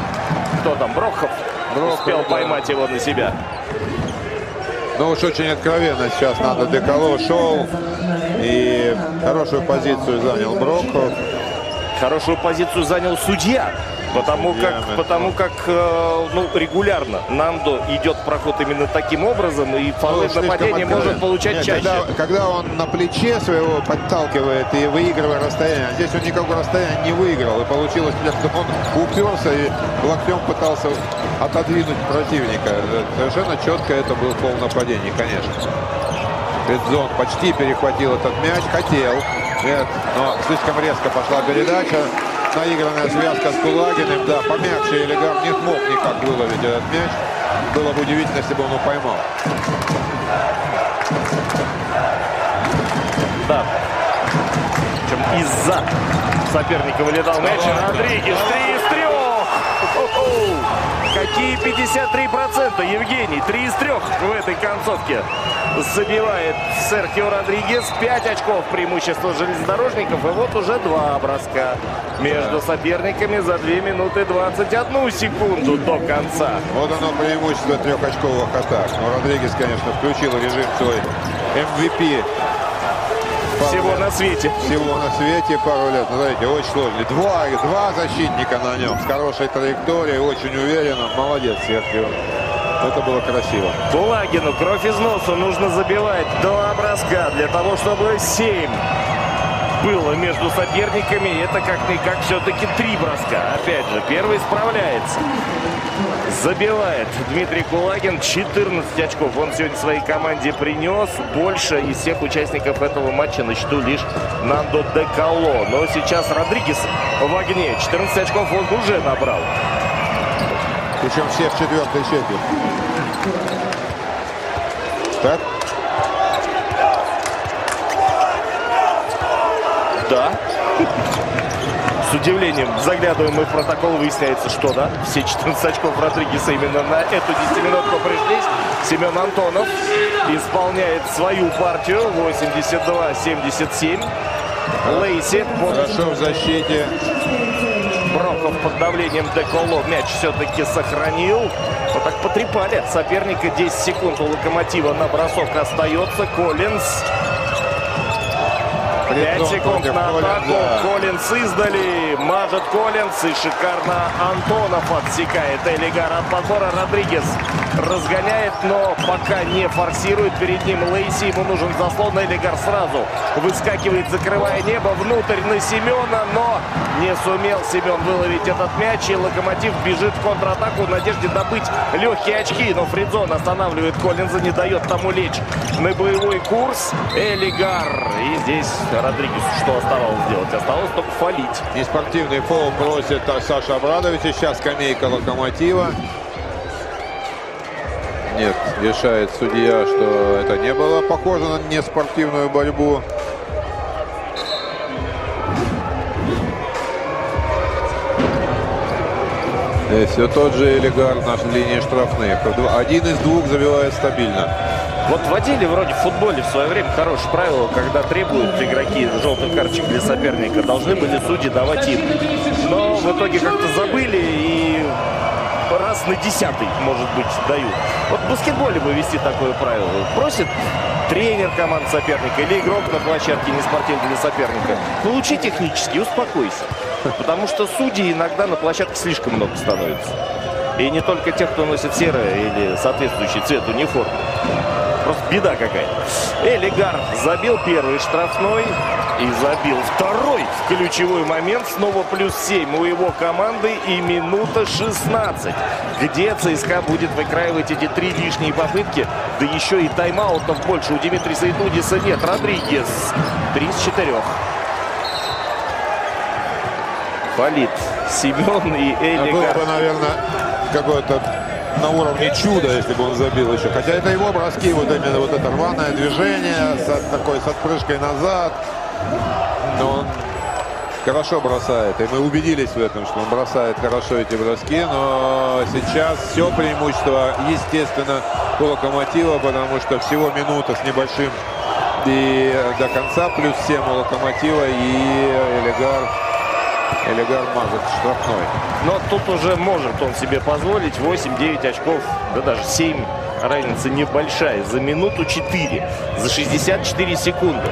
Кто там? Брохов. Брохов Успел да. поймать его на себя. Ну уж очень откровенно сейчас надо Деколо шел. И хорошую позицию занял Броков. Хорошую позицию занял судья. Потому как, потому как э, ну, регулярно Нандо идет проход именно таким образом, и фолы Ну, откровенно. может получать Нет, чаще. Когда, когда он на плече своего подталкивает и выигрывает расстояние, а здесь он никакого расстояния не выиграл. И получилось, что он уперся и локтем пытался отодвинуть противника. Совершенно четко это был пол нападений, конечно. Бедзон почти перехватил этот мяч, хотел. Нет, но слишком резко пошла передача наигранная связка с Кулагиным, да, помягче Элигар не смог никак выловить этот мяч. Было бы удивительно, если бы он его поймал. Да. Причем из-за соперника вылетал мяч. Родригес 3 из 3. Какие 53%, Евгений? Три из трех в этой концовке забивает Серхио Родригес. 5 очков преимущества железнодорожников. И вот уже два броска между соперниками за 2 минуты 21 секунду до конца. Вот оно преимущество трехочковых атак. Но Родригес, конечно, включил режим свой MVP. Пару Всего лет. на свете. Всего на свете пару лет. Знаете, очень сложный. Два, два защитника на нем. С хорошей траекторией, очень уверенно. Молодец, Серхио. Это было красиво. Булагину кровь из носа нужно забивать два броска для того, чтобы 7 было между соперниками. Это как-никак все-таки три броска. Опять же, первый справляется. Забивает Дмитрий Кулагин 14 очков. Он сегодня своей команде принес. Больше из всех участников этого матча на счету лишь Нандо Декало. Но сейчас Родригес в огне. 14 очков он уже набрал. Причем все в четвертой четверти. Так? Да. С удивлением заглядываем мы в протокол, выясняется, что да. Все 14 очков Родригеса именно на эту 10-минутку пришлись. Семен Антонов исполняет свою партию 82-77. Лейси Хорошо в защите. Броков под давлением Деколо мяч все-таки сохранил. Вот так потрепали соперника. 10 секунд у Локомотива на бросок остается. Коллинз 5 Притом секунд на атаку. Коллинза. Коллинз издали. Мажет Коллинз. И шикарно Антонов отсекает Элигар от подбора. Родригес разгоняет, но пока не форсирует. Перед ним Лейси. Ему нужен заслон. Элигар сразу выскакивает, закрывая небо. Внутрь на Семена, но не сумел Семен выловить этот мяч. И Локомотив бежит в контратаку в надежде добыть легкие очки. Но Фридзон останавливает Коллинза, не дает тому лечь на боевой курс. Элигар. И здесь Родригесу что оставалось делать? Осталось только фалить. Неспортивный фол просит Саша Абрадович. И сейчас скамейка Локомотива. Нет, решает судья, что это не было похоже на неспортивную борьбу. Здесь все тот же Элигар на линии штрафных. Один из двух забивает стабильно. Вот вводили вроде в футболе в свое время хорошее правило, когда требуют игроки желтых карточек для соперника, должны были судьи давать им. Но в итоге как-то забыли и раз на десятый, может быть, дают. Вот в баскетболе бы вести такое правило. Просит тренер команды соперника или игрок на площадке не спортивный для соперника. Получи технически, успокойся. Потому что судьи иногда на площадке слишком много становится. И не только тех, кто носит серое или соответствующий цвет униформы. Просто беда какая. Элигар забил первый штрафной и забил второй в ключевой момент. Снова плюс 7 у его команды и минута 16. Где ЦСКА будет выкраивать эти три лишние попытки. Да еще и тайм-аутов больше. У Дмитрия Саитудиса нет. Родригес. Три из четырех. Фалит, Семен и Элигар. Было бы, наверное, какое-то на уровне чуда, если бы он забил еще. Хотя это его броски, вот именно вот это рваное движение, с, такой с отпрыжкой назад. Но он хорошо бросает. И мы убедились в этом, что он бросает хорошо эти броски. Но сейчас все преимущество, естественно, у Локомотива, потому что всего минута с небольшим и до конца. Плюс 7 у Локомотива и Элегар Элигар мажет штрафной. Но тут уже может он себе позволить 8-9 очков, да даже 7. Разница небольшая. За минуту 4. За 64 секунды.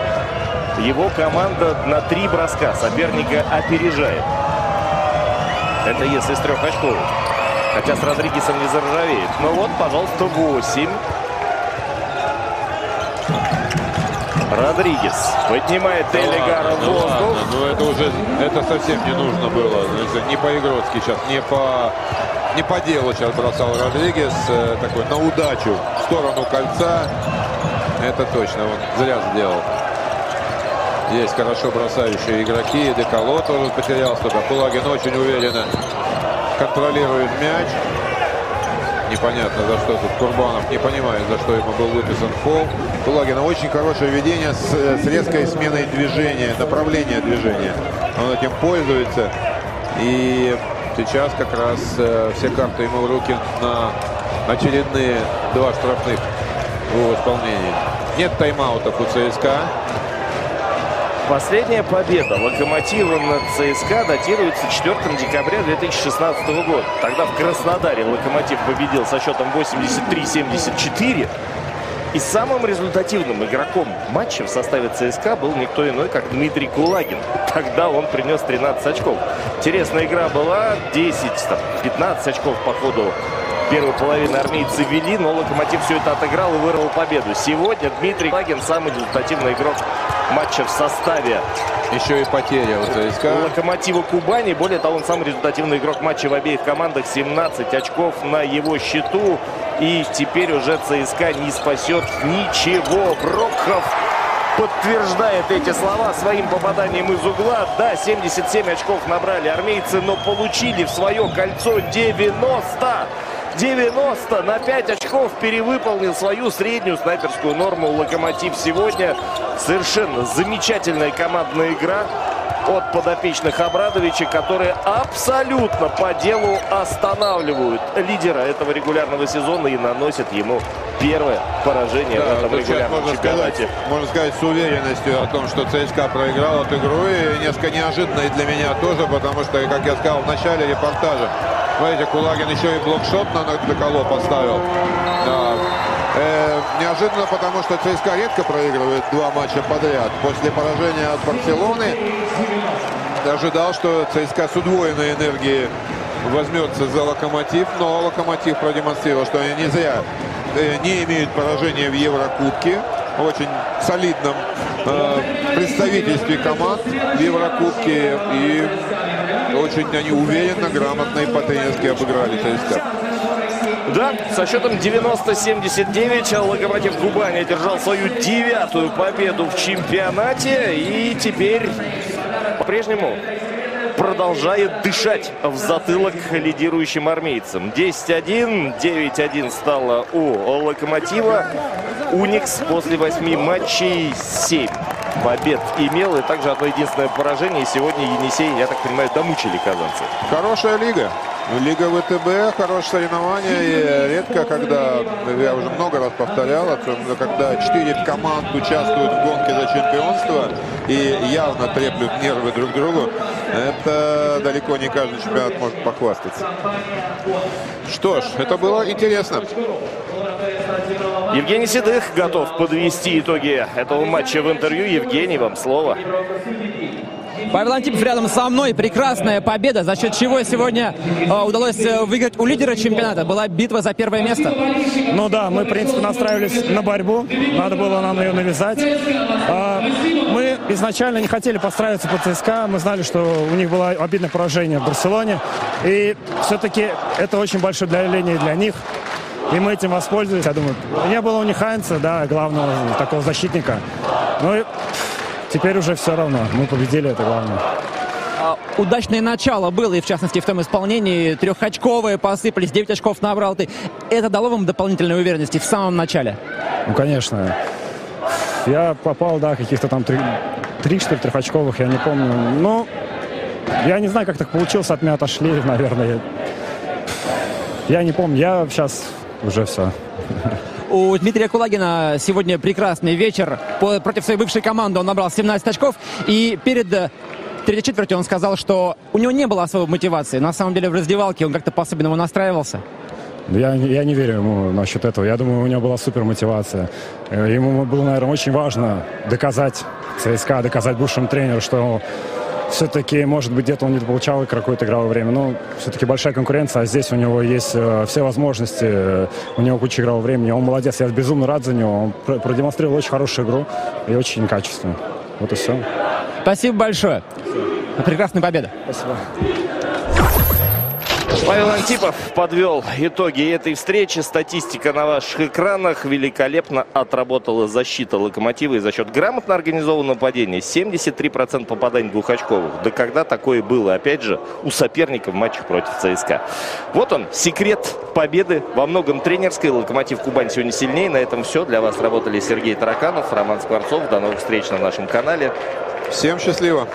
Его команда на три броска соперника опережает. Это если с трех очков. Хотя с Родригесом не заржавеет. Но вот, пожалуйста, 8. Родригес поднимает да Элигара в воздух. Ладно, ну но это уже это совсем не нужно было. Не по-игротски сейчас, не по, не по делу сейчас бросал Родригес. Э, такой на удачу в сторону кольца. Это точно, он зря сделал. Есть хорошо бросающие игроки. Деколо тоже потерялся. Кулагин очень уверенно контролирует мяч. Непонятно, за что тут Курбанов не понимает, за что ему был выписан фол. Кулагина очень хорошее ведение с, с резкой сменой движения, направления движения. Он этим пользуется. И сейчас как раз э, все карты ему в руки на очередные два штрафных в исполнении. Нет тайм-аутов у ЦСКА. Последняя победа Локомотива над ЦСКА датируется 4 декабря 2016 года. Тогда в Краснодаре Локомотив победил со счетом 83-74. И самым результативным игроком матча в составе ЦСКА был никто иной, как Дмитрий Кулагин. Тогда он принес 13 очков. Интересная игра была. 10-15 очков по ходу первой половины армейцы вели, но Локомотив все это отыграл и вырвал победу. Сегодня Дмитрий Кулагин самый результативный игрок матча в составе. Еще и потеря у ЦСКА. Локомотива Кубани. Более того, он самый результативный игрок матча в обеих командах. 17 очков на его счету. И теперь уже ЦСКА не спасет ничего. Брокхов подтверждает эти слова своим попаданием из угла. Да, 77 очков набрали армейцы, но получили в свое кольцо 90. 90 на 5 очков перевыполнил свою среднюю снайперскую норму «Локомотив» сегодня. Совершенно замечательная командная игра от подопечных Абрадовича, которые абсолютно по делу останавливают лидера этого регулярного сезона и наносят ему первое поражение да, в этом регулярном можно чемпионате. Сказать, можно сказать с уверенностью о том, что ЦСКА проиграл эту игру. И несколько неожиданно и для меня тоже, потому что, как я сказал в начале репортажа, смотрите, Кулагин еще и блокшот на Доколо поставил. Да. Э, неожиданно, потому что ЦСКА редко проигрывает два матча подряд. После поражения от Барселоны ожидал, что ЦСКА с удвоенной энергией возьмется за Локомотив, но Локомотив продемонстрировал, что они не зря э, не имеют поражения в Еврокубке. Очень солидном э, представительстве команд в Еврокубке. И очень они уверенно, грамотно и по-тренерски обыграли ЦСКА. Да, со счетом 90-79 Локомотив Кубани одержал свою девятую победу в чемпионате. И теперь по-прежнему продолжает дышать в затылок лидирующим армейцам. 10-1, 9-1 стало у Локомотива. Уникс после восьми матчей 7 побед имел. И также одно единственное поражение. И сегодня Енисей, я так понимаю, домучили казанцы. Хорошая лига. Лига ВТБ, хорошее соревнование. И редко, когда, я уже много раз повторял, когда четыре команд участвуют в гонке за чемпионство и явно треплют нервы друг другу, это далеко не каждый чемпионат может похвастаться. Что ж, это было интересно. Евгений Седых готов подвести итоги этого матча в интервью. Евгений, вам слово. Павел Антипов рядом со мной. Прекрасная победа, за счет чего сегодня э, удалось э, выиграть у лидера чемпионата. Была битва за первое место. Ну да, мы, в принципе, настраивались на борьбу. Надо было нам ее навязать. А, мы изначально не хотели подстраиваться по ЦСКА. Мы знали, что у них было обидное поражение в Барселоне. И все-таки это очень большое давление для них. И мы этим воспользовались. Я думаю, не было у них Хайнца, да, главного такого защитника. Ну и теперь уже все равно. Мы победили, это главное. А, удачное начало было, и в частности в том исполнении. Трехочковые посыпались, 9 очков набрал ты. Это дало вам дополнительной уверенности в самом начале? Ну, конечно. Я попал, да, каких-то там три, три что ли, трехочковых, я не помню. Ну, я не знаю, как так получилось, от меня отошли, наверное. Я не помню, я сейчас уже все. У Дмитрия Кулагина сегодня прекрасный вечер. Против своей бывшей команды он набрал 17 очков. И перед э, третьей четвертью он сказал, что у него не было особой мотивации. На самом деле в раздевалке он как-то по-особенному настраивался. Я, я не верю ему насчет этого. Я думаю, у него была супер мотивация. Э, ему было, наверное, очень важно доказать ЦСКА, доказать бывшему тренеру, что все-таки, может быть, где-то он не получал какое-то игровое время. Но все-таки большая конкуренция, а здесь у него есть э, все возможности, у него куча игрового времени. Он молодец, я безумно рад за него. Он продемонстрировал очень хорошую игру и очень качественную. Вот и все. Спасибо большое. Прекрасная победа. Спасибо. Павел Антипов подвел итоги этой встречи. Статистика на ваших экранах. Великолепно отработала защита Локомотива и за счет грамотно организованного нападения 73% попаданий двухочковых. Да когда такое было, опять же, у соперника в матчах против ЦСКА. Вот он, секрет победы. Во многом тренерской. Локомотив Кубань сегодня сильнее. На этом все. Для вас работали Сергей Тараканов, Роман Скворцов. До новых встреч на нашем канале. Всем счастливо.